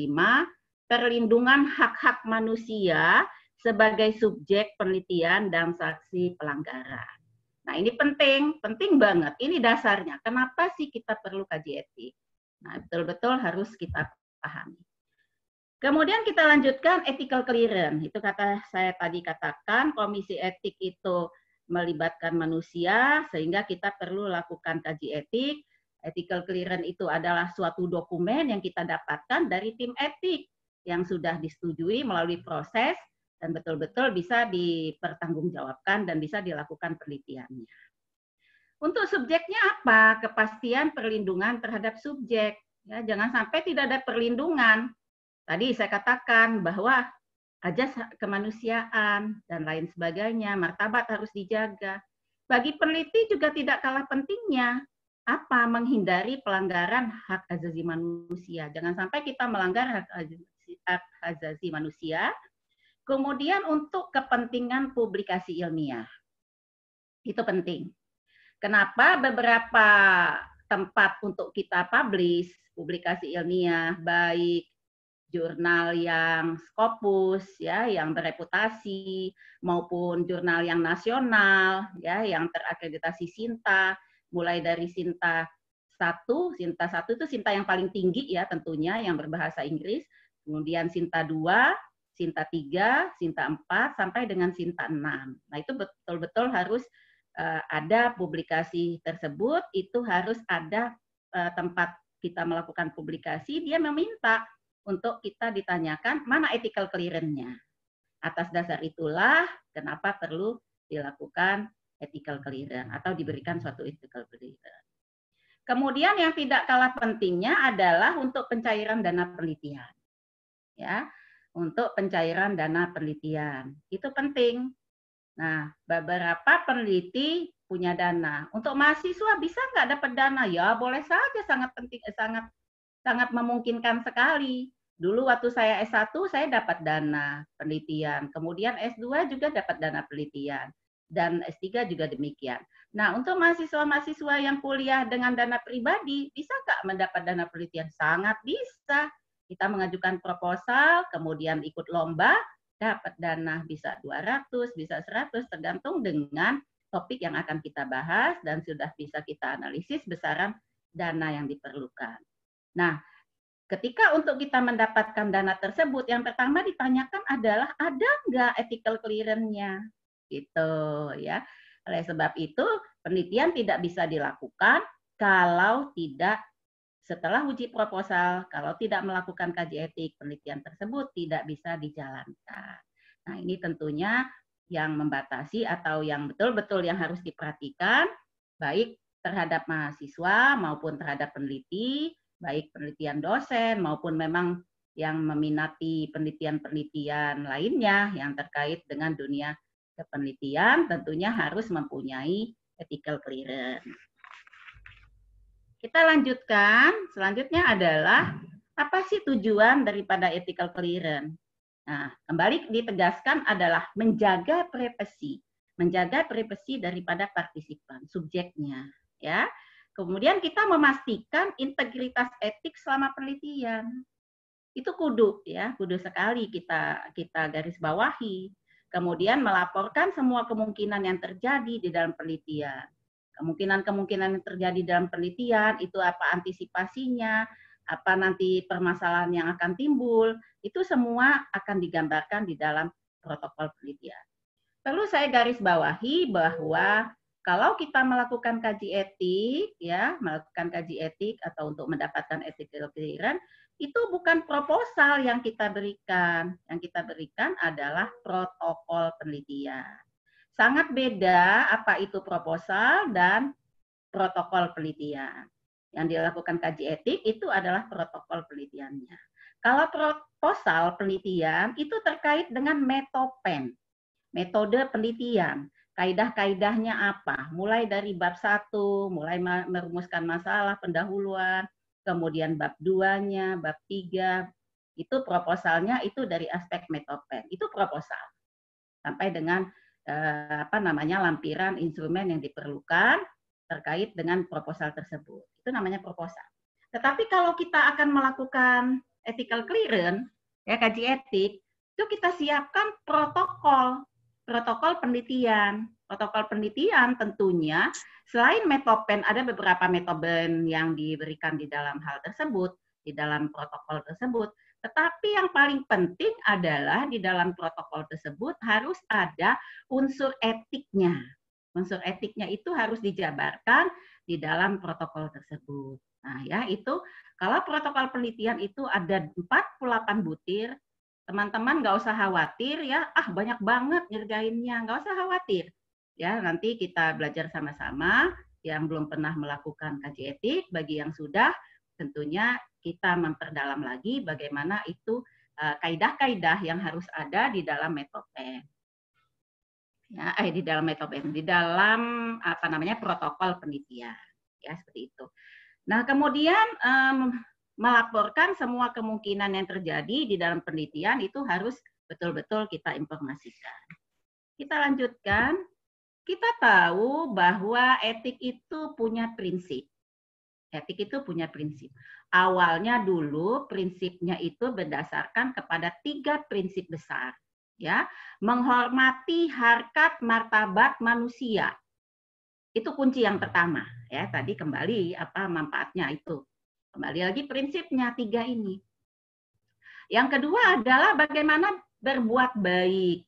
perlindungan hak-hak manusia sebagai subjek penelitian dan saksi pelanggaran. Nah, ini penting, penting banget. Ini dasarnya. Kenapa sih kita perlu kaji etik? Nah, betul-betul harus kita pahami. Kemudian kita lanjutkan ethical clearance. Itu kata saya tadi katakan, komisi etik itu melibatkan manusia, sehingga kita perlu lakukan kaji etik. Ethical clearance itu adalah suatu dokumen yang kita dapatkan dari tim etik yang sudah disetujui melalui proses dan betul-betul bisa dipertanggungjawabkan dan bisa dilakukan penelitiannya. Untuk subjeknya apa? Kepastian perlindungan terhadap subjek. Ya, jangan sampai tidak ada perlindungan Tadi saya katakan bahwa ajas kemanusiaan dan lain sebagainya, martabat harus dijaga. Bagi peneliti juga tidak kalah pentingnya apa menghindari pelanggaran hak asasi manusia. Jangan sampai kita melanggar hak asasi manusia. Kemudian untuk kepentingan publikasi ilmiah. Itu penting. Kenapa beberapa tempat untuk kita publish publikasi ilmiah baik jurnal yang Scopus ya yang bereputasi maupun jurnal yang nasional ya yang terakreditasi Sinta mulai dari Sinta satu Sinta satu itu Sinta yang paling tinggi ya tentunya yang berbahasa Inggris kemudian Sinta dua Sinta tiga Sinta empat sampai dengan Sinta enam nah itu betul-betul harus uh, ada publikasi tersebut itu harus ada uh, tempat kita melakukan publikasi dia meminta untuk kita ditanyakan mana ethical clearance-nya. Atas dasar itulah kenapa perlu dilakukan ethical clearance atau diberikan suatu ethical clearance. Kemudian yang tidak kalah pentingnya adalah untuk pencairan dana penelitian. Ya, untuk pencairan dana penelitian. Itu penting. Nah, beberapa peneliti punya dana. Untuk mahasiswa bisa nggak dapat dana? Ya, boleh saja sangat penting sangat sangat memungkinkan sekali. Dulu waktu saya S1 saya dapat dana penelitian, kemudian S2 juga dapat dana penelitian dan S3 juga demikian. Nah, untuk mahasiswa-mahasiswa yang kuliah dengan dana pribadi, bisa nggak mendapat dana penelitian? Sangat bisa. Kita mengajukan proposal, kemudian ikut lomba, dapat dana bisa 200, bisa 100, tergantung dengan topik yang akan kita bahas dan sudah bisa kita analisis besaran dana yang diperlukan. Nah, ketika untuk kita mendapatkan dana tersebut, yang pertama ditanyakan adalah ada nggak ethical clearance-nya, gitu ya. Oleh sebab itu, penelitian tidak bisa dilakukan kalau tidak setelah uji proposal, kalau tidak melakukan kaji etik, penelitian tersebut tidak bisa dijalankan. Nah, ini tentunya yang membatasi atau yang betul-betul yang harus diperhatikan, baik terhadap mahasiswa maupun terhadap peneliti, baik penelitian dosen maupun memang yang meminati penelitian-penelitian lainnya yang terkait dengan dunia kepenelitian tentunya harus mempunyai ethical clearance. Kita lanjutkan, selanjutnya adalah apa sih tujuan daripada ethical clearance? Nah, kembali ditegaskan adalah menjaga privasi, menjaga privasi daripada partisipan, subjeknya, ya. Kemudian kita memastikan integritas etik selama penelitian. Itu kudu ya, kudu sekali kita kita garis bawahi. Kemudian melaporkan semua kemungkinan yang terjadi di dalam penelitian. Kemungkinan-kemungkinan yang terjadi dalam penelitian itu apa antisipasinya, apa nanti permasalahan yang akan timbul, itu semua akan digambarkan di dalam protokol penelitian. Perlu saya garis bawahi bahwa kalau kita melakukan kaji etik, ya, melakukan kaji etik atau untuk mendapatkan ethical clearance, itu bukan proposal yang kita berikan. Yang kita berikan adalah protokol penelitian. Sangat beda apa itu proposal dan protokol penelitian. Yang dilakukan kaji etik itu adalah protokol penelitiannya. Kalau proposal penelitian itu terkait dengan metopen metode penelitian, kaidah-kaidahnya apa, mulai dari bab satu, mulai merumuskan masalah pendahuluan, kemudian bab duanya, bab tiga, itu proposalnya itu dari aspek metopen, itu proposal. Sampai dengan apa namanya lampiran instrumen yang diperlukan terkait dengan proposal tersebut. Itu namanya proposal. Tetapi kalau kita akan melakukan ethical clearance, ya kaji etik, itu kita siapkan protokol protokol penelitian. Protokol penelitian tentunya selain metopen ada beberapa metopen yang diberikan di dalam hal tersebut, di dalam protokol tersebut. Tetapi yang paling penting adalah di dalam protokol tersebut harus ada unsur etiknya. Unsur etiknya itu harus dijabarkan di dalam protokol tersebut. Nah, ya itu kalau protokol penelitian itu ada 48 butir, teman-teman nggak usah khawatir ya, ah banyak banget ngerjainnya, nggak usah khawatir. Ya, nanti kita belajar sama-sama yang belum pernah melakukan kaji etik, bagi yang sudah tentunya kita memperdalam lagi bagaimana itu uh, kaidah-kaidah yang harus ada di dalam metode Ya, eh di dalam metode di dalam apa namanya protokol penelitian. Ya, seperti itu. Nah, kemudian um, melaporkan semua kemungkinan yang terjadi di dalam penelitian itu harus betul-betul kita informasikan. Kita lanjutkan. Kita tahu bahwa etik itu punya prinsip. Etik itu punya prinsip. Awalnya dulu prinsipnya itu berdasarkan kepada tiga prinsip besar. ya Menghormati harkat martabat manusia. Itu kunci yang pertama. ya Tadi kembali apa manfaatnya itu Kembali lagi prinsipnya tiga ini. Yang kedua adalah bagaimana berbuat baik,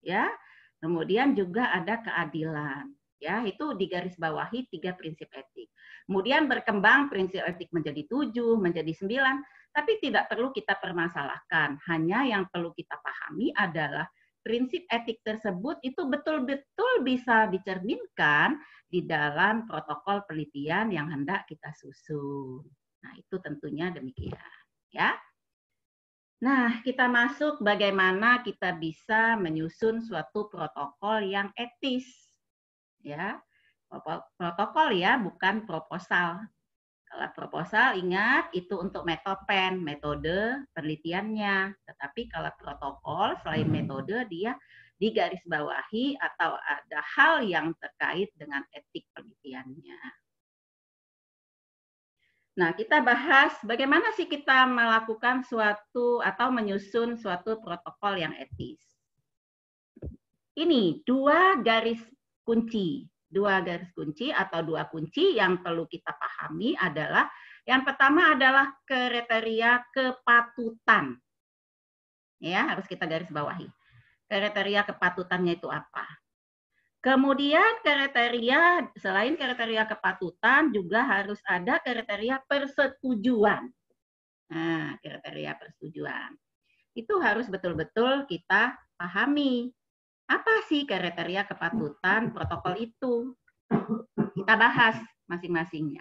ya. Kemudian juga ada keadilan, ya. Itu digarisbawahi tiga prinsip etik. Kemudian berkembang prinsip etik menjadi tujuh, menjadi sembilan, tapi tidak perlu kita permasalahkan. Hanya yang perlu kita pahami adalah prinsip etik tersebut itu betul-betul bisa dicerminkan di dalam protokol penelitian yang hendak kita susun. Nah, itu tentunya demikian, ya. Nah, kita masuk bagaimana kita bisa menyusun suatu protokol yang etis. Ya. Protokol ya, bukan proposal. Kalau proposal ingat itu untuk metopen, metode penelitiannya. Tetapi kalau protokol selain metode dia digarisbawahi atau ada hal yang terkait dengan etik penelitiannya. Nah, kita bahas bagaimana sih kita melakukan suatu atau menyusun suatu protokol yang etis. Ini dua garis kunci. Dua garis kunci atau dua kunci yang perlu kita pahami adalah yang pertama adalah kriteria kepatutan. Ya, harus kita garis bawahi. Kriteria kepatutannya itu apa? Kemudian kriteria selain kriteria kepatutan juga harus ada kriteria persetujuan. Nah, kriteria persetujuan. Itu harus betul-betul kita pahami. Apa sih kriteria kepatutan protokol itu? Kita bahas masing-masingnya.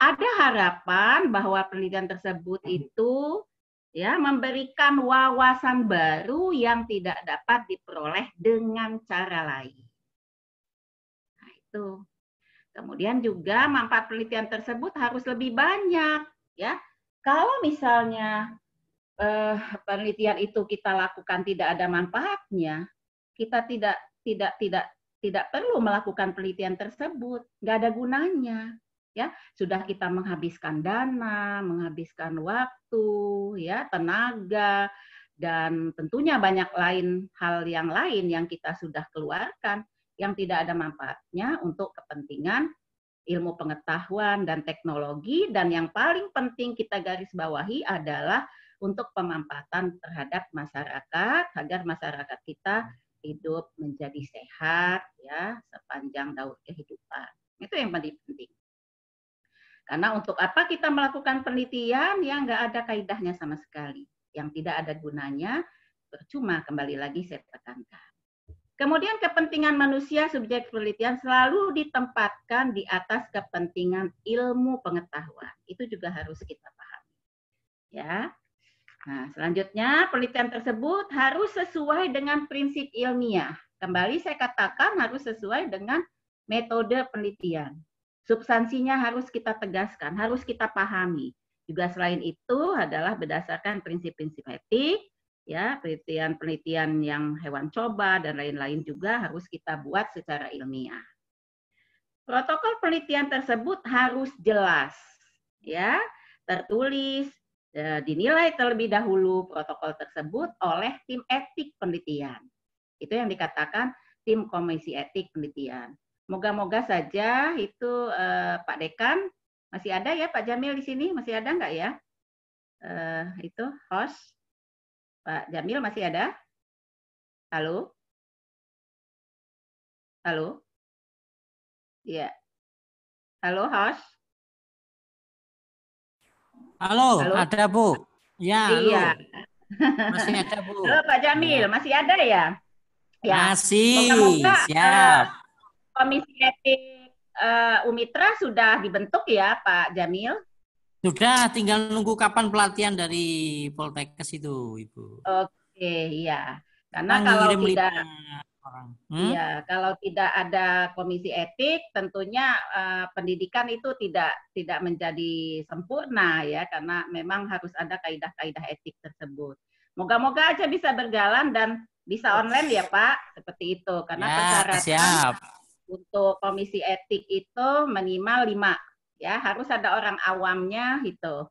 Ada harapan bahwa penelitian tersebut itu ya memberikan wawasan baru yang tidak dapat diperoleh dengan cara lain itu. Kemudian juga manfaat penelitian tersebut harus lebih banyak, ya. Kalau misalnya eh, penelitian itu kita lakukan tidak ada manfaatnya, kita tidak tidak tidak tidak perlu melakukan penelitian tersebut, nggak ada gunanya, ya. Sudah kita menghabiskan dana, menghabiskan waktu, ya tenaga dan tentunya banyak lain hal yang lain yang kita sudah keluarkan yang tidak ada manfaatnya untuk kepentingan ilmu pengetahuan dan teknologi. Dan yang paling penting kita garis bawahi adalah untuk pemanfaatan terhadap masyarakat agar masyarakat kita hidup menjadi sehat ya sepanjang daur kehidupan. Itu yang paling penting. Karena untuk apa kita melakukan penelitian yang nggak ada kaidahnya sama sekali, yang tidak ada gunanya, percuma kembali lagi saya tekankan. Kemudian kepentingan manusia subjek penelitian selalu ditempatkan di atas kepentingan ilmu pengetahuan. Itu juga harus kita pahami. Ya. Nah, selanjutnya penelitian tersebut harus sesuai dengan prinsip ilmiah. Kembali saya katakan harus sesuai dengan metode penelitian. Substansinya harus kita tegaskan, harus kita pahami. Juga selain itu adalah berdasarkan prinsip-prinsip etik, ya penelitian-penelitian yang hewan coba dan lain-lain juga harus kita buat secara ilmiah. Protokol penelitian tersebut harus jelas, ya tertulis, dinilai terlebih dahulu protokol tersebut oleh tim etik penelitian. Itu yang dikatakan tim komisi etik penelitian. Moga-moga saja itu eh, Pak Dekan masih ada ya Pak Jamil di sini masih ada nggak ya? Eh, itu host Pak Jamil masih ada? Halo? Halo? Iya. Halo, host? Halo, Halo? ada Bu. Ya, halo. Iya. Masih ada Bu. Halo Pak Jamil, masih ada ya? Ya. Masih, Moga-moga, siap. eh, Komisi Etik eh, Umitra sudah dibentuk ya Pak Jamil? Sudah, tinggal nunggu kapan pelatihan dari Poltekkes itu, Ibu. Oke, iya. Karena Kita kalau tidak orang. Hmm? Iya, kalau tidak ada komisi etik, tentunya eh, pendidikan itu tidak tidak menjadi sempurna ya, karena memang harus ada kaidah-kaidah etik tersebut. Moga-moga aja bisa berjalan dan bisa online ya Pak, seperti itu. Karena Ya, persyaratan siap. untuk komisi etik itu minimal lima, ya harus ada orang awamnya itu.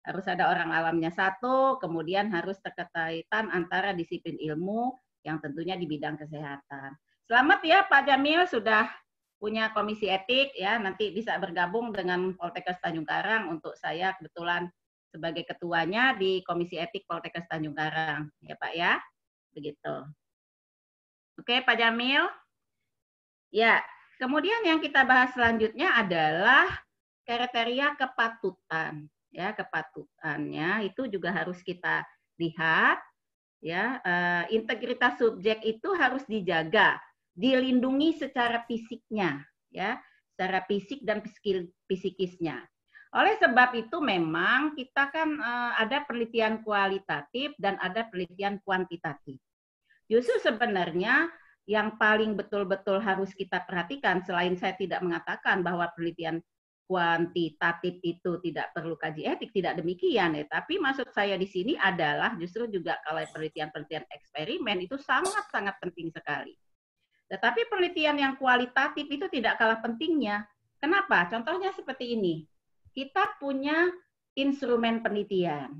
Harus ada orang awamnya satu, kemudian harus terkaitan antara disiplin ilmu yang tentunya di bidang kesehatan. Selamat ya Pak Jamil sudah punya komisi etik ya, nanti bisa bergabung dengan Poltekkes Tanjung Karang untuk saya kebetulan sebagai ketuanya di Komisi Etik Poltekkes Tanjung Karang ya Pak ya. Begitu. Oke Pak Jamil. Ya, kemudian yang kita bahas selanjutnya adalah kriteria kepatutan. Ya, kepatutannya itu juga harus kita lihat ya eh, integritas subjek itu harus dijaga, dilindungi secara fisiknya, ya, secara fisik dan psikisnya. Oleh sebab itu memang kita kan eh, ada penelitian kualitatif dan ada penelitian kuantitatif. Justru sebenarnya yang paling betul-betul harus kita perhatikan selain saya tidak mengatakan bahwa penelitian kuantitatif itu tidak perlu kaji etik, tidak demikian ya. Tapi maksud saya di sini adalah justru juga kalau penelitian-penelitian eksperimen itu sangat-sangat penting sekali. Tetapi penelitian yang kualitatif itu tidak kalah pentingnya. Kenapa? Contohnya seperti ini. Kita punya instrumen penelitian.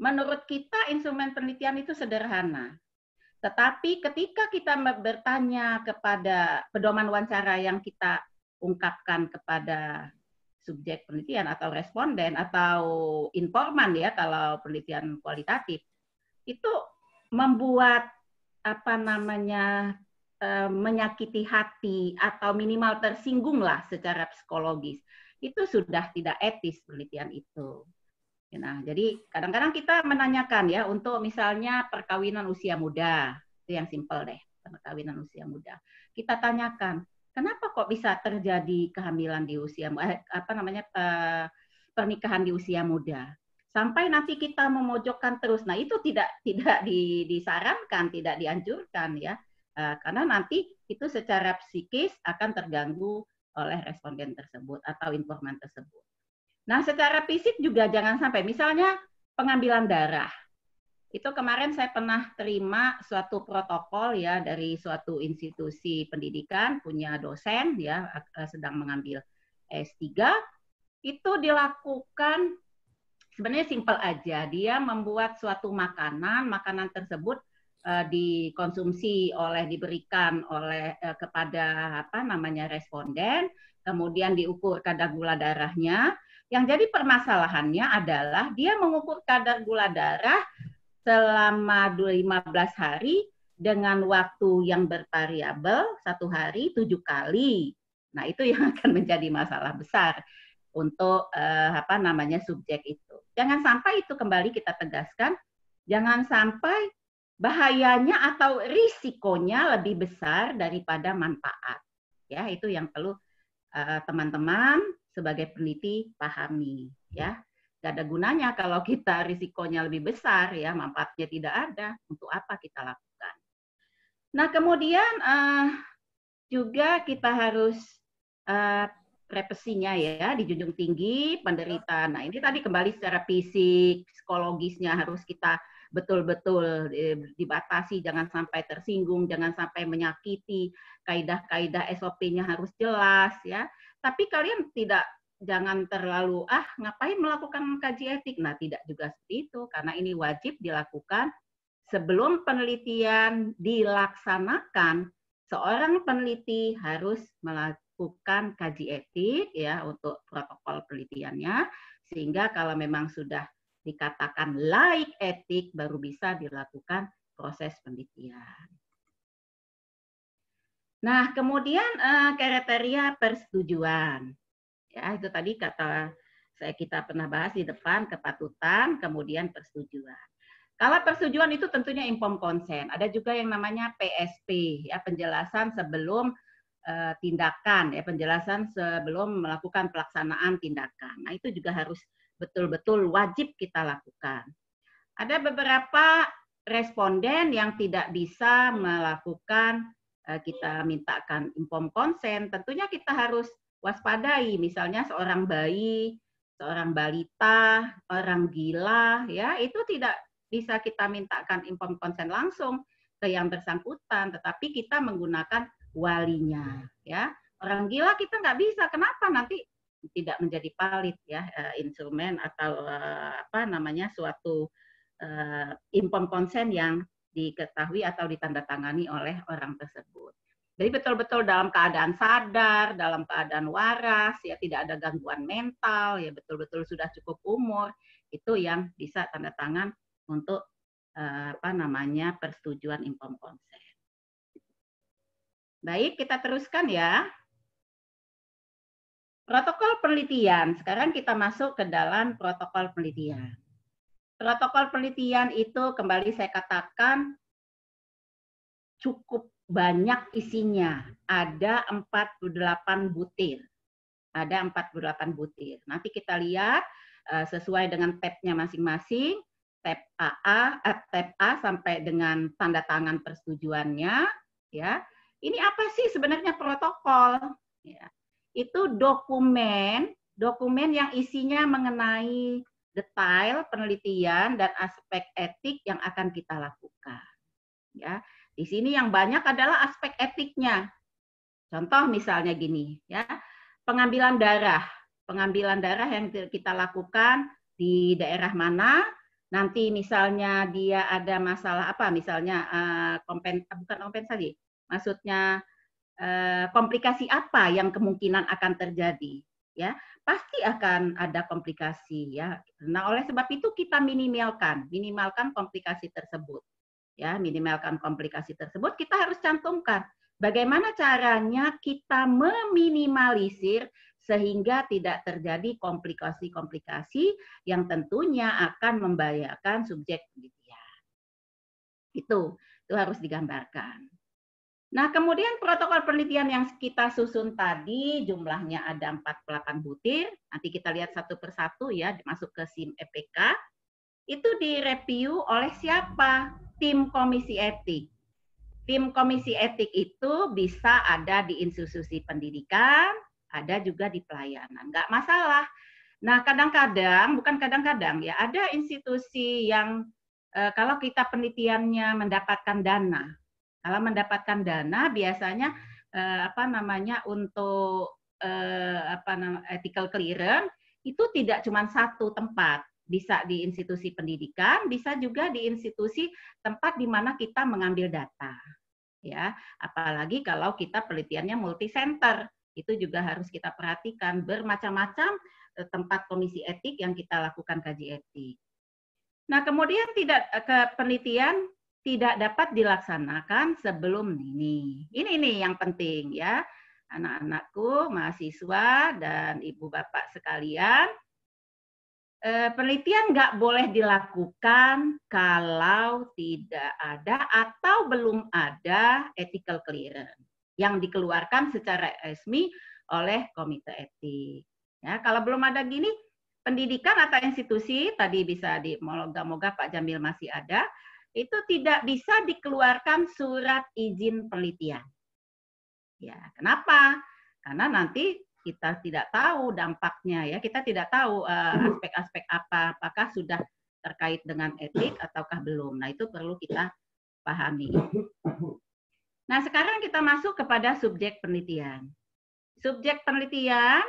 Menurut kita instrumen penelitian itu sederhana. Tetapi ketika kita bertanya kepada pedoman wawancara yang kita ungkapkan kepada subjek penelitian atau responden atau informan ya kalau penelitian kualitatif itu membuat apa namanya eh, menyakiti hati atau minimal tersinggung lah secara psikologis itu sudah tidak etis penelitian itu. Nah, jadi kadang-kadang kita menanyakan ya untuk misalnya perkawinan usia muda, itu yang simpel deh, perkawinan usia muda. Kita tanyakan, kenapa kok bisa terjadi kehamilan di usia eh, apa namanya eh, pernikahan di usia muda? Sampai nanti kita memojokkan terus. Nah, itu tidak tidak di, disarankan, tidak dianjurkan ya. Eh, karena nanti itu secara psikis akan terganggu oleh responden tersebut atau informan tersebut. Nah, secara fisik juga jangan sampai, misalnya pengambilan darah. Itu kemarin saya pernah terima suatu protokol ya dari suatu institusi pendidikan punya dosen ya sedang mengambil S3 itu dilakukan sebenarnya simpel aja. Dia membuat suatu makanan, makanan tersebut uh, dikonsumsi oleh diberikan oleh uh, kepada apa namanya responden, kemudian diukur kadar gula darahnya. Yang jadi permasalahannya adalah dia mengukur kadar gula darah selama 15 hari dengan waktu yang bervariabel satu hari tujuh kali. Nah itu yang akan menjadi masalah besar untuk uh, apa namanya subjek itu. Jangan sampai itu kembali kita tegaskan, jangan sampai bahayanya atau risikonya lebih besar daripada manfaat. Ya, itu yang perlu eh, teman-teman uh, sebagai peneliti pahami ya. Gak ada gunanya kalau kita risikonya lebih besar ya, manfaatnya tidak ada. Untuk apa kita lakukan? Nah, kemudian uh, juga kita harus uh, represinya ya dijunjung tinggi penderita. Nah ini tadi kembali secara fisik, psikologisnya harus kita betul-betul dibatasi, jangan sampai tersinggung, jangan sampai menyakiti, kaidah-kaidah SOP-nya harus jelas ya. Tapi kalian tidak jangan terlalu ah ngapain melakukan kaji etik. Nah tidak juga seperti itu karena ini wajib dilakukan sebelum penelitian dilaksanakan. Seorang peneliti harus melakukan kaji etik ya untuk protokol penelitiannya sehingga kalau memang sudah dikatakan laik etik baru bisa dilakukan proses penelitian. Nah, kemudian uh, kriteria persetujuan. Ya, itu tadi kata saya kita pernah bahas di depan kepatutan, kemudian persetujuan. Kalau persetujuan itu tentunya inform konsen. Ada juga yang namanya PSP, ya penjelasan sebelum uh, tindakan ya penjelasan sebelum melakukan pelaksanaan tindakan. Nah, itu juga harus betul-betul wajib kita lakukan. Ada beberapa responden yang tidak bisa melakukan uh, kita mintakan inform konsen, tentunya kita harus waspadai misalnya seorang bayi, seorang balita, orang gila ya, itu tidak bisa kita mintakan inform konsen langsung ke yang bersangkutan, tetapi kita menggunakan walinya ya orang gila kita nggak bisa kenapa nanti tidak menjadi valid ya uh, instrumen atau uh, apa namanya suatu uh, inform konsen yang diketahui atau ditandatangani oleh orang tersebut. Jadi betul-betul dalam keadaan sadar, dalam keadaan waras, ya tidak ada gangguan mental, ya betul-betul sudah cukup umur, itu yang bisa tanda tangan untuk uh, apa namanya persetujuan inform konsen. Baik, kita teruskan ya. Protokol penelitian. Sekarang kita masuk ke dalam protokol penelitian. Protokol penelitian itu kembali saya katakan cukup banyak isinya. Ada 48 butir. Ada 48 butir. Nanti kita lihat eh, sesuai dengan tab-nya masing-masing. Tab AA, eh, tab A sampai dengan tanda tangan persetujuannya, ya ini apa sih sebenarnya protokol? Ya. Itu dokumen, dokumen yang isinya mengenai detail penelitian dan aspek etik yang akan kita lakukan. Ya, di sini yang banyak adalah aspek etiknya. Contoh misalnya gini, ya, pengambilan darah, pengambilan darah yang kita lakukan di daerah mana, nanti misalnya dia ada masalah apa, misalnya uh, kompen, bukan kompensasi, maksudnya eh, komplikasi apa yang kemungkinan akan terjadi ya? Pasti akan ada komplikasi ya. Nah oleh sebab itu kita minimalkan minimalkan komplikasi tersebut ya minimalkan komplikasi tersebut kita harus cantumkan bagaimana caranya kita meminimalisir sehingga tidak terjadi komplikasi-komplikasi yang tentunya akan membahayakan subjek penelitian. Itu, itu harus digambarkan. Nah, kemudian protokol penelitian yang kita susun tadi jumlahnya ada 48 butir. Nanti kita lihat satu persatu ya, masuk ke SIM EPK. Itu direview oleh siapa? Tim komisi etik. Tim komisi etik itu bisa ada di institusi pendidikan, ada juga di pelayanan. Nggak masalah. Nah, kadang-kadang, bukan kadang-kadang ya, ada institusi yang eh, kalau kita penelitiannya mendapatkan dana, kalau mendapatkan dana biasanya eh, apa namanya untuk eh, apa namanya ethical clearance itu tidak cuma satu tempat, bisa di institusi pendidikan, bisa juga di institusi tempat di mana kita mengambil data. Ya, apalagi kalau kita penelitiannya multi center, itu juga harus kita perhatikan bermacam-macam eh, tempat komisi etik yang kita lakukan kaji etik. Nah, kemudian tidak eh, ke penelitian tidak dapat dilaksanakan sebelum ini. Ini nih yang penting ya anak-anakku, mahasiswa, dan ibu bapak sekalian, penelitian nggak boleh dilakukan kalau tidak ada atau belum ada ethical clearance yang dikeluarkan secara resmi oleh komite etik. Ya, kalau belum ada gini, pendidikan atau institusi tadi bisa di moga-moga Pak Jamil masih ada, itu tidak bisa dikeluarkan surat izin penelitian. Ya, kenapa? Karena nanti kita tidak tahu dampaknya ya, kita tidak tahu eh, aspek-aspek uh, apa, apakah sudah terkait dengan etik ataukah belum. Nah, itu perlu kita pahami. Nah, sekarang kita masuk kepada subjek penelitian. Subjek penelitian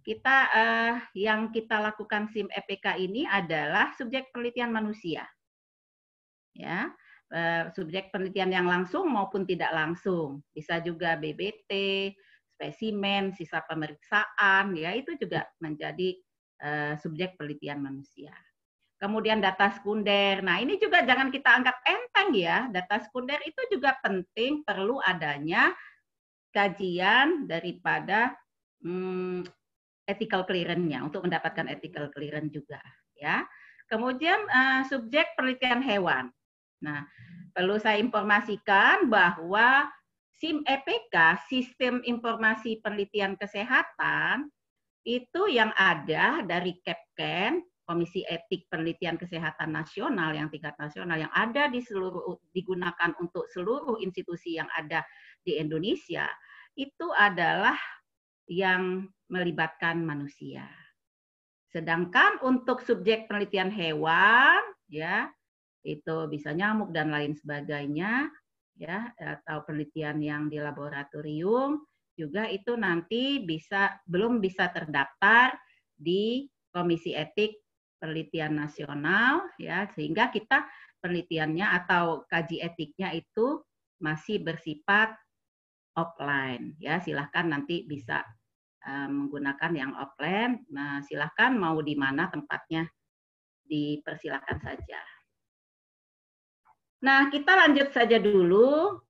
kita uh, yang kita lakukan SIM EPK ini adalah subjek penelitian manusia. Ya, Eh, subjek penelitian yang langsung maupun tidak langsung. Bisa juga BBT, spesimen, sisa pemeriksaan, ya itu juga menjadi uh, subjek penelitian manusia. Kemudian data sekunder. Nah, ini juga jangan kita anggap enteng ya. Data sekunder itu juga penting, perlu adanya kajian daripada hmm, ethical clearance-nya untuk mendapatkan ethical clearance juga ya. Kemudian uh, subjek penelitian hewan. Nah, perlu saya informasikan bahwa SIM EPK, Sistem Informasi Penelitian Kesehatan, itu yang ada dari KEPKEN, Komisi Etik Penelitian Kesehatan Nasional yang tingkat nasional yang ada di seluruh digunakan untuk seluruh institusi yang ada di Indonesia itu adalah yang melibatkan manusia. Sedangkan untuk subjek penelitian hewan ya itu bisa nyamuk dan lain sebagainya ya atau penelitian yang di laboratorium juga itu nanti bisa belum bisa terdaftar di Komisi Etik Penelitian Nasional ya sehingga kita penelitiannya atau kaji etiknya itu masih bersifat offline ya. Silahkan nanti bisa uh, menggunakan yang offline. Nah silahkan mau di mana tempatnya dipersilahkan saja Nah, kita lanjut saja dulu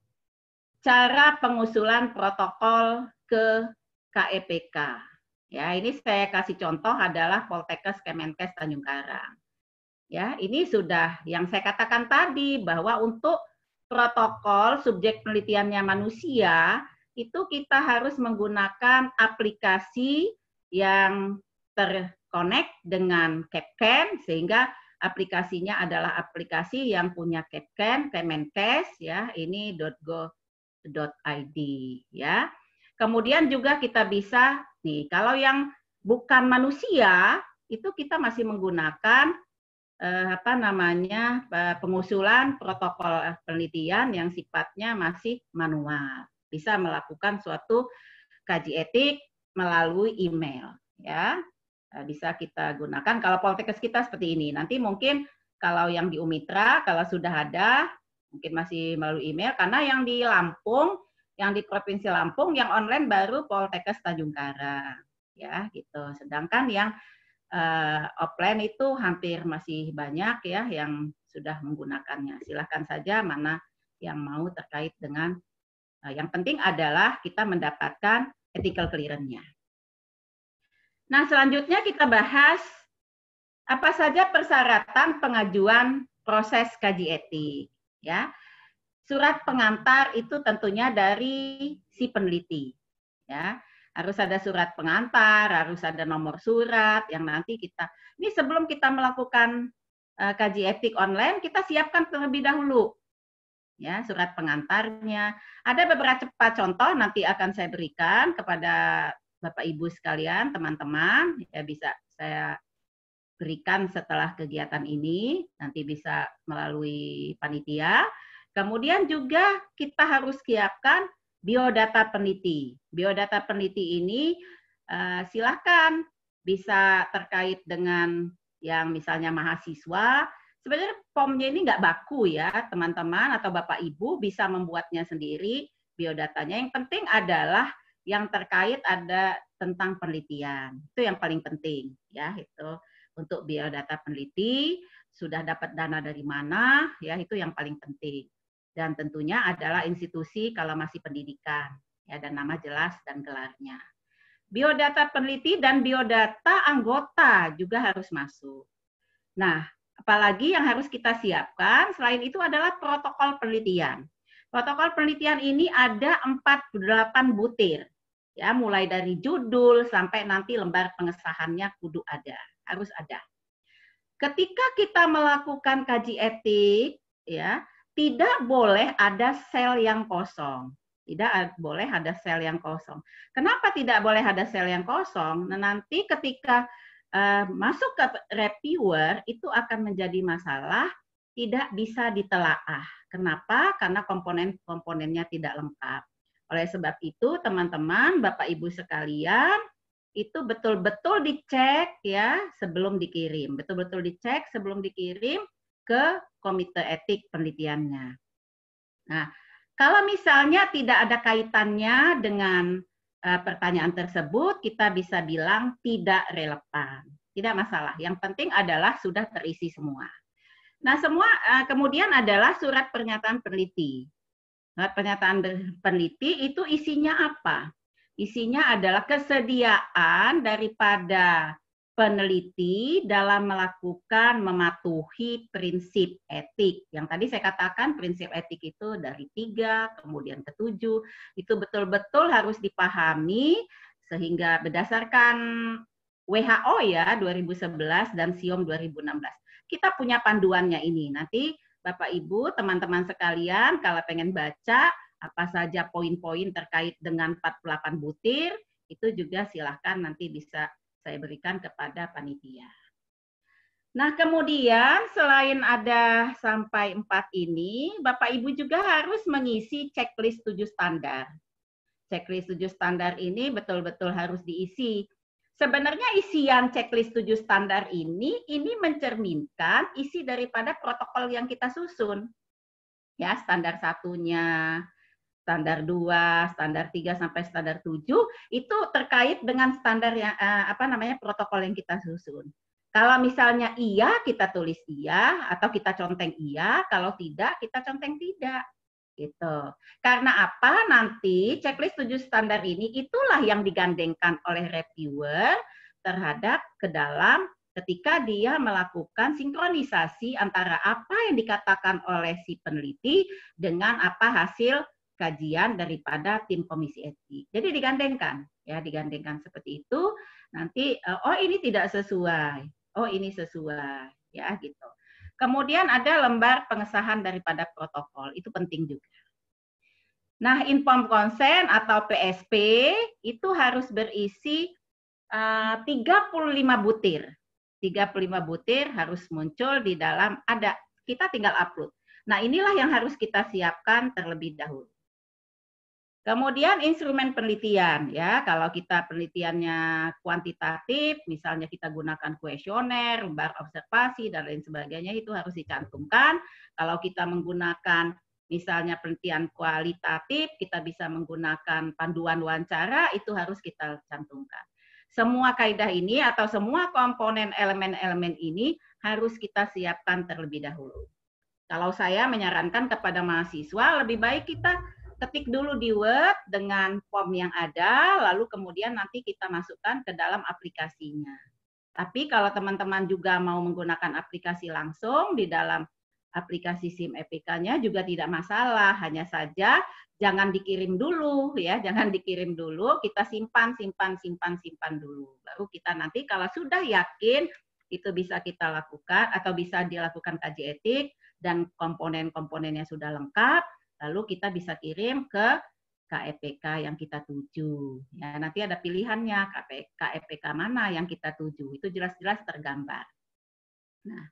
cara pengusulan protokol ke KEPK. Ya, ini saya kasih contoh adalah Poltekkes Kemenkes Tanjung Karang. Ya, ini sudah yang saya katakan tadi bahwa untuk protokol subjek penelitiannya manusia itu kita harus menggunakan aplikasi yang terkonek dengan CapCan sehingga aplikasinya adalah aplikasi yang punya Kepken, Kemenkes ya, ini .go.id ya. Kemudian juga kita bisa nih kalau yang bukan manusia itu kita masih menggunakan eh, apa namanya eh, pengusulan protokol penelitian yang sifatnya masih manual. Bisa melakukan suatu kaji etik melalui email ya. Eh, bisa kita gunakan. Kalau Poltekkes kita seperti ini. Nanti mungkin kalau yang di Umitra, kalau sudah ada, mungkin masih melalui email. Karena yang di Lampung, yang di Provinsi Lampung, yang online baru Poltekkes Tanjung Karang. Ya, gitu. Sedangkan yang uh, offline itu hampir masih banyak ya yang sudah menggunakannya. Silahkan saja mana yang mau terkait dengan uh, yang penting adalah kita mendapatkan ethical clearance-nya. Nah, selanjutnya kita bahas apa saja persyaratan pengajuan proses kaji etik. Ya, surat pengantar itu tentunya dari si peneliti. Ya, harus ada surat pengantar, harus ada nomor surat yang nanti kita. Ini sebelum kita melakukan uh, kaji etik online, kita siapkan terlebih dahulu. Ya, surat pengantarnya. Ada beberapa contoh nanti akan saya berikan kepada Bapak Ibu sekalian, teman-teman, ya bisa saya berikan setelah kegiatan ini, nanti bisa melalui panitia. Kemudian juga kita harus siapkan biodata peneliti. Biodata peneliti ini uh, silakan bisa terkait dengan yang misalnya mahasiswa, sebenarnya formnya ini nggak baku ya, teman-teman atau Bapak Ibu bisa membuatnya sendiri biodatanya. Yang penting adalah yang terkait ada tentang penelitian. Itu yang paling penting ya, itu untuk biodata peneliti sudah dapat dana dari mana, ya itu yang paling penting. Dan tentunya adalah institusi kalau masih pendidikan, ya dan nama jelas dan gelarnya. Biodata peneliti dan biodata anggota juga harus masuk. Nah, apalagi yang harus kita siapkan selain itu adalah protokol penelitian. Protokol penelitian ini ada 48 butir. Ya, mulai dari judul sampai nanti lembar pengesahannya kudu ada, harus ada. Ketika kita melakukan kaji etik, ya, tidak boleh ada sel yang kosong. Tidak boleh ada sel yang kosong. Kenapa tidak boleh ada sel yang kosong? Nah, nanti ketika uh, masuk ke reviewer itu akan menjadi masalah tidak bisa ditelaah. Kenapa? Karena komponen-komponennya tidak lengkap. Oleh sebab itu, teman-teman, Bapak Ibu sekalian, itu betul-betul dicek ya sebelum dikirim. Betul-betul dicek sebelum dikirim ke komite etik penelitiannya. Nah, kalau misalnya tidak ada kaitannya dengan uh, pertanyaan tersebut, kita bisa bilang tidak relevan. Tidak masalah. Yang penting adalah sudah terisi semua. Nah, semua uh, kemudian adalah surat pernyataan peneliti. Surat pernyataan peneliti itu isinya apa? Isinya adalah kesediaan daripada peneliti dalam melakukan mematuhi prinsip etik. Yang tadi saya katakan prinsip etik itu dari tiga, kemudian ke tujuh, itu betul-betul harus dipahami sehingga berdasarkan WHO ya 2011 dan SIOM 2016. Kita punya panduannya ini. Nanti Bapak Ibu, teman-teman sekalian kalau pengen baca apa saja poin-poin terkait dengan 48 butir, itu juga silahkan nanti bisa saya berikan kepada panitia. Nah, kemudian selain ada sampai empat ini, Bapak Ibu juga harus mengisi checklist tujuh standar. Checklist tujuh standar ini betul-betul harus diisi. Sebenarnya isian checklist tujuh standar ini, ini mencerminkan isi daripada protokol yang kita susun. Ya, standar satunya, standar 2, standar 3 sampai standar 7 itu terkait dengan standar yang eh, apa namanya protokol yang kita susun. Kalau misalnya iya, kita tulis iya atau kita conteng iya, kalau tidak kita conteng tidak. Gitu. Karena apa? Nanti checklist 7 standar ini itulah yang digandengkan oleh reviewer terhadap ke dalam ketika dia melakukan sinkronisasi antara apa yang dikatakan oleh si peneliti dengan apa hasil kajian daripada tim komisi etik. Jadi digandengkan, ya digandengkan seperti itu. Nanti oh ini tidak sesuai, oh ini sesuai, ya gitu. Kemudian ada lembar pengesahan daripada protokol, itu penting juga. Nah, inform consent atau PSP itu harus berisi eh, uh, 35 butir. 35 butir harus muncul di dalam ada kita tinggal upload. Nah, inilah yang harus kita siapkan terlebih dahulu. Kemudian instrumen penelitian ya, kalau kita penelitiannya kuantitatif, misalnya kita gunakan kuesioner, lembar observasi dan lain sebagainya itu harus dicantumkan. Kalau kita menggunakan misalnya penelitian kualitatif, kita bisa menggunakan panduan wawancara itu harus kita cantumkan. Semua kaidah ini atau semua komponen elemen-elemen ini harus kita siapkan terlebih dahulu. Kalau saya menyarankan kepada mahasiswa lebih baik kita ketik dulu di Word dengan form yang ada, lalu kemudian nanti kita masukkan ke dalam aplikasinya. Tapi kalau teman-teman juga mau menggunakan aplikasi langsung di dalam aplikasi SIM EPK-nya juga tidak masalah, hanya saja jangan dikirim dulu ya, jangan dikirim dulu, kita simpan, simpan, simpan, simpan dulu. Baru kita nanti kalau sudah yakin itu bisa kita lakukan atau bisa dilakukan kaji etik dan komponen-komponennya sudah lengkap, lalu kita bisa kirim ke KEPK yang kita tuju. Ya, nanti ada pilihannya KEPK mana yang kita tuju. Itu jelas-jelas tergambar. Nah,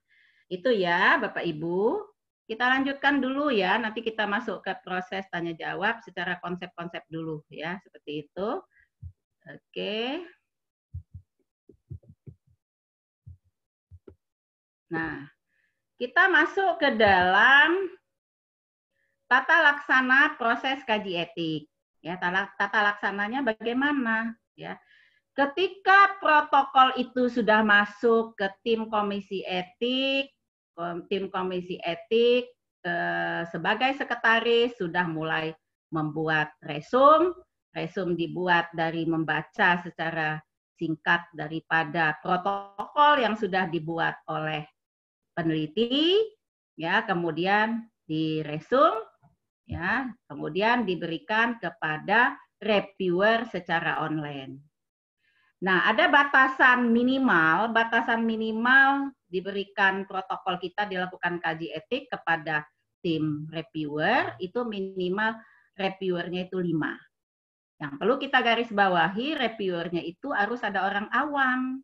itu ya Bapak Ibu. Kita lanjutkan dulu ya, nanti kita masuk ke proses tanya jawab secara konsep-konsep dulu ya, seperti itu. Oke. Nah, kita masuk ke dalam tata laksana proses kaji etik. Ya, tata, tata laksananya bagaimana? Ya, ketika protokol itu sudah masuk ke tim komisi etik, tim komisi etik eh, sebagai sekretaris sudah mulai membuat resum, resum dibuat dari membaca secara singkat daripada protokol yang sudah dibuat oleh peneliti, ya kemudian diresum, ya kemudian diberikan kepada reviewer secara online. Nah, ada batasan minimal, batasan minimal diberikan protokol kita dilakukan kaji etik kepada tim reviewer, itu minimal reviewernya itu lima. Yang perlu kita garis bawahi, reviewernya itu harus ada orang awam.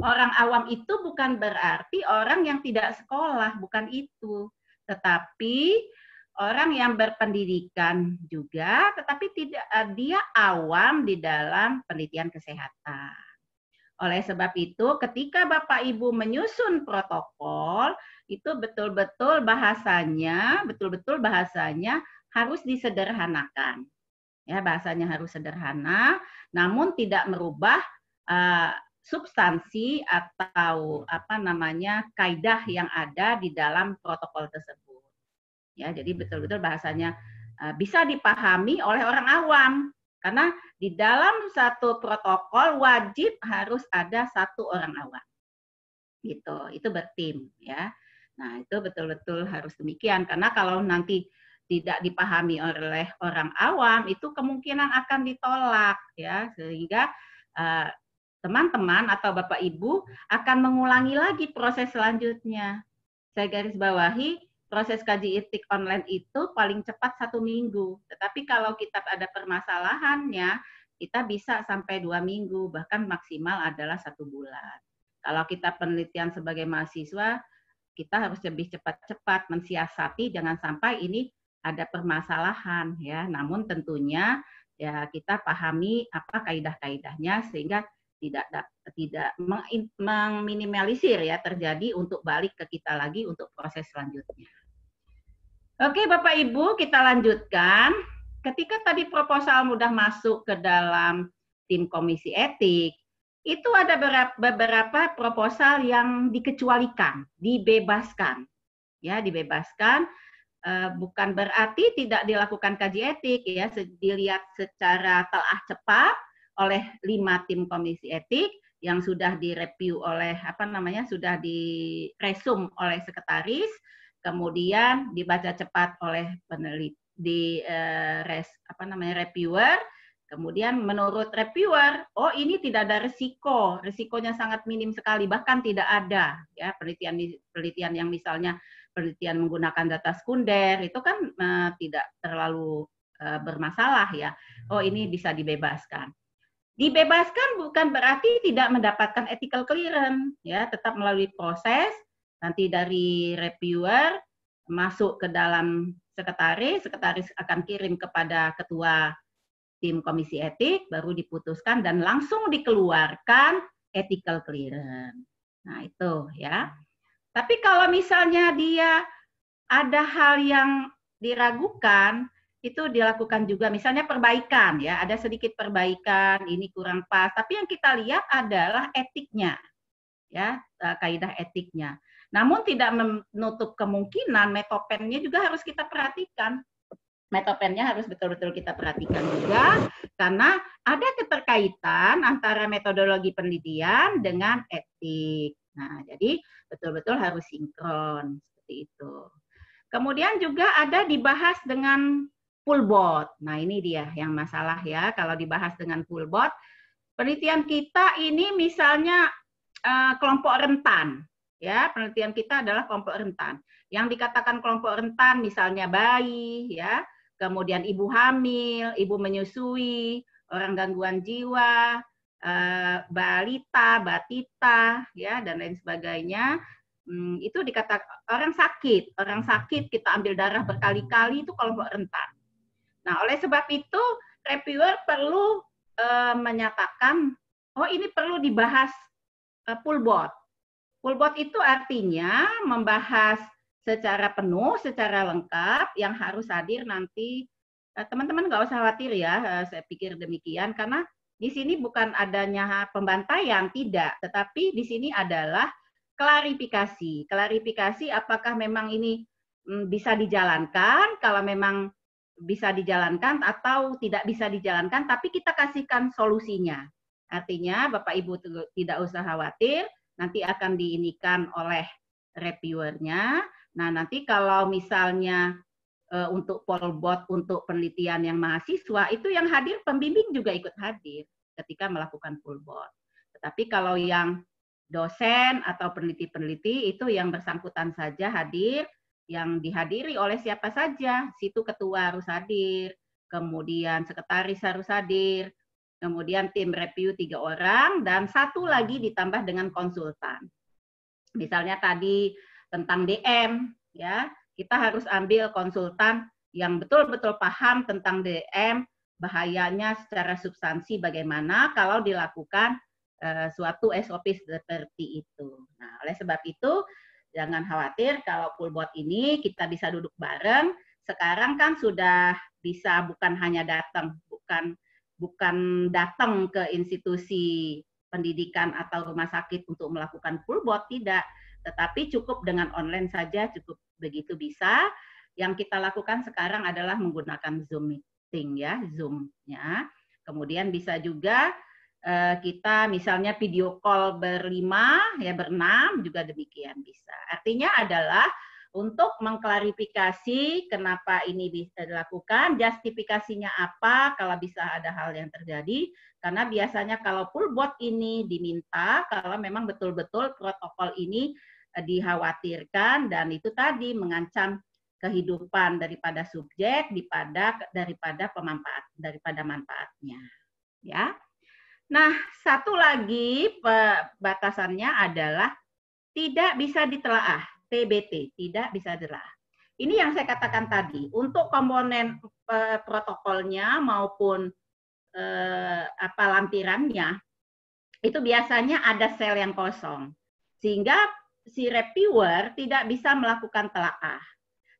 Orang awam itu bukan berarti orang yang tidak sekolah, bukan itu. Tetapi orang yang berpendidikan juga, tetapi tidak eh, dia awam di dalam penelitian kesehatan. Oleh sebab itu, ketika Bapak Ibu menyusun protokol, itu betul-betul bahasanya, betul-betul bahasanya harus disederhanakan. Ya, bahasanya harus sederhana, namun tidak merubah uh, substansi atau apa namanya kaidah yang ada di dalam protokol tersebut. Ya, jadi betul-betul bahasanya uh, bisa dipahami oleh orang awam karena di dalam satu protokol wajib harus ada satu orang awam. Gitu, itu bertim ya. Nah, itu betul-betul harus demikian karena kalau nanti tidak dipahami oleh orang awam itu kemungkinan akan ditolak ya sehingga uh, teman-teman atau Bapak Ibu akan mengulangi lagi proses selanjutnya. Saya garis bawahi proses kaji etik online itu paling cepat satu minggu. Tetapi kalau kita ada permasalahannya, kita bisa sampai dua minggu, bahkan maksimal adalah satu bulan. Kalau kita penelitian sebagai mahasiswa, kita harus lebih cepat-cepat mensiasati, jangan sampai ini ada permasalahan ya. Namun tentunya ya kita pahami apa kaidah-kaidahnya sehingga tidak tidak meminimalisir ya terjadi untuk balik ke kita lagi untuk proses selanjutnya. Oke Bapak Ibu kita lanjutkan. Ketika tadi proposal mudah masuk ke dalam tim komisi etik, itu ada beberapa proposal yang dikecualikan, dibebaskan. Ya, dibebaskan bukan berarti tidak dilakukan kaji etik ya, dilihat secara telah cepat oleh lima tim komisi etik yang sudah direview oleh apa namanya sudah diresum oleh sekretaris, kemudian dibaca cepat oleh peneliti di uh, res apa namanya reviewer, kemudian menurut reviewer, oh ini tidak ada risiko, risikonya sangat minim sekali, bahkan tidak ada ya penelitian penelitian yang misalnya penelitian menggunakan data sekunder itu kan uh, tidak terlalu uh, bermasalah ya. Oh ini bisa dibebaskan. Dibebaskan bukan berarti tidak mendapatkan ethical clearance ya, tetap melalui proses nanti dari reviewer masuk ke dalam sekretaris, sekretaris akan kirim kepada ketua tim komisi etik, baru diputuskan dan langsung dikeluarkan ethical clearance. Nah itu ya. Tapi kalau misalnya dia ada hal yang diragukan, itu dilakukan juga misalnya perbaikan ya, ada sedikit perbaikan, ini kurang pas, tapi yang kita lihat adalah etiknya. Ya, kaidah etiknya. Namun tidak menutup kemungkinan metopennya juga harus kita perhatikan. Metopennya harus betul-betul kita perhatikan juga karena ada keterkaitan antara metodologi penelitian dengan etik. Nah, jadi betul-betul harus sinkron seperti itu. Kemudian juga ada dibahas dengan full bot. Nah, ini dia yang masalah ya kalau dibahas dengan full bot. Penelitian kita ini misalnya uh, kelompok rentan ya penelitian kita adalah kelompok rentan. Yang dikatakan kelompok rentan misalnya bayi, ya, kemudian ibu hamil, ibu menyusui, orang gangguan jiwa, eh, balita, batita, ya, dan lain sebagainya. Hmm, itu dikatakan orang sakit, orang sakit kita ambil darah berkali-kali itu kelompok rentan. Nah, oleh sebab itu reviewer perlu uh, menyatakan, oh ini perlu dibahas uh, full bot Full board itu artinya membahas secara penuh, secara lengkap yang harus hadir nanti. Eh, Teman-teman nggak usah khawatir ya, saya pikir demikian karena di sini bukan adanya pembantaian, tidak, tetapi di sini adalah klarifikasi. Klarifikasi apakah memang ini mm, bisa dijalankan, kalau memang bisa dijalankan atau tidak bisa dijalankan, tapi kita kasihkan solusinya. Artinya Bapak Ibu tidak usah khawatir, nanti akan diinikan oleh reviewernya. Nah nanti kalau misalnya eh, untuk polbot untuk penelitian yang mahasiswa itu yang hadir pembimbing juga ikut hadir ketika melakukan polbot. Tetapi kalau yang dosen atau peneliti-peneliti itu yang bersangkutan saja hadir, yang dihadiri oleh siapa saja, situ ketua harus hadir, kemudian sekretaris harus hadir, kemudian tim review tiga orang, dan satu lagi ditambah dengan konsultan. Misalnya tadi tentang DM, ya kita harus ambil konsultan yang betul-betul paham tentang DM, bahayanya secara substansi bagaimana kalau dilakukan eh, suatu SOP seperti itu. Nah, oleh sebab itu jangan khawatir kalau full board ini kita bisa duduk bareng. Sekarang kan sudah bisa bukan hanya datang, bukan bukan datang ke institusi pendidikan atau rumah sakit untuk melakukan full board tidak, tetapi cukup dengan online saja cukup begitu bisa. Yang kita lakukan sekarang adalah menggunakan Zoom meeting ya, Zoom-nya. Kemudian bisa juga kita misalnya video call berlima, ya berenam juga demikian bisa. Artinya adalah untuk mengklarifikasi kenapa ini bisa dilakukan, justifikasinya apa kalau bisa ada hal yang terjadi. Karena biasanya kalau full board ini diminta, kalau memang betul-betul protokol ini eh, dikhawatirkan dan itu tadi mengancam kehidupan daripada subjek daripada daripada pemanfaat daripada manfaatnya ya nah satu lagi batasannya adalah tidak bisa ditelaah TBT tidak bisa ditelaah. Ini yang saya katakan tadi untuk komponen eh, protokolnya maupun eh, apa lampirannya itu biasanya ada sel yang kosong. Sehingga si reviewer tidak bisa melakukan telaah.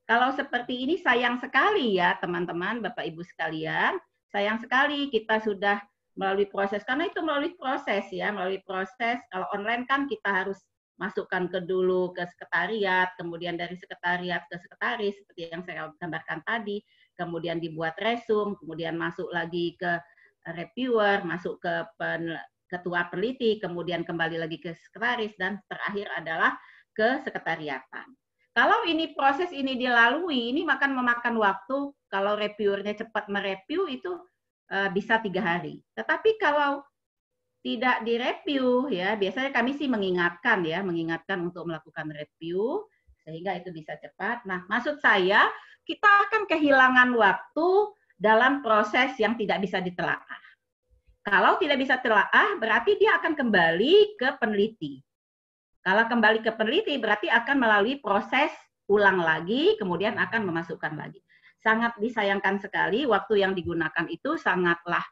Kalau seperti ini sayang sekali ya teman-teman, Bapak Ibu sekalian, sayang sekali kita sudah melalui proses karena itu melalui proses ya, melalui proses. Kalau online kan kita harus masukkan ke dulu ke sekretariat, kemudian dari sekretariat ke sekretaris seperti yang saya gambarkan tadi, kemudian dibuat resume, kemudian masuk lagi ke reviewer, masuk ke pen, ketua peneliti, kemudian kembali lagi ke sekretaris dan terakhir adalah ke sekretariatan. Kalau ini proses ini dilalui, ini akan memakan waktu. Kalau reviewernya cepat mereview itu uh, bisa tiga hari. Tetapi kalau tidak direview, ya biasanya kami sih mengingatkan ya, mengingatkan untuk melakukan review sehingga itu bisa cepat. Nah, maksud saya kita akan kehilangan waktu dalam proses yang tidak bisa ditelaah. Kalau tidak bisa telaah, berarti dia akan kembali ke peneliti. Kalau kembali ke peneliti berarti akan melalui proses ulang lagi, kemudian akan memasukkan lagi. Sangat disayangkan sekali waktu yang digunakan itu sangatlah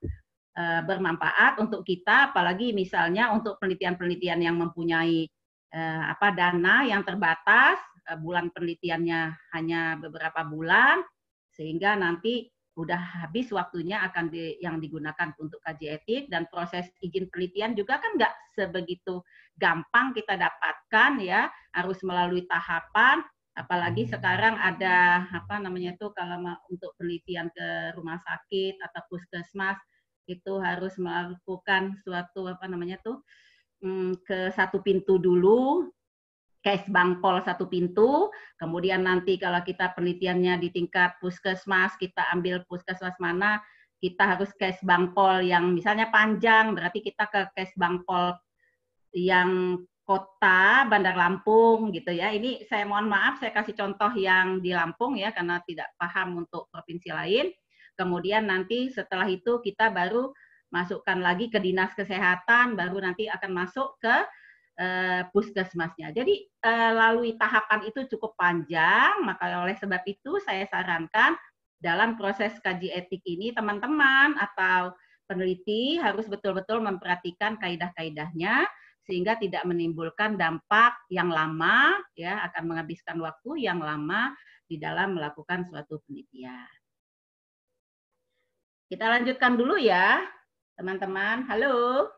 uh, bermanfaat untuk kita, apalagi misalnya untuk penelitian-penelitian yang mempunyai uh, apa dana yang terbatas, uh, bulan penelitiannya hanya beberapa bulan, sehingga nanti udah habis waktunya akan di, yang digunakan untuk kaji etik dan proses izin penelitian juga kan nggak sebegitu gampang kita dapatkan ya. Harus melalui tahapan apalagi sekarang ada apa namanya itu kalau untuk penelitian ke rumah sakit atau puskesmas itu harus melakukan suatu apa namanya tuh ke satu pintu dulu case bangpol satu pintu, kemudian nanti kalau kita penelitiannya di tingkat puskesmas, kita ambil puskesmas mana, kita harus case bangpol yang misalnya panjang, berarti kita ke case bangpol yang kota Bandar Lampung gitu ya. Ini saya mohon maaf saya kasih contoh yang di Lampung ya karena tidak paham untuk provinsi lain. Kemudian nanti setelah itu kita baru masukkan lagi ke dinas kesehatan, baru nanti akan masuk ke uh, puskesmasnya. Jadi uh, lalui tahapan itu cukup panjang, maka oleh sebab itu saya sarankan dalam proses kaji etik ini teman-teman atau peneliti harus betul-betul memperhatikan kaidah-kaidahnya sehingga tidak menimbulkan dampak yang lama ya akan menghabiskan waktu yang lama di dalam melakukan suatu penelitian. Kita lanjutkan dulu ya, teman-teman. Halo.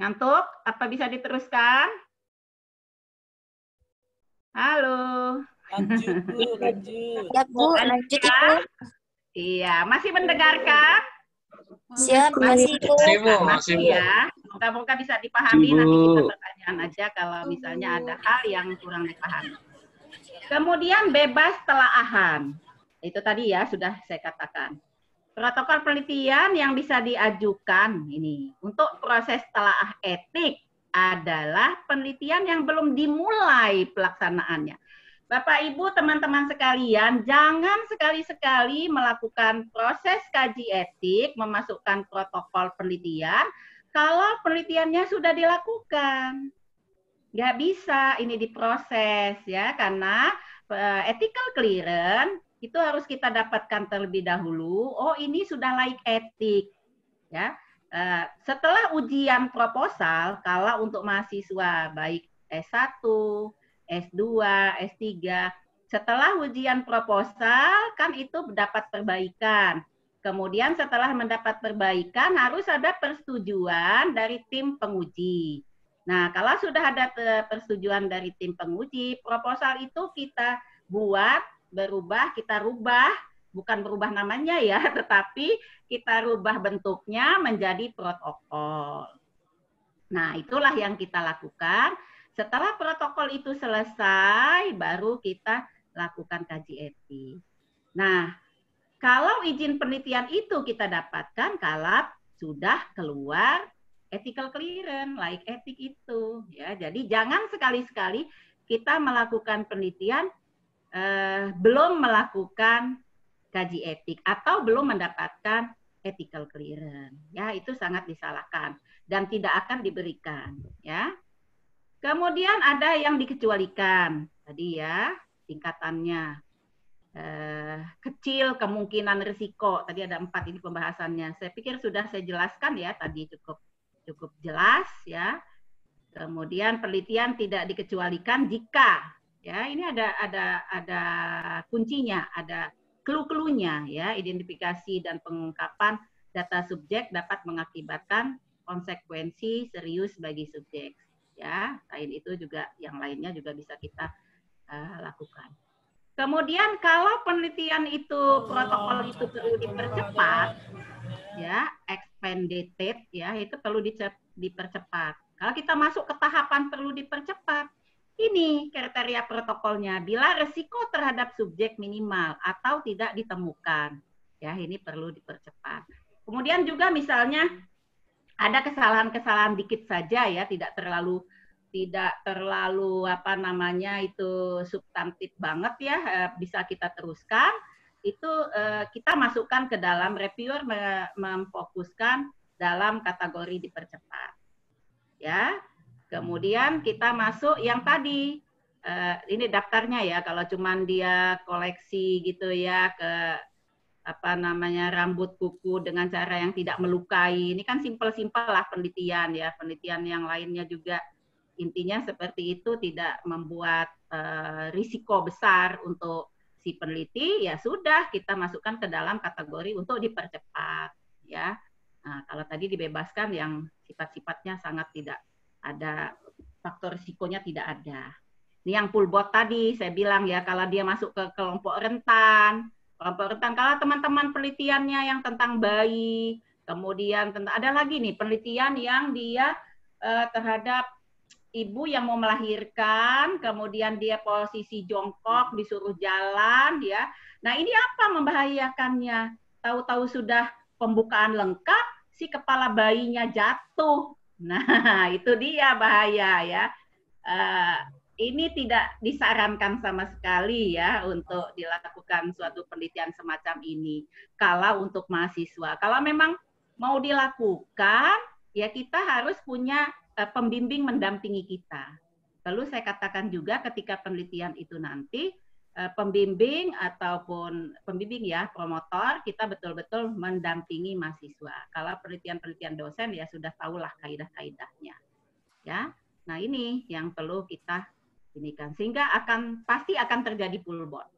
Ngantuk? Apa bisa diteruskan? Halo. Lanjut, Bu, lanjut. Ya, Bu, lanjut. Iya, masih mendengarkan? Siap, masih, Bu. Masih, Bu. Ya. Moga-moga bisa dipahami. Nanti kita pertanyaan aja kalau misalnya ada hal yang kurang dipahami. Kemudian bebas telaahan. Itu tadi ya sudah saya katakan. Protokol penelitian yang bisa diajukan ini untuk proses telaah etik adalah penelitian yang belum dimulai pelaksanaannya. Bapak Ibu, teman-teman sekalian, jangan sekali-sekali melakukan proses kaji etik, memasukkan protokol penelitian kalau penelitiannya sudah dilakukan. Nggak bisa ini diproses ya, karena eh, ethical clearance itu harus kita dapatkan terlebih dahulu. Oh, ini sudah layak etik. Ya. Eh, setelah ujian proposal, kalau untuk mahasiswa baik S1, S2, S3, setelah ujian proposal kan itu dapat perbaikan. Kemudian setelah mendapat perbaikan harus ada persetujuan dari tim penguji. Nah, kalau sudah ada persetujuan dari tim penguji, proposal itu kita buat berubah, kita rubah, bukan berubah namanya ya, tetapi kita rubah bentuknya menjadi protokol. Nah, itulah yang kita lakukan. Setelah protokol itu selesai, baru kita lakukan kaji etik. Nah, kalau izin penelitian itu kita dapatkan kalau sudah keluar ethical clearance, like etik itu, ya. Jadi jangan sekali-sekali kita melakukan penelitian eh, belum melakukan kaji etik atau belum mendapatkan ethical clearance. Ya, itu sangat disalahkan dan tidak akan diberikan, ya. Kemudian ada yang dikecualikan. Tadi ya, tingkatannya eh, kecil kemungkinan risiko. Tadi ada empat ini pembahasannya. Saya pikir sudah saya jelaskan ya tadi cukup cukup jelas ya. Kemudian penelitian tidak dikecualikan jika ya ini ada ada ada kuncinya, ada clue-cluenya ya, identifikasi dan pengungkapan data subjek dapat mengakibatkan konsekuensi serius bagi subjek ya. Selain itu juga yang lainnya juga bisa kita uh, lakukan. Kemudian kalau penelitian itu protokol itu perlu dipercepat, ya expanded ya itu perlu dipercepat. Kalau kita masuk ke tahapan perlu dipercepat, ini kriteria protokolnya. Bila resiko terhadap subjek minimal atau tidak ditemukan, ya ini perlu dipercepat. Kemudian juga misalnya ada kesalahan-kesalahan dikit saja ya, tidak terlalu tidak terlalu apa namanya itu substantif banget ya eh, bisa kita teruskan. Itu eh, kita masukkan ke dalam reviewer me- memfokuskan dalam kategori dipercepat. Ya kemudian kita masuk yang tadi eh, ini daftarnya ya kalau cuman dia koleksi gitu ya ke apa namanya rambut kuku dengan cara yang tidak melukai. Ini kan simpel-simpel lah penelitian ya. Penelitian yang lainnya juga. Intinya seperti itu tidak membuat uh, risiko besar untuk si peneliti. Ya sudah kita masukkan ke dalam kategori untuk dipercepat ya. Nah, kalau tadi dibebaskan yang sifat-sifatnya sangat tidak ada faktor risikonya tidak ada. Ini yang full tadi saya bilang ya kalau dia masuk ke kelompok rentan kelompok rentan kalau teman-teman penelitiannya yang tentang bayi kemudian tentang ada lagi nih penelitian yang dia uh, terhadap ibu yang mau melahirkan, kemudian dia posisi jongkok, disuruh jalan, ya. Nah ini apa membahayakannya? Tahu-tahu sudah pembukaan lengkap, si kepala bayinya jatuh. Nah itu dia bahaya ya. Uh, ini tidak disarankan sama sekali ya untuk dilakukan suatu penelitian semacam ini. Kalau untuk mahasiswa, kalau memang mau dilakukan, ya kita harus punya pembimbing mendampingi kita. Lalu saya katakan juga ketika penelitian itu nanti pembimbing ataupun pembimbing ya promotor kita betul-betul mendampingi mahasiswa. Kalau penelitian-penelitian dosen ya sudah tahulah kaidah-kaidahnya. Ya. Nah, ini yang perlu kita ini kan sehingga akan pasti akan terjadi pullboard.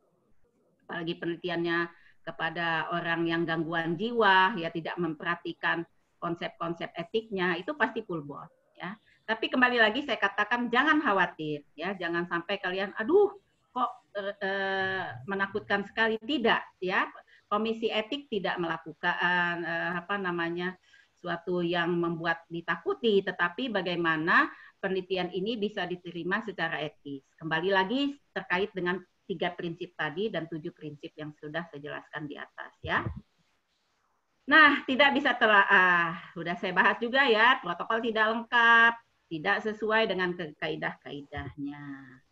Apalagi penelitiannya kepada orang yang gangguan jiwa ya tidak memperhatikan konsep-konsep etiknya itu pasti pullboard ya. Tapi kembali lagi saya katakan jangan khawatir ya, jangan sampai kalian aduh kok eh, eh, menakutkan sekali tidak ya. Komisi etik tidak melakukan eh, apa namanya suatu yang membuat ditakuti, tetapi bagaimana penelitian ini bisa diterima secara etis. Kembali lagi terkait dengan tiga prinsip tadi dan tujuh prinsip yang sudah saya jelaskan di atas ya. Nah, tidak bisa telaah. Sudah saya bahas juga ya, protokol tidak lengkap, tidak sesuai dengan kaidah-kaidahnya.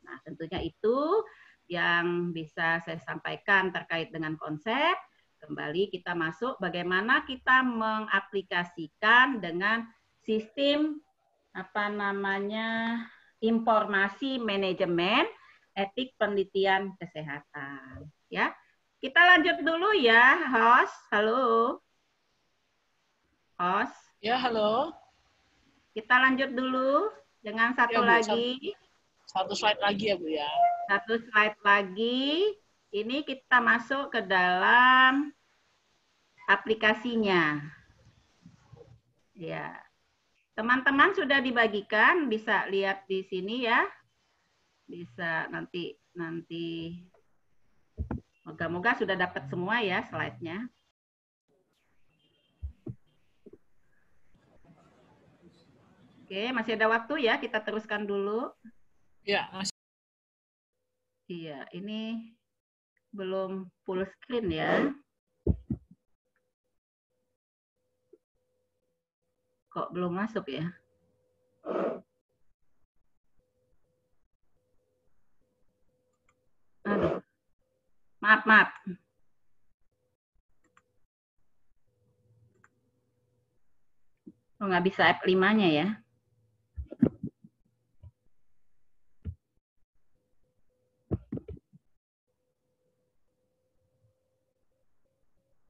Nah, tentunya itu yang bisa saya sampaikan terkait dengan konsep. Kembali kita masuk bagaimana kita mengaplikasikan dengan sistem apa namanya informasi manajemen etik penelitian kesehatan ya. Kita lanjut dulu ya, host. Halo. Host. Ya, halo. Kita lanjut dulu dengan satu Ya, Bu, lagi. Satu slide lagi ya, Bu ya. Satu slide lagi. Ini kita masuk ke dalam aplikasinya. Ya. Teman-teman sudah dibagikan, bisa lihat di sini ya. Bisa nanti nanti moga-moga sudah dapat semua ya slide-nya. Oke, masih ada waktu ya, kita teruskan dulu. Ya, masih. Iya, ini belum full screen ya. Kok belum masuk ya? Aduh. Maaf, maaf. Oh, nggak bisa F5-nya ya.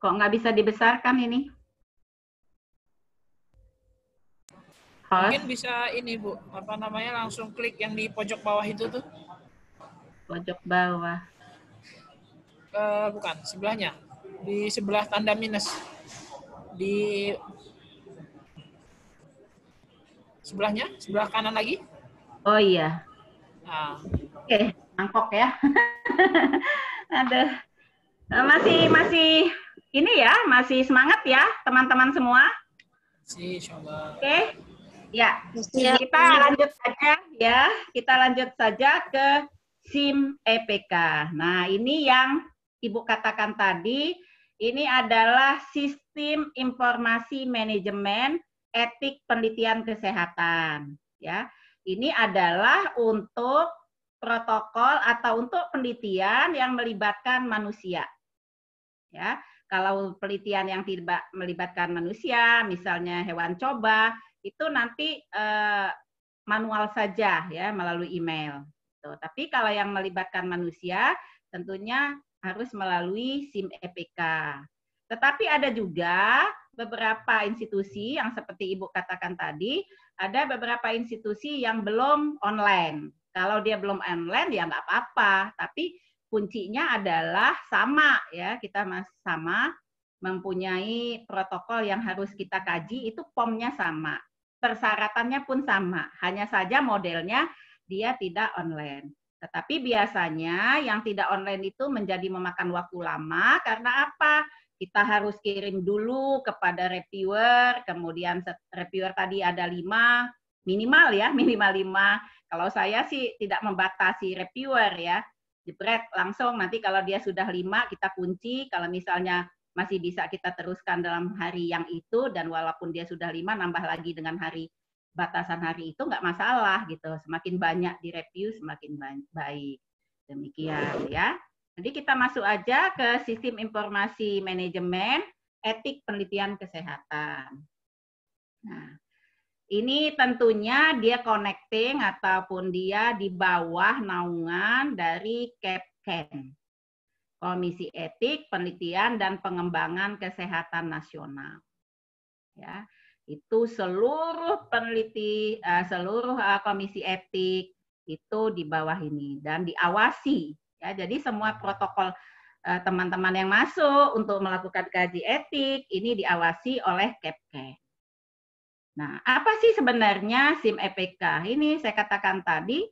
Kok nggak bisa dibesarkan ini? Mungkin bisa ini, Bu. Apa namanya? Langsung klik yang di pojok bawah itu tuh. Pojok bawah. Eh, bukan, sebelahnya. Di sebelah tanda minus. Di sebelahnya, sebelah kanan lagi. Oh iya. Nah, Oke, mangkok ya. Ada masih masih ini ya, masih semangat ya teman-teman semua. coba. Oke. Ya, kita lanjut saja ya. Kita lanjut saja ke SIM EPK. Nah, ini yang Ibu katakan tadi, ini adalah sistem informasi manajemen etik penelitian kesehatan, ya. Ini adalah untuk protokol atau untuk penelitian yang melibatkan manusia. Ya, kalau penelitian yang tidak melibatkan manusia, misalnya hewan coba, itu nanti eh, manual saja ya melalui email. Tuh. Tapi kalau yang melibatkan manusia, tentunya harus melalui SIM EPK. Tetapi ada juga beberapa institusi yang seperti Ibu katakan tadi, ada beberapa institusi yang belum online. Kalau dia belum online ya nggak apa-apa, tapi kuncinya adalah sama ya, kita sama mempunyai protokol yang harus kita kaji itu POM-nya sama. Persyaratannya pun sama, hanya saja modelnya dia tidak online. Tetapi biasanya yang tidak online itu menjadi memakan waktu lama karena apa? Kita harus kirim dulu kepada reviewer, kemudian reviewer tadi ada lima, minimal ya, minimal lima. Kalau saya sih tidak membatasi reviewer ya, jebret langsung nanti kalau dia sudah lima kita kunci, kalau misalnya masih bisa kita teruskan dalam hari yang itu dan walaupun dia sudah lima nambah lagi dengan hari batasan hari itu nggak masalah gitu. Semakin banyak di review semakin baik. Demikian ya. Jadi kita masuk aja ke sistem informasi manajemen etik penelitian kesehatan. Nah, ini tentunya dia connecting ataupun dia di bawah naungan dari CAPCAN. Komisi Etik Penelitian dan Pengembangan Kesehatan Nasional. Ya. Itu seluruh peneliti, uh, seluruh uh, komisi etik itu di bawah ini dan diawasi. Ya, jadi semua protokol uh, teman-teman yang masuk untuk melakukan kaji etik ini diawasi oleh Kepke. Nah, apa sih sebenarnya SIM EPK? Ini saya katakan tadi,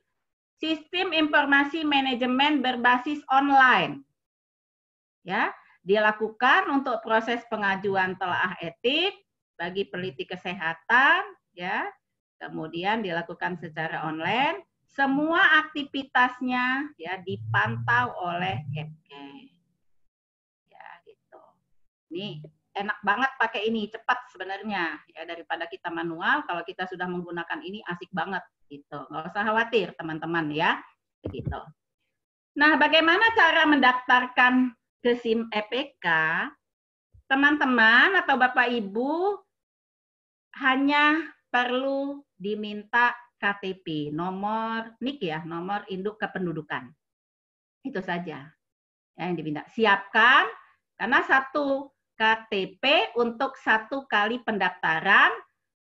sistem informasi manajemen berbasis online. Ya, dilakukan untuk proses pengajuan telaah etik bagi peneliti kesehatan, ya. Kemudian dilakukan secara online. Semua aktivitasnya ya dipantau oleh Kepke. Ya, gitu. Ini enak banget pakai ini, cepat sebenarnya ya daripada kita manual. Kalau kita sudah menggunakan ini asik banget gitu. Nggak usah khawatir teman-teman ya, begitu. Nah, bagaimana cara mendaftarkan ke SIM EPK? Teman-teman atau Bapak Ibu hanya perlu diminta KTP, nomor NIK ya, nomor induk kependudukan. Itu saja yang diminta. Siapkan karena satu KTP untuk satu kali pendaftaran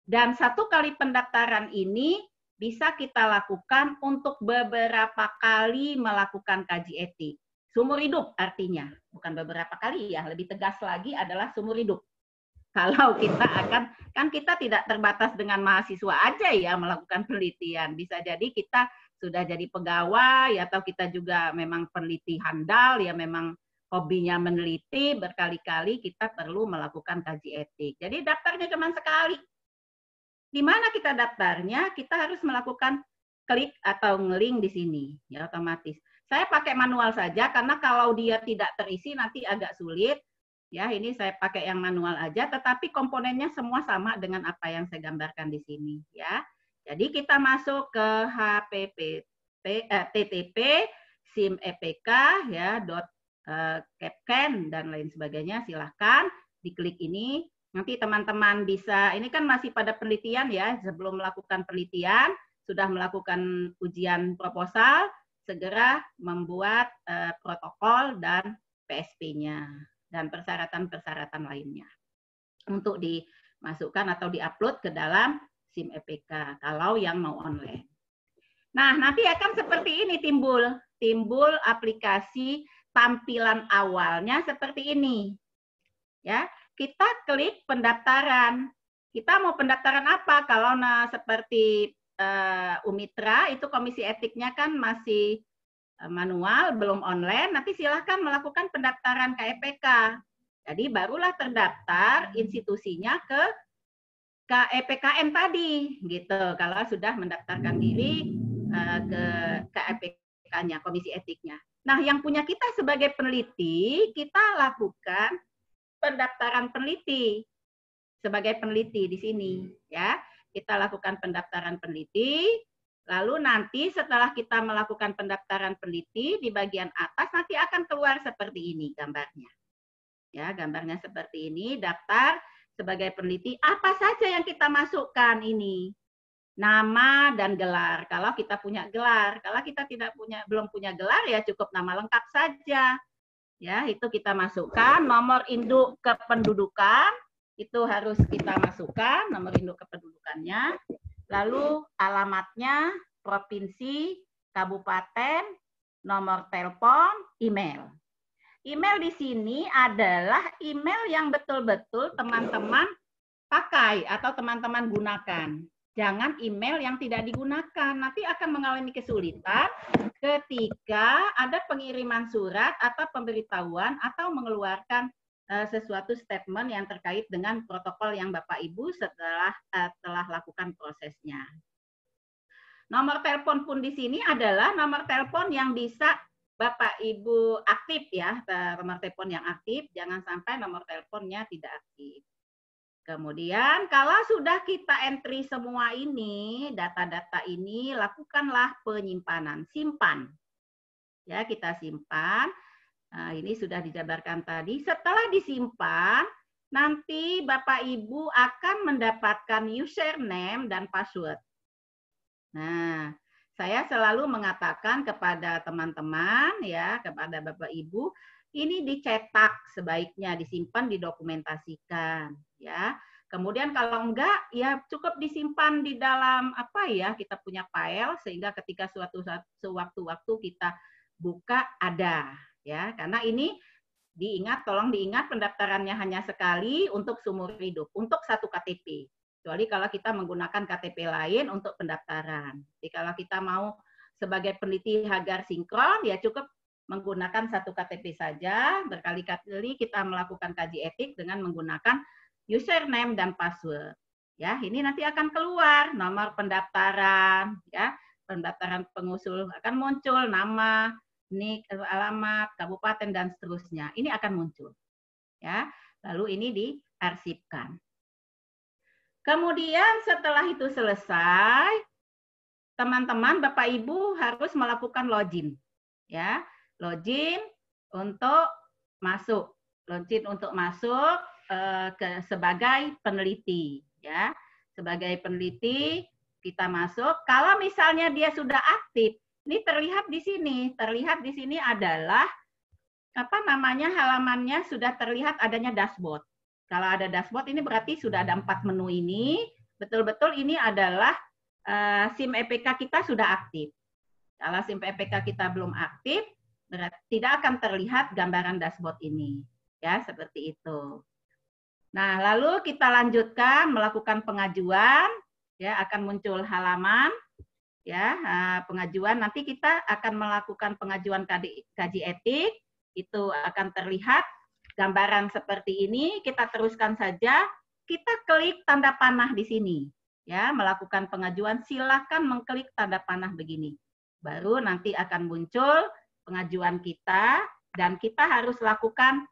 dan satu kali pendaftaran ini bisa kita lakukan untuk beberapa kali melakukan kaji etik. Sumur hidup artinya, bukan beberapa kali ya, lebih tegas lagi adalah sumur hidup. Kalau kita akan, kan kita tidak terbatas dengan mahasiswa aja ya melakukan penelitian. Bisa jadi kita sudah jadi pegawai atau kita juga memang peneliti handal ya memang hobinya meneliti berkali-kali kita perlu melakukan kaji etik. Jadi daftarnya cuma sekali. Di mana kita daftarnya? Kita harus melakukan klik atau ngeling di sini ya otomatis. Saya pakai manual saja karena kalau dia tidak terisi nanti agak sulit. Ya, ini saya pakai yang manual aja tetapi komponennya semua sama dengan apa yang saya gambarkan di sini ya. Jadi kita masuk ke HPP eh, TTP SIM EPK ya dot uh, CapCan dan lain sebagainya, silahkan diklik ini. Nanti teman-teman bisa, ini kan masih pada penelitian ya, sebelum melakukan penelitian, sudah melakukan ujian proposal, segera membuat uh, protokol dan PSP-nya dan persyaratan-persyaratan lainnya untuk dimasukkan atau diupload ke dalam SIM EPK kalau yang mau online. Nah, nanti akan seperti ini timbul, timbul aplikasi tampilan awalnya seperti ini. Ya, kita klik pendaftaran. Kita mau pendaftaran apa? Kalau nah seperti uh, Umitra itu komisi etiknya kan masih uh, manual, belum online, nanti silahkan melakukan pendaftaran KEPK. Jadi barulah terdaftar institusinya ke KEPKN tadi, gitu. Kalau sudah mendaftarkan diri uh, ke KEPK-nya, komisi etiknya. Nah, yang punya kita sebagai peneliti, kita lakukan pendaftaran peneliti sebagai peneliti di sini, ya. Kita lakukan pendaftaran peneliti, lalu nanti setelah kita melakukan pendaftaran peneliti di bagian atas nanti akan keluar seperti ini gambarnya. Ya, gambarnya seperti ini, daftar sebagai peneliti apa saja yang kita masukkan ini nama dan gelar. Kalau kita punya gelar, kalau kita tidak punya belum punya gelar ya cukup nama lengkap saja. Ya, itu kita masukkan nomor induk kependudukan itu harus kita masukkan nomor induk Lalu alamatnya, provinsi, kabupaten, nomor telepon, email. Email di sini adalah email yang betul-betul teman-teman pakai atau teman-teman gunakan jangan email yang tidak digunakan. Nanti akan mengalami kesulitan ketika ada pengiriman surat atau pemberitahuan atau mengeluarkan sesuatu statement yang terkait dengan protokol yang Bapak Ibu setelah uh, telah lakukan prosesnya. Nomor telepon pun di sini adalah nomor telepon yang bisa Bapak Ibu aktif ya, nomor telepon yang aktif, jangan sampai nomor teleponnya tidak aktif. Kemudian kalau sudah kita entry semua ini, data-data ini, lakukanlah penyimpanan, simpan. Ya, kita simpan. Nah, ini sudah dijabarkan tadi. Setelah disimpan, nanti Bapak Ibu akan mendapatkan username dan password. Nah, saya selalu mengatakan kepada teman-teman ya, kepada Bapak Ibu, ini dicetak sebaiknya disimpan didokumentasikan ya Kemudian kalau enggak, ya cukup disimpan di dalam apa ya, kita punya file sehingga ketika suatu sewaktu-waktu kita buka ada ya. Karena ini diingat, tolong diingat pendaftarannya hanya sekali untuk seumur hidup, untuk satu KTP. Kecuali kalau kita menggunakan KTP lain untuk pendaftaran. Jadi kalau kita mau sebagai peneliti Hagar sinkron, ya cukup menggunakan satu KTP saja. Berkali-kali kita melakukan kaji etik dengan menggunakan username dan password. Ya, ini nanti akan keluar nomor pendaftaran, ya, pendaftaran pengusul akan muncul nama, nik, alamat, kabupaten dan seterusnya. Ini akan muncul. Ya, lalu ini diarsipkan. Kemudian setelah itu selesai, teman-teman Bapak Ibu harus melakukan login. Ya, login untuk masuk. Login untuk masuk Eh, ke, sebagai peneliti ya sebagai peneliti kita masuk kalau misalnya dia sudah aktif ini terlihat di sini. Terlihat di sini adalah apa namanya halamannya sudah terlihat adanya dashboard. Kalau ada dashboard ini berarti sudah ada empat menu ini. Betul-betul ini adalah uh, SIM EPK kita sudah aktif. Kalau SIM EPK kita belum aktif berarti tidak akan terlihat gambaran dashboard ini. Ya seperti itu. Nah, lalu kita lanjutkan melakukan pengajuan, ya akan muncul halaman, ya pengajuan. Nanti kita akan melakukan pengajuan kaji etik, itu akan terlihat gambaran seperti ini. Kita teruskan saja, kita klik tanda panah di sini, ya melakukan pengajuan. Silakan mengklik tanda panah begini, baru nanti akan muncul pengajuan kita dan kita harus lakukan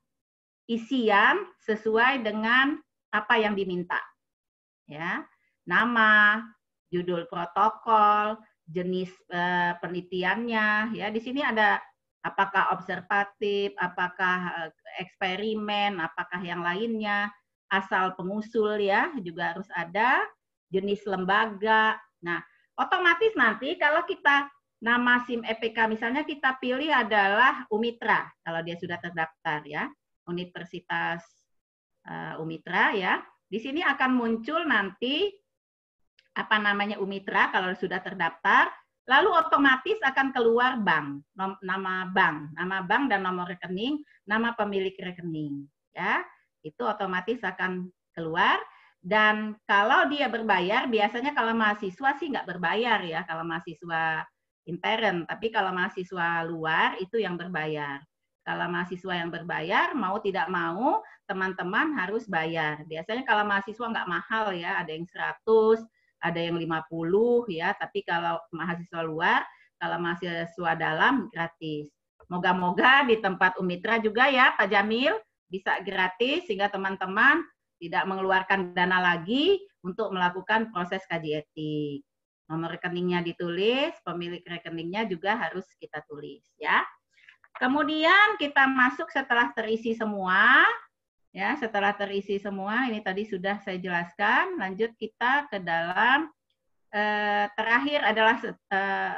isian sesuai dengan apa yang diminta. Ya, nama, judul protokol, jenis eh, penelitiannya, ya di sini ada apakah observatif, apakah eh, eksperimen, apakah yang lainnya, asal pengusul ya juga harus ada, jenis lembaga. Nah, otomatis nanti kalau kita nama SIM EPK misalnya kita pilih adalah Umitra kalau dia sudah terdaftar ya. Universitas uh, Umitra ya. Di sini akan muncul nanti apa namanya Umitra kalau sudah terdaftar, lalu otomatis akan keluar bank, nama bank, nama bank dan nomor rekening, nama pemilik rekening, ya. Itu otomatis akan keluar dan kalau dia berbayar, biasanya kalau mahasiswa sih nggak berbayar ya, kalau mahasiswa intern, tapi kalau mahasiswa luar itu yang berbayar. Kalau mahasiswa yang berbayar, mau tidak mau, teman-teman harus bayar. Biasanya kalau mahasiswa nggak mahal ya, ada yang 100, ada yang 50 ya, tapi kalau mahasiswa luar, kalau mahasiswa dalam gratis. Moga-moga di tempat Umitra juga ya, Pak Jamil, bisa gratis sehingga teman-teman tidak mengeluarkan dana lagi untuk melakukan proses kaji etik. Nomor rekeningnya ditulis, pemilik rekeningnya juga harus kita tulis ya. Kemudian kita masuk setelah terisi semua, ya setelah terisi semua, ini tadi sudah saya jelaskan. Lanjut kita ke dalam eh, terakhir adalah eh,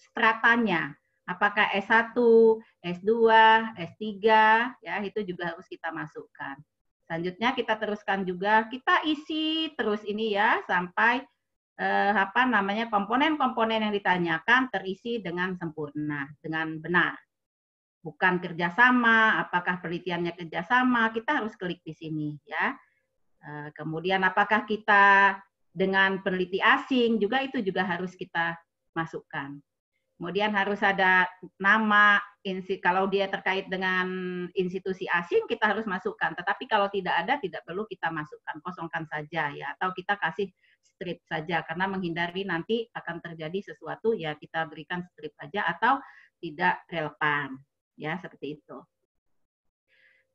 stratanya. Apakah S1, S2, S3, ya itu juga harus kita masukkan. Selanjutnya kita teruskan juga, kita isi terus ini ya sampai eh, apa namanya komponen-komponen yang ditanyakan terisi dengan sempurna, dengan benar bukan kerjasama, apakah penelitiannya kerjasama, kita harus klik di sini ya. Eh, kemudian apakah kita dengan peneliti asing juga itu juga harus kita masukkan. Kemudian harus ada nama, kalau dia terkait dengan institusi asing kita harus masukkan. Tetapi kalau tidak ada tidak perlu kita masukkan, kosongkan saja ya. Atau kita kasih strip saja karena menghindari nanti akan terjadi sesuatu ya kita berikan strip saja atau tidak relevan ya seperti itu.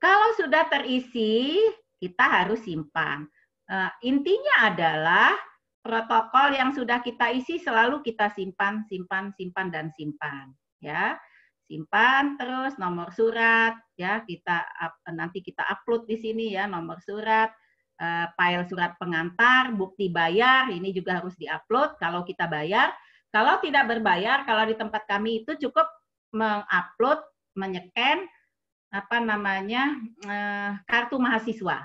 Kalau sudah terisi, kita harus simpan. Uh, intinya adalah protokol yang sudah kita isi selalu kita simpan, simpan, simpan dan simpan, ya. Simpan terus nomor surat, ya kita nanti kita upload di sini ya nomor surat, uh, file surat pengantar, bukti bayar, ini juga harus diupload kalau kita bayar. Kalau tidak berbayar, kalau di tempat kami itu cukup mengupload menyeken apa namanya eh, kartu mahasiswa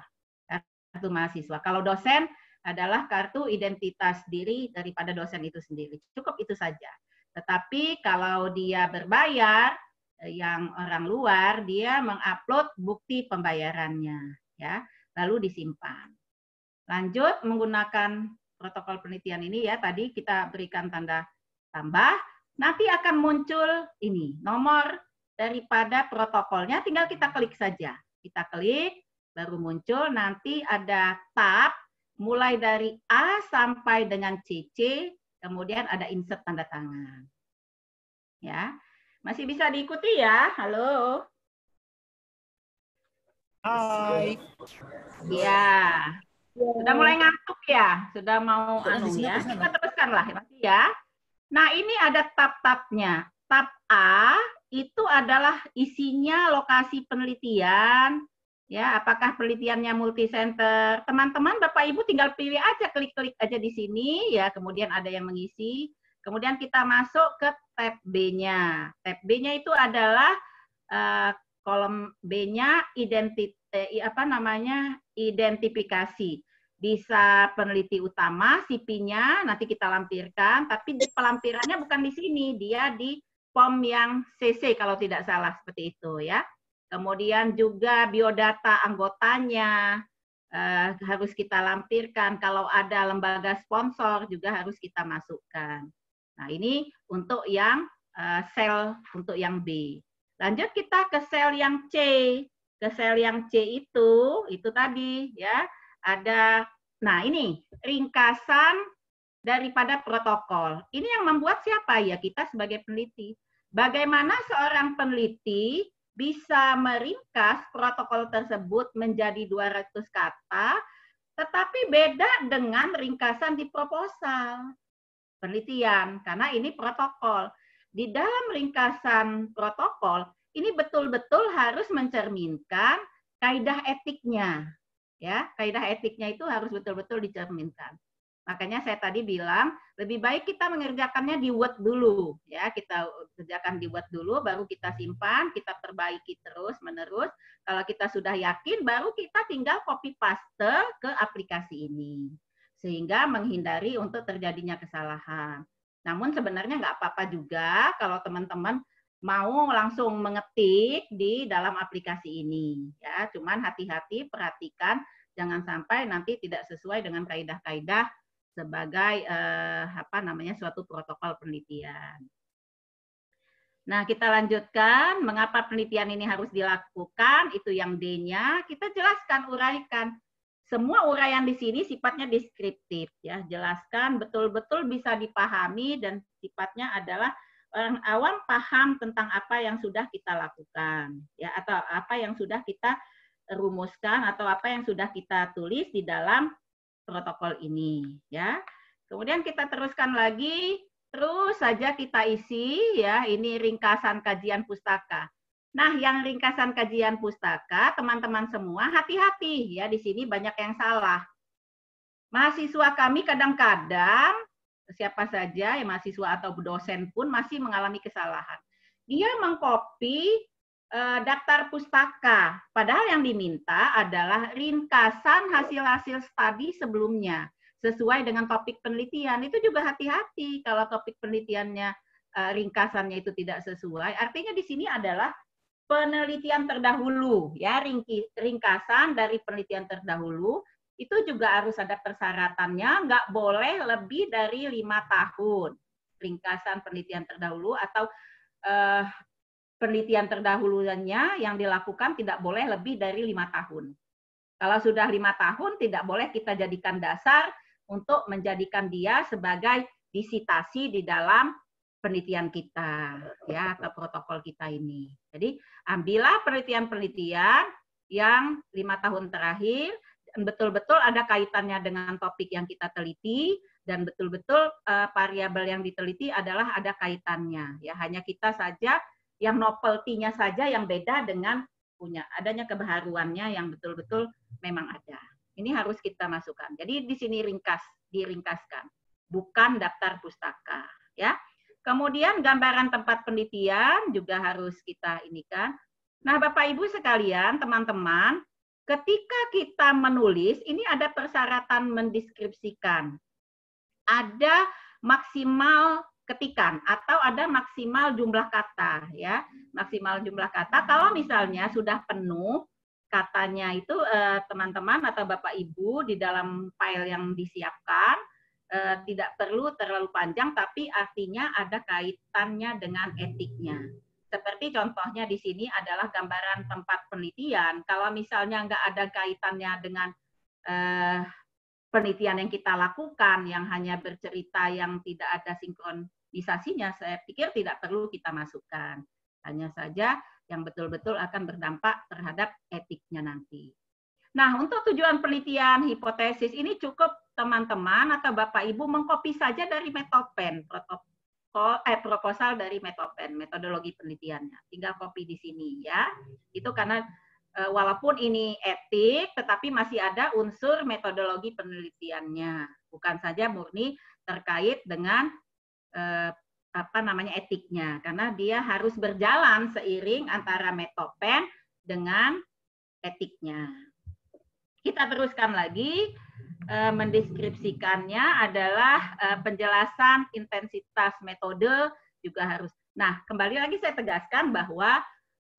kartu mahasiswa. Kalau dosen adalah kartu identitas diri daripada dosen itu sendiri. Cukup itu saja. Tetapi kalau dia berbayar, eh, yang orang luar, dia mengupload bukti pembayarannya, ya, lalu disimpan. Lanjut menggunakan protokol penelitian ini ya, tadi kita berikan tanda tambah, nanti akan muncul ini nomor daripada protokolnya, tinggal kita klik saja. Kita klik, baru muncul, nanti ada tab mulai dari A sampai dengan CC, kemudian ada insert tanda tangan. Ya, masih bisa diikuti ya? Halo. Hai. Ya. Sudah mulai ngantuk ya? Sudah mau anu ya? Kita teruskan lah masih ya. Nah, ini ada tab-tabnya. Tab A itu adalah isinya lokasi penelitian, ya. Apakah penelitiannya multi center teman-teman bapak ibu tinggal pilih aja klik-klik aja di sini ya. Kemudian ada yang mengisi. Kemudian kita masuk ke tab B-nya. Tab B-nya itu adalah eh, kolom B-nya identit eh, apa namanya identifikasi. Bisa peneliti utama CP-nya nanti kita lampirkan. Tapi pelampirannya bukan di sini dia di form yang CC kalau tidak salah seperti itu ya Kemudian juga biodata anggotanya eh, harus kita lampirkan. Kalau ada lembaga sponsor juga harus kita masukkan. Nah ini untuk yang eh, sel untuk yang B. Lanjut kita ke sel yang C. Ke sel yang C itu itu tadi ya ada. Nah ini ringkasan daripada protokol. Ini yang membuat siapa ya kita sebagai peneliti. Bagaimana seorang peneliti bisa meringkas protokol tersebut menjadi 200 kata, tetapi beda dengan ringkasan di proposal penelitian, karena ini protokol. Di dalam ringkasan protokol, ini betul-betul harus mencerminkan kaidah etiknya. Ya, kaidah etiknya itu harus betul-betul dicerminkan. Makanya saya tadi bilang lebih baik kita mengerjakannya di Word dulu, ya kita kerjakan di Word dulu, baru kita simpan, kita perbaiki terus menerus. Kalau kita sudah yakin, baru kita tinggal copy paste ke aplikasi ini, sehingga menghindari untuk terjadinya kesalahan. Namun sebenarnya nggak apa-apa juga kalau teman-teman mau langsung mengetik di dalam aplikasi ini, ya. Cuman hati-hati, perhatikan jangan sampai nanti tidak sesuai dengan kaidah-kaidah sebagai eh, apa namanya suatu protokol penelitian. Nah, kita lanjutkan mengapa penelitian ini harus dilakukan, itu yang D-nya. Kita jelaskan, uraikan. Semua uraian di sini sifatnya deskriptif ya, jelaskan betul-betul bisa dipahami dan sifatnya adalah orang awam paham tentang apa yang sudah kita lakukan ya atau apa yang sudah kita rumuskan atau apa yang sudah kita tulis di dalam protokol ini ya. Kemudian kita teruskan lagi, terus saja kita isi ya, ini ringkasan kajian pustaka. Nah, yang ringkasan kajian pustaka, teman-teman semua hati-hati ya, di sini banyak yang salah. Mahasiswa kami kadang-kadang siapa saja ya mahasiswa atau dosen pun masih mengalami kesalahan. Dia mengcopy eh, daftar pustaka. Padahal yang diminta adalah ringkasan hasil-hasil studi sebelumnya sesuai dengan topik penelitian. Itu juga hati-hati kalau topik penelitiannya eh, ringkasannya itu tidak sesuai. Artinya di sini adalah penelitian terdahulu ya ringki- ringkasan dari penelitian terdahulu itu juga harus ada persyaratannya nggak boleh lebih dari lima tahun ringkasan penelitian terdahulu atau eh, penelitian terdahulunya yang dilakukan tidak boleh lebih dari lima tahun. Kalau sudah lima tahun, tidak boleh kita jadikan dasar untuk menjadikan dia sebagai disitasi di dalam penelitian kita, ya atau protokol kita ini. Jadi ambillah penelitian-penelitian yang lima tahun terakhir betul-betul ada kaitannya dengan topik yang kita teliti dan betul-betul uh, variabel yang diteliti adalah ada kaitannya. Ya hanya kita saja yang novelty-nya saja yang beda dengan punya adanya kebaharuannya yang betul-betul memang ada. Ini harus kita masukkan. Jadi di sini ringkas, diringkaskan, bukan daftar pustaka, ya. Kemudian gambaran tempat penelitian juga harus kita ini kan. Nah, Bapak Ibu sekalian, teman-teman, ketika kita menulis, ini ada persyaratan mendeskripsikan. Ada maksimal ketikan atau ada maksimal jumlah kata ya. Maksimal jumlah kata kalau misalnya sudah penuh katanya itu eh, teman-teman atau Bapak Ibu di dalam file yang disiapkan eh, tidak perlu terlalu panjang tapi artinya ada kaitannya dengan etiknya. Seperti contohnya di sini adalah gambaran tempat penelitian. Kalau misalnya nggak ada kaitannya dengan eh, penelitian yang kita lakukan, yang hanya bercerita yang tidak ada sinkronisasinya, saya pikir tidak perlu kita masukkan. Hanya saja yang betul-betul akan berdampak terhadap etiknya nanti. Nah, untuk tujuan penelitian hipotesis ini cukup teman-teman atau Bapak Ibu mengcopy saja dari Metopen, protokol eh proposal dari Metopen, metodologi penelitiannya. Tinggal copy di sini ya. Itu karena e, walaupun ini etik tetapi masih ada unsur metodologi penelitiannya, bukan saja murni terkait dengan e, apa namanya etiknya karena dia harus berjalan seiring antara metopen dengan etiknya. Kita teruskan lagi eh, mendeskripsikannya adalah eh, penjelasan intensitas metode juga harus. Nah, kembali lagi saya tegaskan bahwa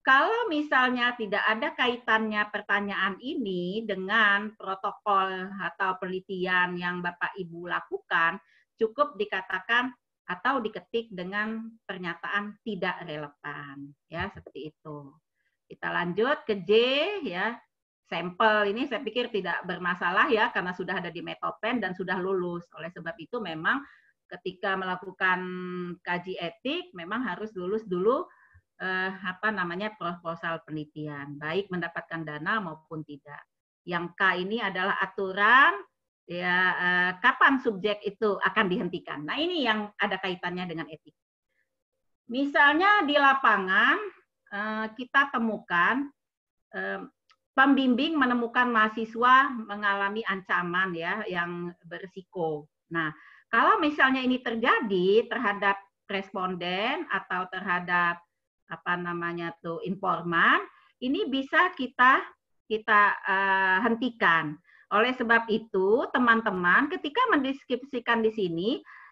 kalau misalnya tidak ada kaitannya pertanyaan ini dengan protokol atau penelitian yang Bapak Ibu lakukan, cukup dikatakan atau diketik dengan pernyataan tidak relevan ya seperti itu. Kita lanjut ke J ya. Sampel ini saya pikir tidak bermasalah ya karena sudah ada di Metopen dan sudah lulus. Oleh sebab itu memang ketika melakukan kaji etik memang harus lulus dulu eh, apa namanya proposal penelitian, baik mendapatkan dana maupun tidak. Yang K ini adalah aturan ya eh, kapan subjek itu akan dihentikan. Nah, ini yang ada kaitannya dengan etik. Misalnya di lapangan eh, kita temukan eh, pembimbing menemukan mahasiswa mengalami ancaman ya yang berisiko. Nah, kalau misalnya ini terjadi terhadap responden atau terhadap apa namanya tuh informan, ini bisa kita kita uh, hentikan. Oleh sebab itu, teman-teman ketika mendeskripsikan di sini,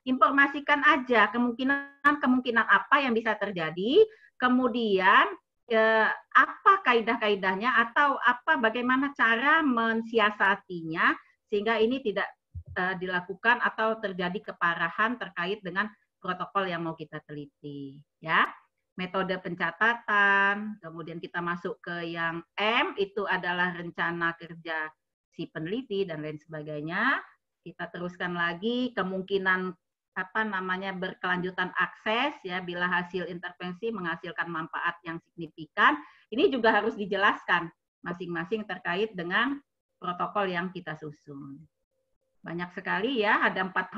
informasikan aja kemungkinan-kemungkinan apa yang bisa terjadi, kemudian eh, apa kaidah-kaidahnya atau apa bagaimana cara mensiasatinya sehingga ini tidak eh, dilakukan atau terjadi keparahan terkait dengan protokol yang mau kita teliti, ya. Metode pencatatan, kemudian kita masuk ke yang M itu adalah rencana kerja si peneliti dan lain sebagainya. Kita teruskan lagi kemungkinan apa namanya berkelanjutan akses ya bila hasil intervensi menghasilkan manfaat yang signifikan. Ini juga harus dijelaskan masing-masing terkait dengan protokol yang kita susun. Banyak sekali ya, ada 48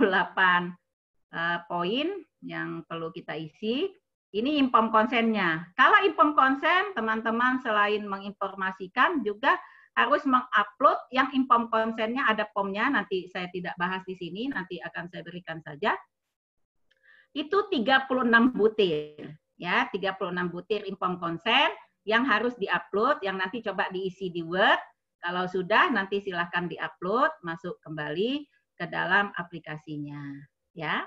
uh, poin yang perlu kita isi. Ini impom konsennya. Kalau impom konsen, teman-teman selain menginformasikan juga harus mengupload yang impom konsennya ada pomnya nanti saya tidak bahas di sini nanti akan saya berikan saja. Itu 36 butir ya 36 butir impom konsen yang harus diupload yang nanti coba diisi di Word. Kalau sudah nanti silahkan diupload masuk kembali ke dalam aplikasinya ya.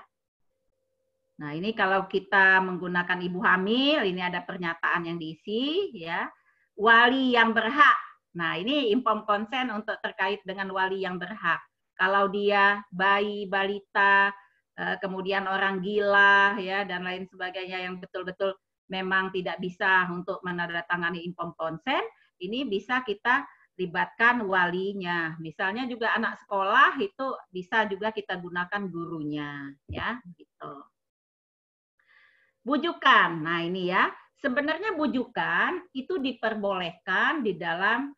Nah, ini kalau kita menggunakan ibu hamil, ini ada pernyataan yang diisi ya. Wali yang berhak Nah, ini impom konsen untuk terkait dengan wali yang berhak. Kalau dia bayi, balita, eh, kemudian orang gila, ya dan lain sebagainya yang betul-betul memang tidak bisa untuk menandatangani impom konsen, ini bisa kita libatkan walinya. Misalnya juga anak sekolah itu bisa juga kita gunakan gurunya, ya, gitu. Bujukan. Nah, ini ya. Sebenarnya bujukan itu diperbolehkan di dalam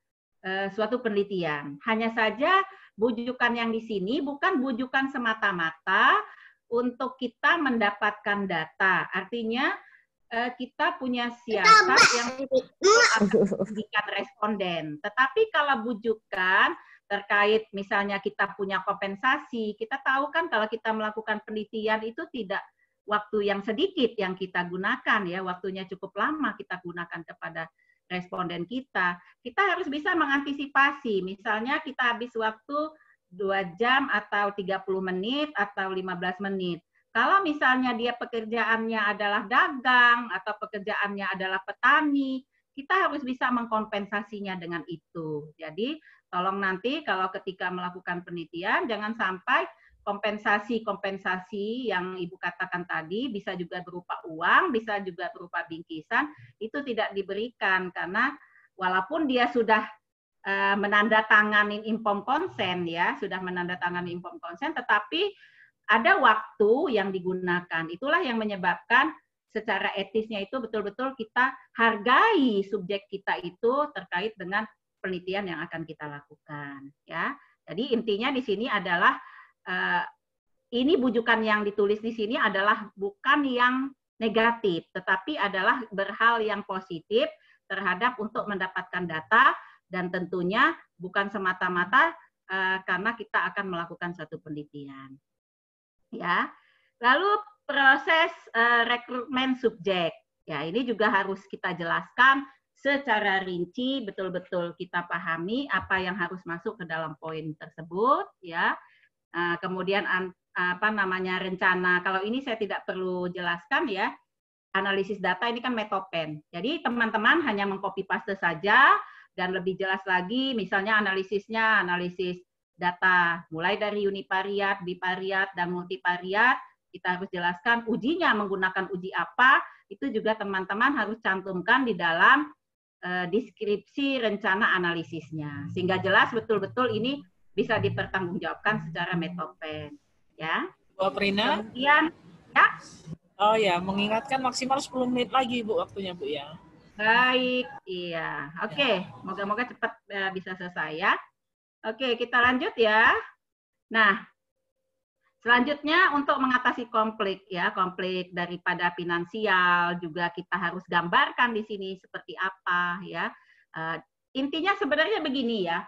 Eh, suatu penelitian. Hanya saja bujukan yang di sini bukan bujukan semata-mata untuk kita mendapatkan data. Artinya eh, kita punya siasat yang menunjukkan responden. Tetapi kalau bujukan terkait misalnya kita punya kompensasi, kita tahu kan kalau kita melakukan penelitian itu tidak waktu yang sedikit yang kita gunakan ya, waktunya cukup lama kita gunakan kepada responden kita. Kita harus bisa mengantisipasi. Misalnya kita habis waktu 2 jam atau 30 menit atau 15 menit. Kalau misalnya dia pekerjaannya adalah dagang atau pekerjaannya adalah petani, kita harus bisa mengkompensasinya dengan itu. Jadi tolong nanti kalau ketika melakukan penelitian jangan sampai kompensasi-kompensasi yang Ibu katakan tadi bisa juga berupa uang, bisa juga berupa bingkisan, itu tidak diberikan karena walaupun dia sudah uh, menandatangani impom konsen ya, sudah menandatangani impom konsen tetapi ada waktu yang digunakan. Itulah yang menyebabkan secara etisnya itu betul-betul kita hargai subjek kita itu terkait dengan penelitian yang akan kita lakukan ya. Jadi intinya di sini adalah uh, ini bujukan yang ditulis di sini adalah bukan yang negatif, tetapi adalah berhal yang positif terhadap untuk mendapatkan data dan tentunya bukan semata-mata uh, karena kita akan melakukan satu penelitian. Ya. Lalu proses uh, rekrutmen subjek. Ya, ini juga harus kita jelaskan secara rinci, betul-betul kita pahami apa yang harus masuk ke dalam poin tersebut, ya. Uh, kemudian an, apa namanya rencana. Kalau ini saya tidak perlu jelaskan ya. Analisis data ini kan metopen. Jadi teman-teman hanya mengcopy paste saja dan lebih jelas lagi misalnya analisisnya analisis data mulai dari univariat, bivariat dan multivariat kita harus jelaskan ujinya menggunakan uji apa, itu juga teman-teman harus cantumkan di dalam uh, deskripsi rencana analisisnya. Sehingga jelas betul-betul ini bisa dipertanggungjawabkan secara metopen. Ya. Bu Prina? Kemudian, ya. Oh ya, mengingatkan maksimal 10 menit lagi Bu waktunya Bu ya. Baik, iya. Oke, okay. ya. moga-moga cepat uh, bisa selesai ya. Oke, kita lanjut ya. Nah, Selanjutnya untuk mengatasi konflik ya, konflik daripada finansial juga kita harus gambarkan di sini seperti apa ya. Uh, intinya sebenarnya begini ya.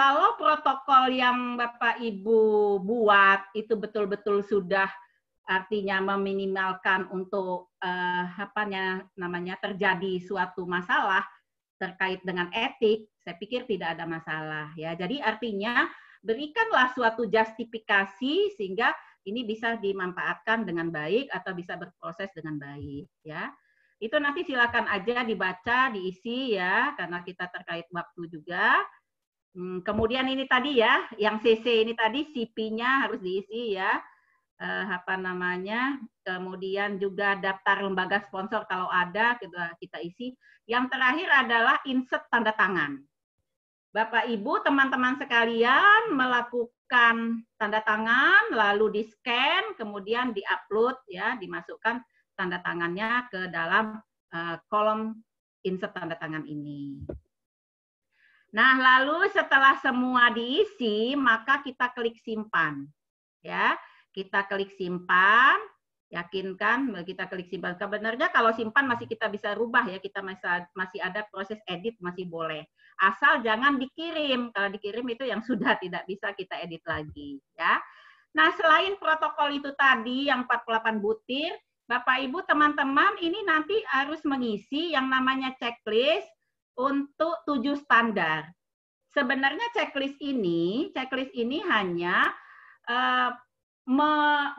Kalau protokol yang Bapak Ibu buat itu betul-betul sudah artinya meminimalkan untuk uh, apa namanya terjadi suatu masalah terkait dengan etik, saya pikir tidak ada masalah ya. Jadi artinya berikanlah suatu justifikasi sehingga ini bisa dimanfaatkan dengan baik atau bisa berproses dengan baik ya. Itu nanti silakan aja dibaca, diisi ya karena kita terkait waktu juga. Hmm, kemudian ini tadi ya, yang CC ini tadi CP-nya harus diisi ya. Eh, apa namanya? Kemudian juga daftar lembaga sponsor kalau ada kita kita isi. Yang terakhir adalah insert tanda tangan. Bapak Ibu, teman-teman sekalian melakukan tanda tangan, lalu di-scan, kemudian di-upload ya, dimasukkan tanda tangannya ke dalam uh, kolom insert tanda tangan ini. Nah, lalu setelah semua diisi, maka kita klik simpan. Ya, kita klik simpan, yakinkan kita klik simpan. Sebenarnya kalau simpan masih kita bisa rubah ya, kita masih masih ada proses edit masih boleh asal jangan dikirim. Kalau dikirim itu yang sudah tidak bisa kita edit lagi, ya. Nah, selain protokol itu tadi yang 48 butir, Bapak Ibu teman-teman ini nanti harus mengisi yang namanya checklist untuk tujuh standar. Sebenarnya checklist ini, checklist ini hanya uh, me,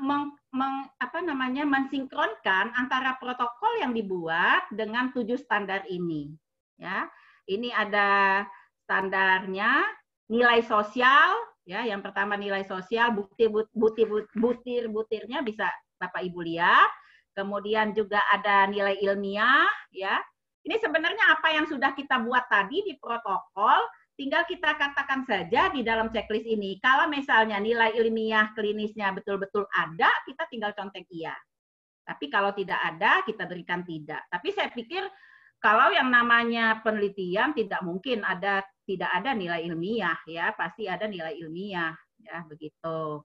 meng, meng, apa namanya mensinkronkan antara protokol yang dibuat dengan tujuh standar ini. Ya, ini ada standarnya, nilai sosial, ya. Yang pertama nilai sosial, bukti butir butir butirnya bisa Bapak Ibu lihat. Kemudian juga ada nilai ilmiah, ya. Ini sebenarnya apa yang sudah kita buat tadi di protokol, tinggal kita katakan saja di dalam checklist ini. Kalau misalnya nilai ilmiah klinisnya betul-betul ada, kita tinggal contek iya. Tapi kalau tidak ada, kita berikan tidak. Tapi saya pikir kalau yang namanya penelitian tidak mungkin ada tidak ada nilai ilmiah ya, pasti ada nilai ilmiah ya begitu.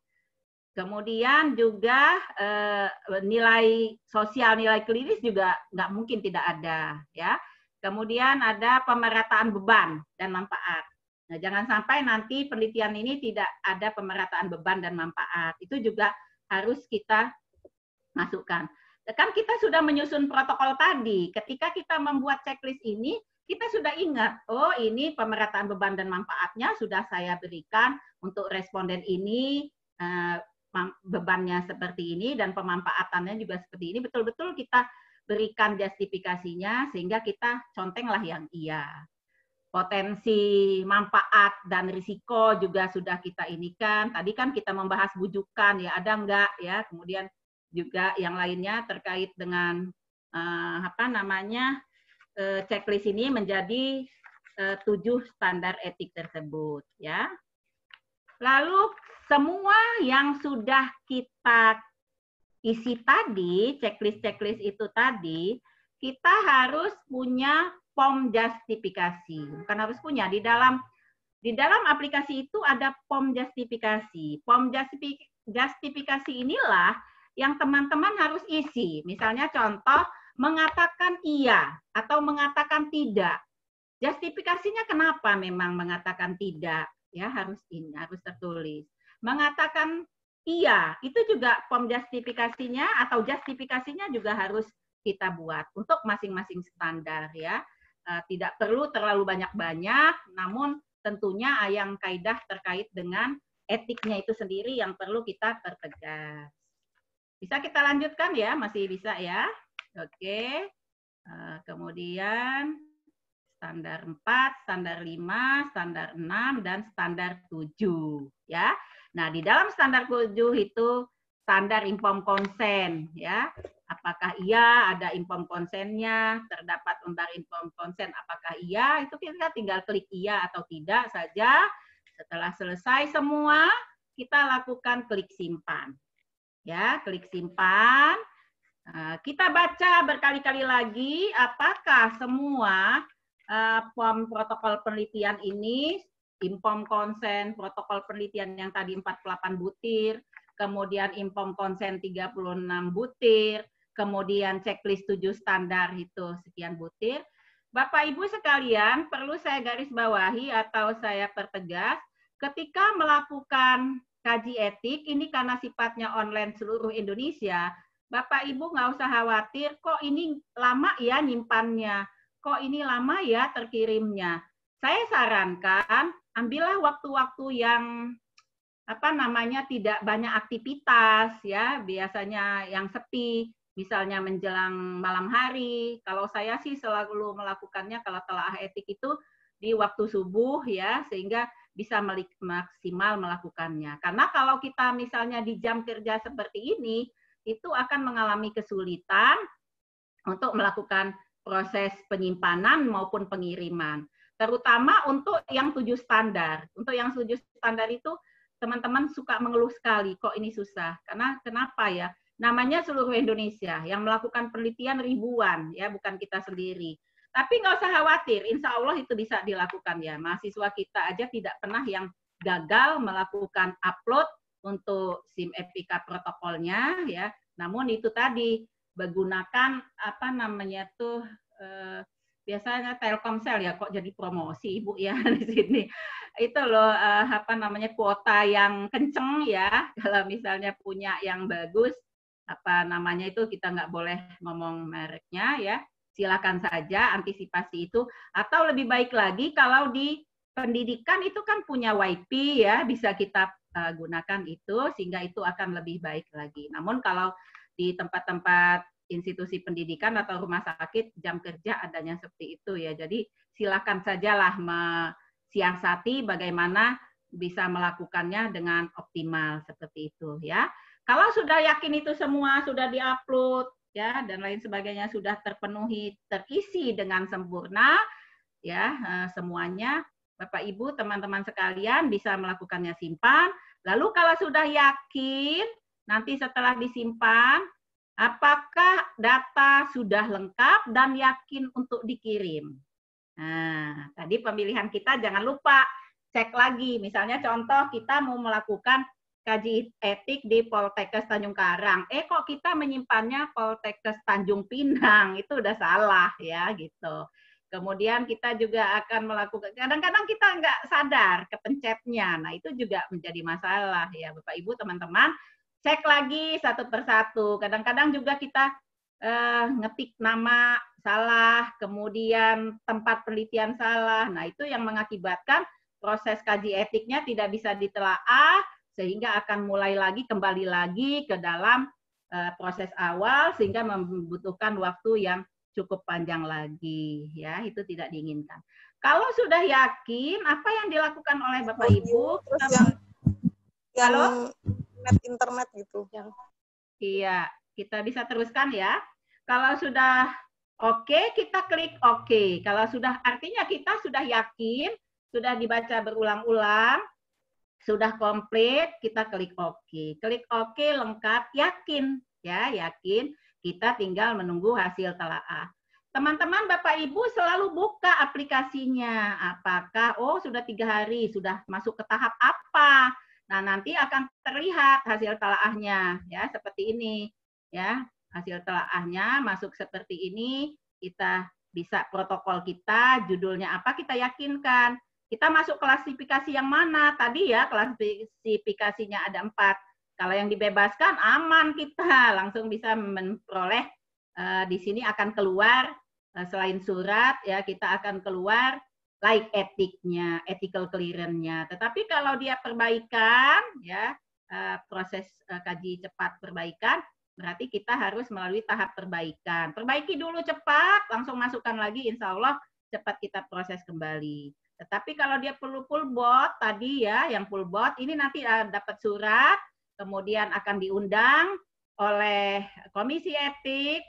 Kemudian juga eh, nilai sosial, nilai klinis juga nggak mungkin tidak ada ya. Kemudian ada pemerataan beban dan manfaat. Nah, jangan sampai nanti penelitian ini tidak ada pemerataan beban dan manfaat. Itu juga harus kita masukkan kan kita sudah menyusun protokol tadi. Ketika kita membuat checklist ini, kita sudah ingat, oh ini pemerataan beban dan manfaatnya sudah saya berikan untuk responden ini, eh, bebannya seperti ini dan pemanfaatannya juga seperti ini. Betul-betul kita berikan justifikasinya sehingga kita contenglah yang iya. Potensi manfaat dan risiko juga sudah kita inikan. Tadi kan kita membahas bujukan ya ada enggak ya. Kemudian juga yang lainnya terkait dengan uh, apa namanya uh, checklist ini menjadi uh, tujuh standar etik tersebut ya. Lalu semua yang sudah kita isi tadi, checklist-checklist itu tadi, kita harus punya form justifikasi. Bukan harus punya, di dalam di dalam aplikasi itu ada form justifikasi. Form justifikasi inilah yang teman-teman harus isi. Misalnya contoh, mengatakan iya atau mengatakan tidak. Justifikasinya kenapa memang mengatakan tidak? Ya, harus ini, harus tertulis. Mengatakan iya, itu juga form justifikasinya atau justifikasinya juga harus kita buat untuk masing-masing standar ya. Eh, tidak perlu terlalu banyak-banyak, namun tentunya yang kaidah terkait dengan etiknya itu sendiri yang perlu kita pertegas. Bisa kita lanjutkan ya, masih bisa ya. Oke. Uh, kemudian standar 4, standar 5, standar 6, dan standar 7. Ya. Nah, di dalam standar 7 itu standar inform konsen. ya. Apakah iya ada inform konsennya, terdapat lembar inform konsen, apakah iya, itu kita tinggal klik iya atau tidak saja. Setelah selesai semua, kita lakukan klik simpan. Ya, klik simpan Nah, kita baca berkali-kali lagi apakah semua uh, POM protokol penelitian ini, IMPOM konsen, protokol penelitian yang tadi 48 butir, kemudian IMPOM konsen 36 butir, kemudian checklist 7 standar itu sekian butir. Bapak Ibu sekalian, perlu saya garis bawahi atau saya pertegas, ketika melakukan kaji etik, ini karena sifatnya online seluruh Indonesia, Bapak Ibu nggak usah khawatir, kok ini lama ya nyimpannya, kok ini lama ya terkirimnya. Saya sarankan ambillah waktu-waktu yang apa namanya tidak banyak aktivitas ya, biasanya yang sepi, misalnya menjelang malam hari. Kalau saya sih selalu melakukannya kalau telah etik itu di waktu subuh ya, sehingga bisa maksimal melakukannya. Karena kalau kita misalnya di jam kerja seperti ini, itu akan mengalami kesulitan untuk melakukan proses penyimpanan maupun pengiriman. Terutama untuk yang tujuh standar. Untuk yang tujuh standar itu teman-teman suka mengeluh sekali, kok ini susah. Karena kenapa ya? Namanya seluruh Indonesia yang melakukan penelitian ribuan, ya bukan kita sendiri. Tapi nggak usah khawatir, insya Allah itu bisa dilakukan ya. Mahasiswa kita aja tidak pernah yang gagal melakukan upload untuk SIM Epika protokolnya ya. Namun itu tadi menggunakan apa namanya tuh eh, biasanya Telkomsel ya kok jadi promosi Ibu ya di sini. Itu loh eh, apa namanya kuota yang kenceng ya. Kalau misalnya punya yang bagus apa namanya itu kita nggak boleh ngomong mereknya ya. Silakan saja antisipasi itu atau lebih baik lagi kalau di pendidikan itu kan punya WiFi ya bisa kita uh, gunakan itu sehingga itu akan lebih baik lagi. Namun kalau di tempat-tempat institusi pendidikan atau rumah sakit jam kerja adanya seperti itu ya. Jadi silakan sajalah siasati bagaimana bisa melakukannya dengan optimal seperti itu ya. Kalau sudah yakin itu semua sudah diupload ya dan lain sebagainya sudah terpenuhi terisi dengan sempurna ya eh, semuanya Bapak Ibu teman-teman sekalian bisa melakukannya simpan Lalu kalau sudah yakin, nanti setelah disimpan, apakah data sudah lengkap dan yakin untuk dikirim. Nah, tadi pemilihan kita jangan lupa cek lagi. Misalnya contoh kita mau melakukan kaji etik di Poltekkes Tanjung Karang. Eh kok kita menyimpannya Poltekkes Tanjung Pinang? Itu udah salah ya gitu. Kemudian kita juga akan melakukan, kadang-kadang kita nggak sadar kepencetnya. Nah itu juga menjadi masalah ya Bapak Ibu teman-teman. Cek lagi satu persatu. Kadang-kadang juga kita uh, ngetik nama salah, kemudian tempat penelitian salah. Nah, itu yang mengakibatkan proses kaji etiknya tidak bisa ditelaah sehingga akan mulai lagi kembali lagi ke dalam uh, proses awal sehingga membutuhkan waktu yang cukup panjang lagi ya itu tidak diinginkan. Kalau sudah yakin apa yang dilakukan oleh Bapak Ibu terus kita yang yang Halo? Net internet gitu yang Iya, kita bisa teruskan ya. Kalau sudah oke, kita klik oke. Kalau sudah artinya kita sudah yakin, sudah dibaca berulang-ulang, sudah komplit, kita klik oke. Klik oke lengkap, yakin ya, yakin. Kita tinggal menunggu hasil telaah. Teman-teman, Bapak Ibu selalu buka aplikasinya. Apakah, oh sudah tiga hari, sudah masuk ke tahap apa? Nah, nanti akan terlihat hasil telaahnya ya seperti ini ya. Hasil telaahnya masuk seperti ini, kita bisa protokol kita, judulnya apa kita yakinkan. Kita masuk klasifikasi yang mana? Tadi ya klasifikasinya ada empat. Kalau yang dibebaskan aman kita, langsung bisa memperoleh eh, di sini akan keluar eh, selain surat ya kita akan keluar like etiknya, ethical clearance-nya. Tetapi kalau dia perbaikan, ya eh, proses eh, kaji cepat perbaikan, berarti kita harus melalui tahap perbaikan. Perbaiki dulu cepat, langsung masukkan lagi, insya Allah cepat kita proses kembali. Tetapi kalau dia perlu full bot tadi ya, yang full bot ini nanti eh, dapat surat, kemudian akan diundang oleh komisi etik,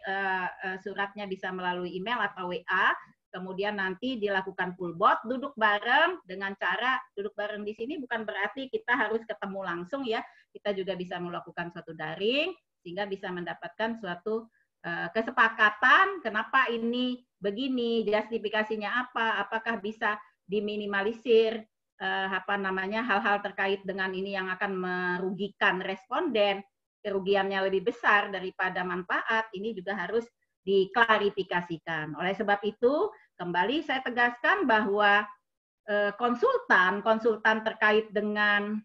suratnya bisa melalui email atau WA, kemudian nanti dilakukan full bot, duduk bareng. Dengan cara duduk bareng di sini bukan berarti kita harus ketemu langsung ya, kita juga bisa melakukan suatu daring sehingga bisa mendapatkan suatu uh, kesepakatan kenapa ini begini, justifikasinya apa, apakah bisa diminimalisir uh, apa namanya hal-hal terkait dengan ini yang akan merugikan responden, kerugiannya lebih besar daripada manfaat, ini juga harus diklarifikasikan. Oleh sebab itu, kembali saya tegaskan bahwa eh, konsultan, konsultan terkait dengan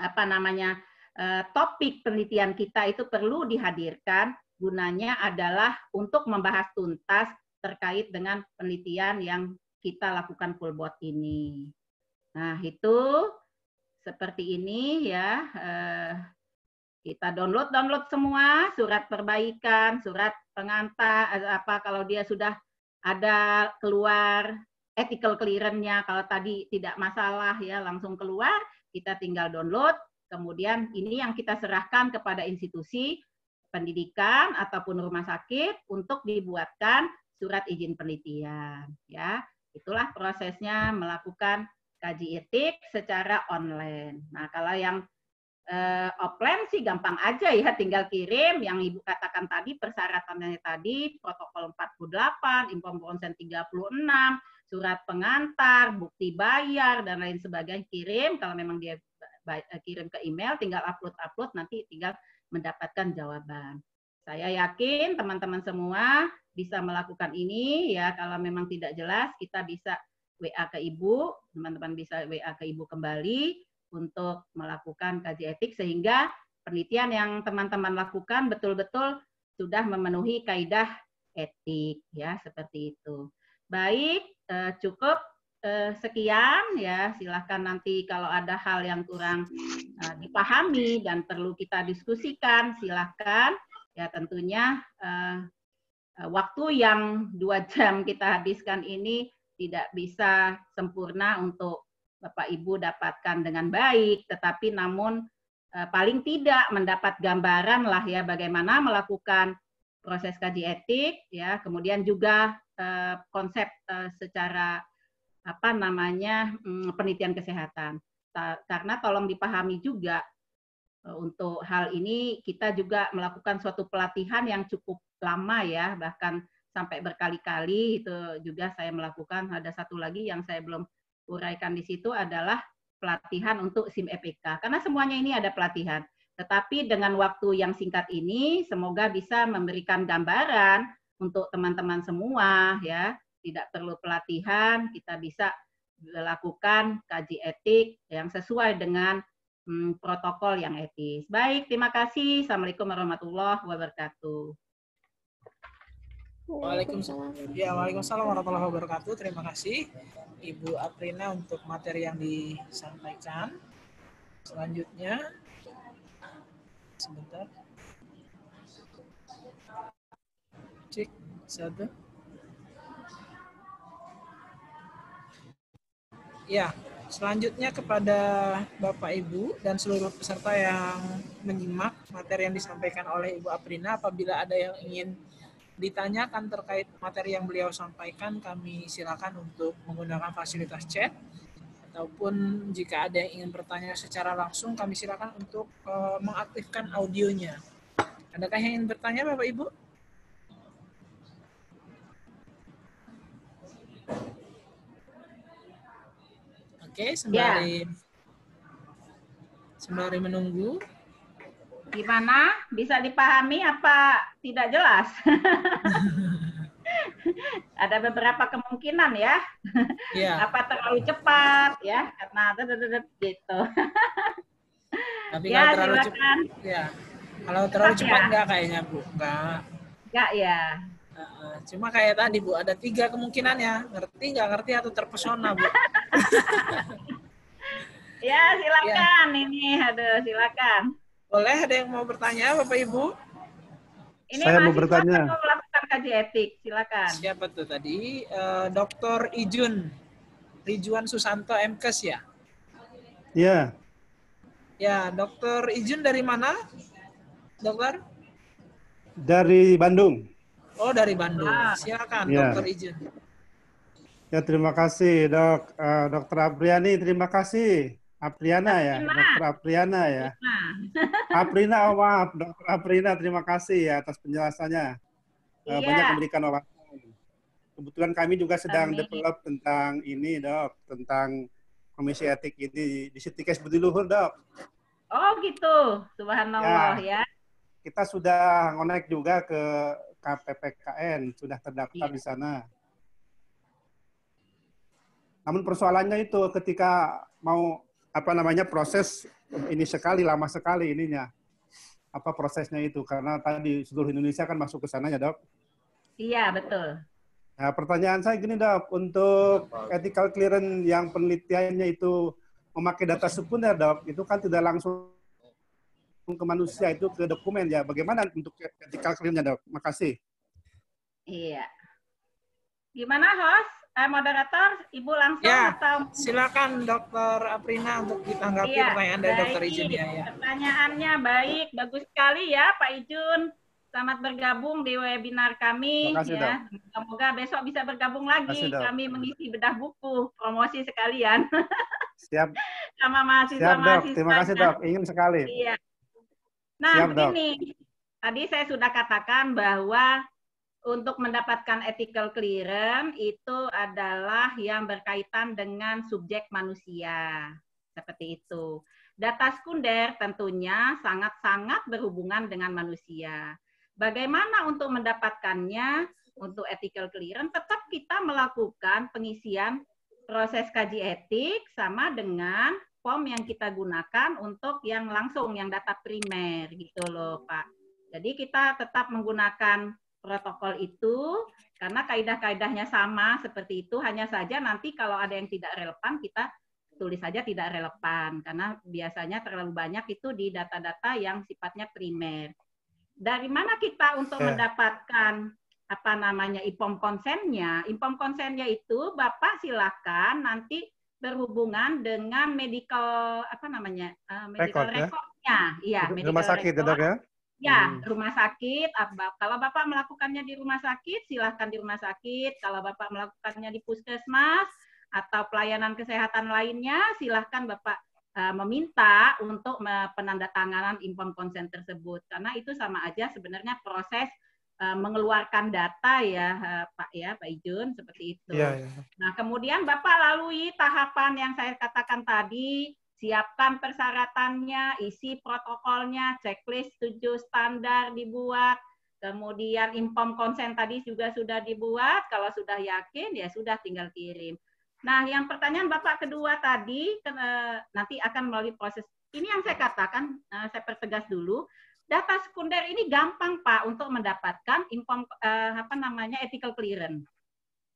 apa namanya eh, topik penelitian kita itu perlu dihadirkan. Gunanya adalah untuk membahas tuntas terkait dengan penelitian yang kita lakukan full bot ini. Nah itu seperti ini ya. Eh, kita download download semua surat perbaikan, surat pengantar apa kalau dia sudah ada keluar ethical clearance-nya. Kalau tadi tidak masalah ya langsung keluar kita tinggal download. Kemudian ini yang kita serahkan kepada institusi pendidikan ataupun rumah sakit untuk dibuatkan surat izin penelitian ya. Itulah prosesnya melakukan kaji etik secara online. Nah kalau yang uh, offline sih gampang aja ya, tinggal kirim yang Ibu katakan tadi persyaratannya tadi protokol 48, inform konsen 36, surat pengantar, bukti bayar dan lain sebagainya kirim kalau memang dia kirim ke email tinggal upload-upload nanti tinggal mendapatkan jawaban. Saya yakin teman-teman semua bisa melakukan ini ya kalau memang tidak jelas kita bisa WA ke Ibu, teman-teman bisa WA ke Ibu kembali untuk melakukan kaji etik sehingga penelitian yang teman-teman lakukan betul-betul sudah memenuhi kaidah etik ya seperti itu. Baik, eh, cukup eh, sekian ya. Silahkan nanti kalau ada hal yang kurang eh, dipahami dan perlu kita diskusikan, silahkan. Ya tentunya waktu yang dua jam kita habiskan ini tidak bisa sempurna untuk Bapak Ibu dapatkan dengan baik, tetapi namun eh, paling tidak mendapat gambaran lah ya bagaimana melakukan proses kaji etik ya, kemudian juga eh, konsep eh, secara apa namanya mm, penelitian kesehatan. Karena tolong dipahami juga untuk hal ini kita juga melakukan suatu pelatihan yang cukup lama ya, bahkan sampai berkali-kali itu juga saya melakukan. Ada satu lagi yang saya belum uraikan di situ adalah pelatihan untuk SIM EPK. Karena semuanya ini ada pelatihan. Tetapi dengan waktu yang singkat ini, semoga bisa memberikan gambaran untuk teman-teman semua, ya. Tidak perlu pelatihan, kita bisa lakukan kaji etik yang sesuai dengan hmm, protokol yang etis. Baik, terima kasih. Assalamualaikum warahmatullahi wabarakatuh. Waalaikumsalam. Ya, Waalaikumsalam warahmatullahi wabarakatuh. Terima kasih Ibu Aprina untuk materi yang disampaikan. Selanjutnya, sebentar. Cek satu. Ya, selanjutnya kepada Bapak Ibu dan seluruh peserta yang menyimak materi yang disampaikan oleh Ibu Aprina, apabila ada yang ingin ditanyakan terkait materi yang beliau sampaikan, kami silakan untuk menggunakan fasilitas chat ataupun jika ada yang ingin bertanya secara langsung, kami silakan untuk uh, mengaktifkan audionya. Adakah yang ingin bertanya, Bapak Ibu? Oke, sembari sembari menunggu. Gimana? Bisa dipahami apa tidak jelas? Ada beberapa kemungkinan ya. Iya. apa terlalu cepat ya? Karena gitu. Tapi ya, kalau terlalu silakan. cepat, ya. Kalau terlalu Cepat cepat ya? enggak kayaknya, Bu. Enggak. Enggak ya. Heeh, Cuma kayak tadi, Bu, ada tiga kemungkinannya. Ngerti nggak ngerti atau terpesona, Bu. Ya, silakan ini. Aduh, silakan. Boleh ada yang mau bertanya, Bapak Ibu? Ini Saya mau bertanya. mau melakukan kaji etik, silakan. Siapa tuh tadi? Eh, Dr. Ijun. Rijuan Susanto MKes ya? Ya, Ya, Dr. Ijun dari mana? Dokter? dari Bandung. Oh, dari Bandung. Ah. Silakan, Ya. Dr. Ijun. Ya, terima kasih, Dok. Eh, Dokter Apriani, terima kasih. Apriana ya. Dokter Apriana ya. Aprina, oh maaf, Dokter Aprina, terima kasih ya atas penjelasannya. Eh, Iya. Banyak memberikan wawasan. Kebetulan kami juga sedang Amin. develop tentang ini, Dok, tentang komisi etik ini di Sitikes Budi Luhur, Dok. oh gitu. Subhanallah ya. Kita sudah ngonek juga ke KPPKN, sudah terdaftar Iya. di sana. Namun persoalannya itu ketika mau apa namanya proses ini sekali lama sekali ininya apa prosesnya itu karena tadi seluruh Indonesia kan masuk ke sana ya dok. Iya, betul. Nah pertanyaan saya gini dok untuk ethical clearance yang penelitiannya itu memakai data sekunder dok itu kan tidak langsung ke manusia itu ke dokumen ya. Bagaimana untuk ethical clearance-nya dok? Makasih. Iya. Gimana host? Eh, moderator, Ibu langsung Ya, atau silakan Dokter Aprina untuk ditanggapi Iya, pertanyaan dari Dokter. Ijun ya. ya. Pertanyaannya baik, bagus sekali ya Pak Ijun. Selamat bergabung di webinar kami Terima kasih, ya. Semoga besok bisa bergabung lagi. Kasih, Dok. kami mengisi bedah buku, promosi sekalian Siap, sama mahasiswa siap dok. mahasiswa. Terima kasih dok. Ingin sekali. Iya. Nah, Siap, Dok. begini. Tadi saya sudah katakan bahwa untuk mendapatkan ethical clearance itu adalah yang berkaitan dengan subjek manusia. Seperti itu. Data sekunder tentunya sangat-sangat berhubungan dengan manusia. Bagaimana untuk mendapatkannya? Untuk ethical clearance tetap kita melakukan pengisian proses kaji etik sama dengan form yang kita gunakan untuk yang langsung yang data primer gitu loh Pak. Jadi kita tetap menggunakan protokol itu karena kaidah-kaidahnya sama seperti itu hanya saja nanti kalau ada yang tidak relevan kita tulis saja tidak relevan karena biasanya terlalu banyak itu di data-data yang sifatnya primer. Dari mana kita untuk Ya. mendapatkan apa namanya IPOM konsennya? IPOM konsennya itu Bapak silakan nanti berhubungan dengan medical apa namanya? eh, medical Record, ya? recordnya. Iya, Rumah medical sakit ya dok record. ya? Ya, Hmm. rumah sakit. Apa- Kalau Bapak melakukannya di rumah sakit, silahkan di rumah sakit. Kalau Bapak melakukannya di puskesmas atau pelayanan kesehatan lainnya, silahkan Bapak eh, meminta untuk penandatanganan inform consent tersebut. Karena itu sama aja sebenarnya proses eh, mengeluarkan data ya, Pak ya, Pak Ijun, seperti itu. Iya, iya. Nah, kemudian Bapak lalui tahapan yang saya katakan tadi, siapkan persyaratannya, isi protokolnya, checklist tujuh standar dibuat, kemudian inform konsen tadi juga sudah dibuat, kalau sudah yakin ya sudah tinggal kirim. Nah, yang pertanyaan Bapak kedua tadi eh, nanti akan melalui proses. Ini yang saya katakan, eh, saya pertegas dulu. Data sekunder ini gampang Pak untuk mendapatkan inform eh, apa namanya ethical clearance.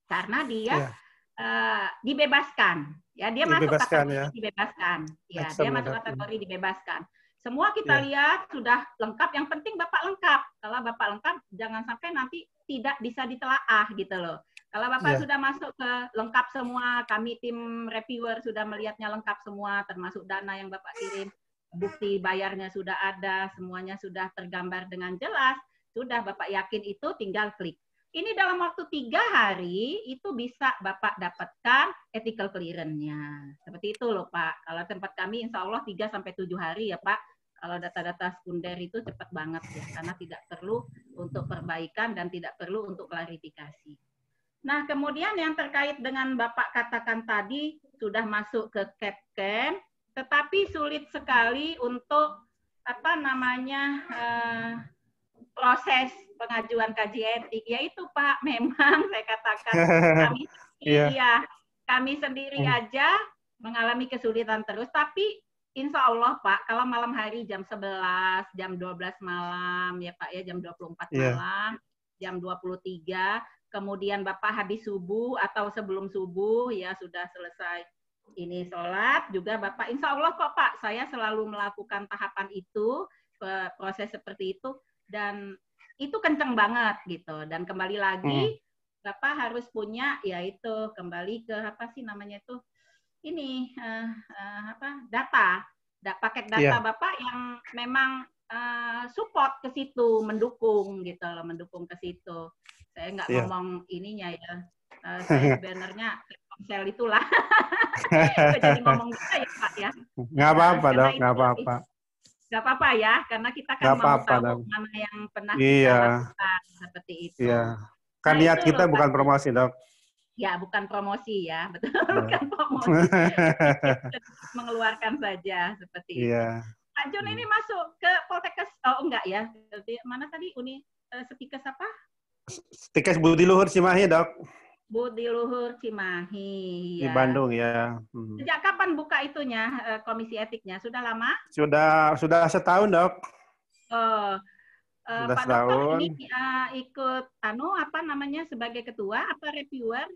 Karena dia Ya. Eh, dibebaskan. Ya dia masuk kategori ya. dibebaskan. Ya dia masuk kategori dibebaskan. Semua kita Ya. lihat sudah lengkap. Yang penting bapak lengkap. Kalau bapak lengkap jangan sampai nanti tidak bisa ditelaah gitu loh. Kalau bapak Ya. sudah masuk ke lengkap semua kami tim reviewer sudah melihatnya lengkap semua termasuk dana yang bapak kirim bukti bayarnya sudah ada semuanya sudah tergambar dengan jelas sudah bapak yakin itu tinggal klik ini dalam waktu tiga hari itu bisa Bapak dapatkan ethical clearance-nya. Seperti itu loh Pak. Kalau tempat kami insya Allah 3 sampai 7 hari ya Pak. Kalau data-data sekunder itu cepat banget ya, karena tidak perlu untuk perbaikan dan tidak perlu untuk klarifikasi. Nah, kemudian yang terkait dengan Bapak katakan tadi sudah masuk ke CAPCAM, tetapi sulit sekali untuk apa namanya eh, proses pengajuan kaji etik yaitu Pak memang saya katakan kami Iya. iya kami sendiri Hmm. aja mengalami kesulitan terus tapi Insya Allah Pak kalau malam hari jam 11 jam 12 malam ya Pak ya jam 24 Iya. malam jam 23 kemudian Bapak habis subuh atau sebelum subuh ya sudah selesai ini sholat juga Bapak Insya Allah kok Pak saya selalu melakukan tahapan itu proses seperti itu dan itu kenceng banget gitu dan kembali lagi Bapak harus punya yaitu kembali ke apa sih namanya itu ini eh, eh, apa data da, paket data Iya. Bapak yang memang eh, support ke situ mendukung gitu loh mendukung ke situ saya nggak Iya. ngomong ininya ya Eh, saya sebenarnya Telkomsel itulah jadi ngomong gitu ya Pak ya Nggak apa-apa, Dok. Nggak apa-apa. Nggak apa-apa ya, karena kita kan Nggak mau tahu mana yang pernah Iya. kita lakukan seperti itu. Iya. Kan Nah, niat itu kita loh, bukan promosi, Dok. Ya, bukan promosi ya, betul, Iya. bukan promosi. Mengeluarkan saja seperti itu. Iya. Pak Jun ini masuk ke Poltekkes, oh enggak ya, mana tadi Uni eh, Setikes apa? Tikes Budi Luhur Cimahi, Dok. Budi Luhur Cimahi. Di ya. Bandung ya. Hmm. Sejak kapan buka itunya eh, komisi etiknya? Sudah lama? Sudah sudah setahun, Dok. Oh, eh, Sudah Pak Dokter setahun. ini eh, ikut anu apa namanya sebagai ketua apa reviewer?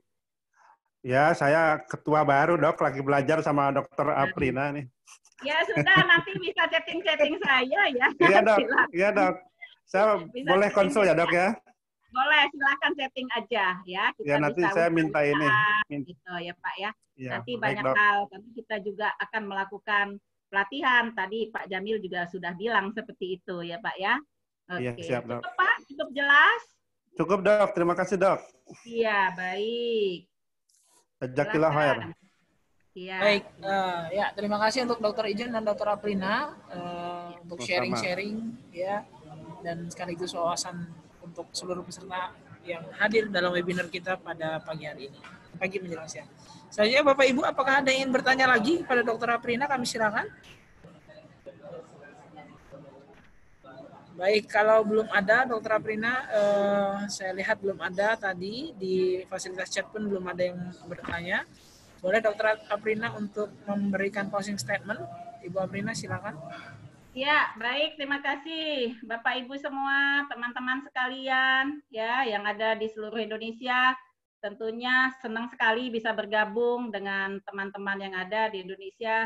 Ya, saya ketua baru, Dok. Lagi belajar sama Dokter Aprina nih. Ya sudah nanti bisa chatting-chatting saya ya. Iya, Dok. Iya, Dok. Saya Bisa boleh konsul ya, Dok ya? Boleh, silakan chatting aja ya. Kita Ya, nanti bisa saya minta ini. gitu ya Pak ya. Ya, nanti baik, banyak Dok. hal. Nanti kita juga akan melakukan pelatihan. Tadi Pak Jamil juga sudah bilang seperti itu ya Pak ya. Iya, Oke, siap, Dok. cukup Pak, cukup jelas. Cukup, Dok. Terima kasih, Dok. Iya baik. Jazakillah khair. Iya. Baik, eh, ya terima kasih untuk Dokter Ijen dan Dokter Aprina eh, untuk sharing-sharing ya dan sekaligus wawasan untuk seluruh peserta yang hadir dalam webinar kita pada pagi hari ini. Pagi menjelang siang. Selanjutnya Bapak Ibu, apakah ada yang ingin bertanya lagi pada Dokter Aprina? Kami silakan. Baik, kalau belum ada Dokter Aprina, eh, saya lihat belum ada tadi di fasilitas chat pun belum ada yang bertanya. Boleh Dokter Aprina untuk memberikan closing statement? Ibu Aprina silakan. Ya, baik. Terima kasih Bapak Ibu semua, teman-teman sekalian ya yang ada di seluruh Indonesia. Tentunya senang sekali bisa bergabung dengan teman-teman yang ada di Indonesia.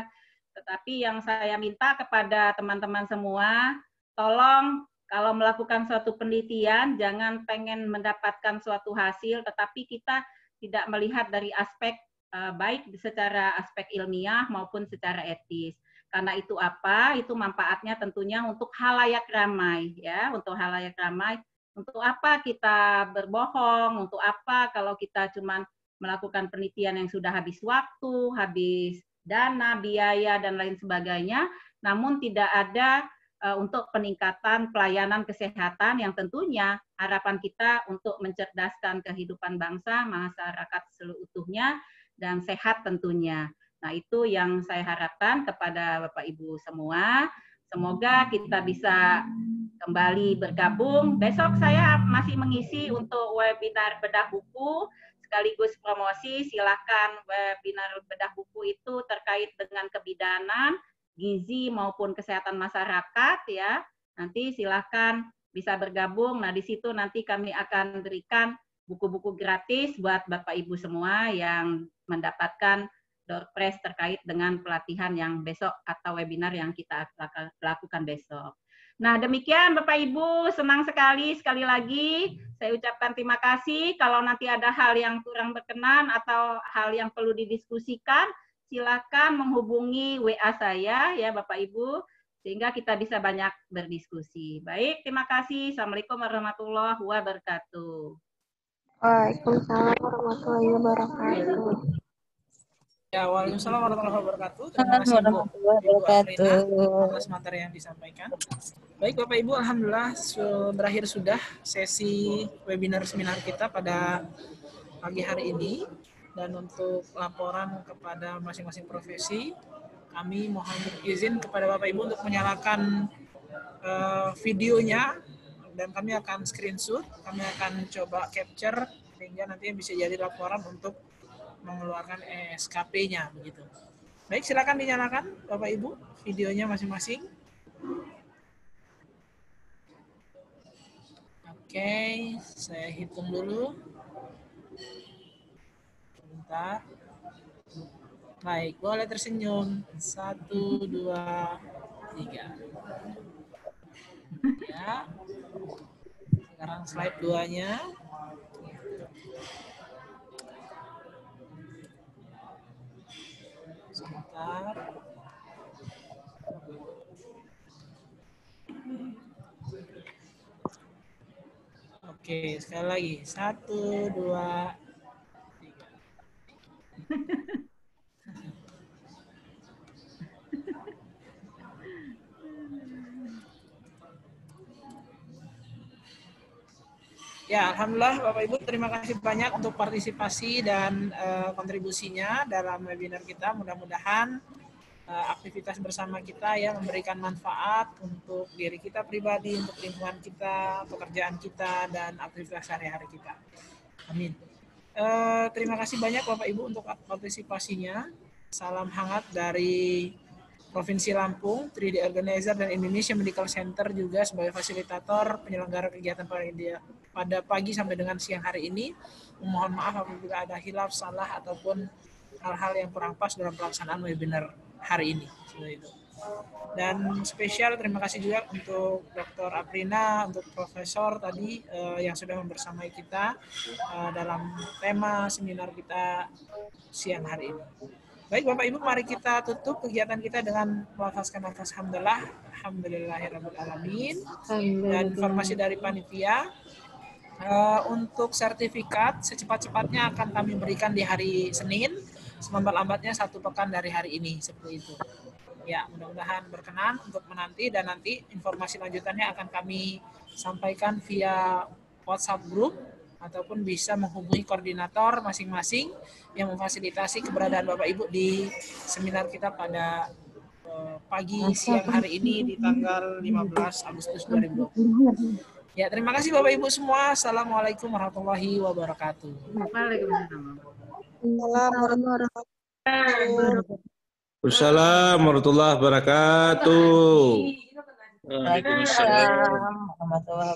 Tetapi yang saya minta kepada teman-teman semua, tolong kalau melakukan suatu penelitian jangan pengen mendapatkan suatu hasil, tetapi kita tidak melihat dari aspek eh, baik secara aspek ilmiah maupun secara etis. Karena itu apa? Itu manfaatnya tentunya untuk halayak ramai ya, untuk halayak ramai. Untuk apa kita berbohong? Untuk apa kalau kita cuma melakukan penelitian yang sudah habis waktu, habis dana, biaya dan lain sebagainya, namun tidak ada eh, untuk peningkatan pelayanan kesehatan yang tentunya harapan kita untuk mencerdaskan kehidupan bangsa, masyarakat seluruhnya dan sehat tentunya. Nah, itu yang saya harapkan kepada Bapak Ibu semua. Semoga kita bisa kembali bergabung. Besok saya masih mengisi untuk webinar bedah buku sekaligus promosi. Silakan webinar bedah buku itu terkait dengan kebidanan, gizi maupun kesehatan masyarakat ya. Nanti silakan bisa bergabung. Nah, di situ nanti kami akan berikan buku-buku gratis buat Bapak Ibu semua yang mendapatkan prize terkait dengan pelatihan yang besok atau webinar yang kita lakukan besok. Nah, demikian Bapak Ibu, senang sekali sekali lagi saya ucapkan terima kasih. Kalau nanti ada hal yang kurang berkenan atau hal yang perlu didiskusikan, silakan menghubungi WA saya ya Bapak Ibu sehingga kita bisa banyak berdiskusi. Baik, terima kasih. Assalamualaikum warahmatullahi wabarakatuh. Waalaikumsalam warahmatullahi wabarakatuh. Ya, Waalaikumsalam warahmatullahi wabarakatuh. Terima kasih Bu, Ibu Afrina atas materi yang disampaikan. Baik Bapak Ibu, Alhamdulillah berakhir sudah sesi webinar seminar kita pada pagi hari ini. Dan untuk laporan kepada masing-masing profesi, kami mohon izin kepada Bapak Ibu untuk menyalakan uh, videonya dan kami akan screenshot, kami akan coba capture sehingga nanti bisa jadi laporan untuk mengeluarkan SKP-nya begitu. Baik, silakan dinyalakan Bapak Ibu videonya masing-masing. Oke, saya hitung dulu. Sebentar. Baik, boleh tersenyum. Satu, dua, tiga. Ya. Sekarang slide duanya. Sebentar. Oke, sekali lagi. Satu, dua, tiga. Ya, Alhamdulillah Bapak Ibu terima kasih banyak untuk partisipasi dan uh, kontribusinya dalam webinar kita. Mudah-mudahan uh, aktivitas bersama kita ya memberikan manfaat untuk diri kita pribadi, untuk lingkungan kita, pekerjaan kita, dan aktivitas sehari-hari kita. Amin. Uh, terima kasih banyak Bapak Ibu untuk partisipasinya. Salam hangat dari Provinsi Lampung, 3D Organizer, dan Indonesia Medical Center juga sebagai fasilitator penyelenggara kegiatan pada pagi sampai dengan siang hari ini. Mohon maaf apabila ada hilaf, salah, ataupun hal-hal yang kurang pas dalam pelaksanaan webinar hari ini. Dan spesial terima kasih juga untuk Dr. Aprina, untuk Profesor tadi uh, yang sudah membersamai kita uh, dalam tema seminar kita siang hari ini. Baik Bapak Ibu, mari kita tutup kegiatan kita dengan melafazkan nafas hamdalah, alhamdulillahirrahmanirrahim. Dan informasi dari panitia, uh, untuk sertifikat secepat-cepatnya akan kami berikan di hari Senin, selambat-lambatnya satu pekan dari hari ini, seperti itu. Ya, mudah-mudahan berkenan untuk menanti dan nanti informasi lanjutannya akan kami sampaikan via WhatsApp group ataupun bisa menghubungi koordinator masing-masing yang memfasilitasi keberadaan Bapak Ibu di seminar kita pada uh, pagi siang hari ini di tanggal 15 Agustus 2020. Ya, terima kasih Bapak Ibu semua. Assalamualaikum warahmatullahi wabarakatuh. Waalaikumsalam. Assalamualaikum warahmatullahi wabarakatuh. Waalaikumsalam warahmatullahi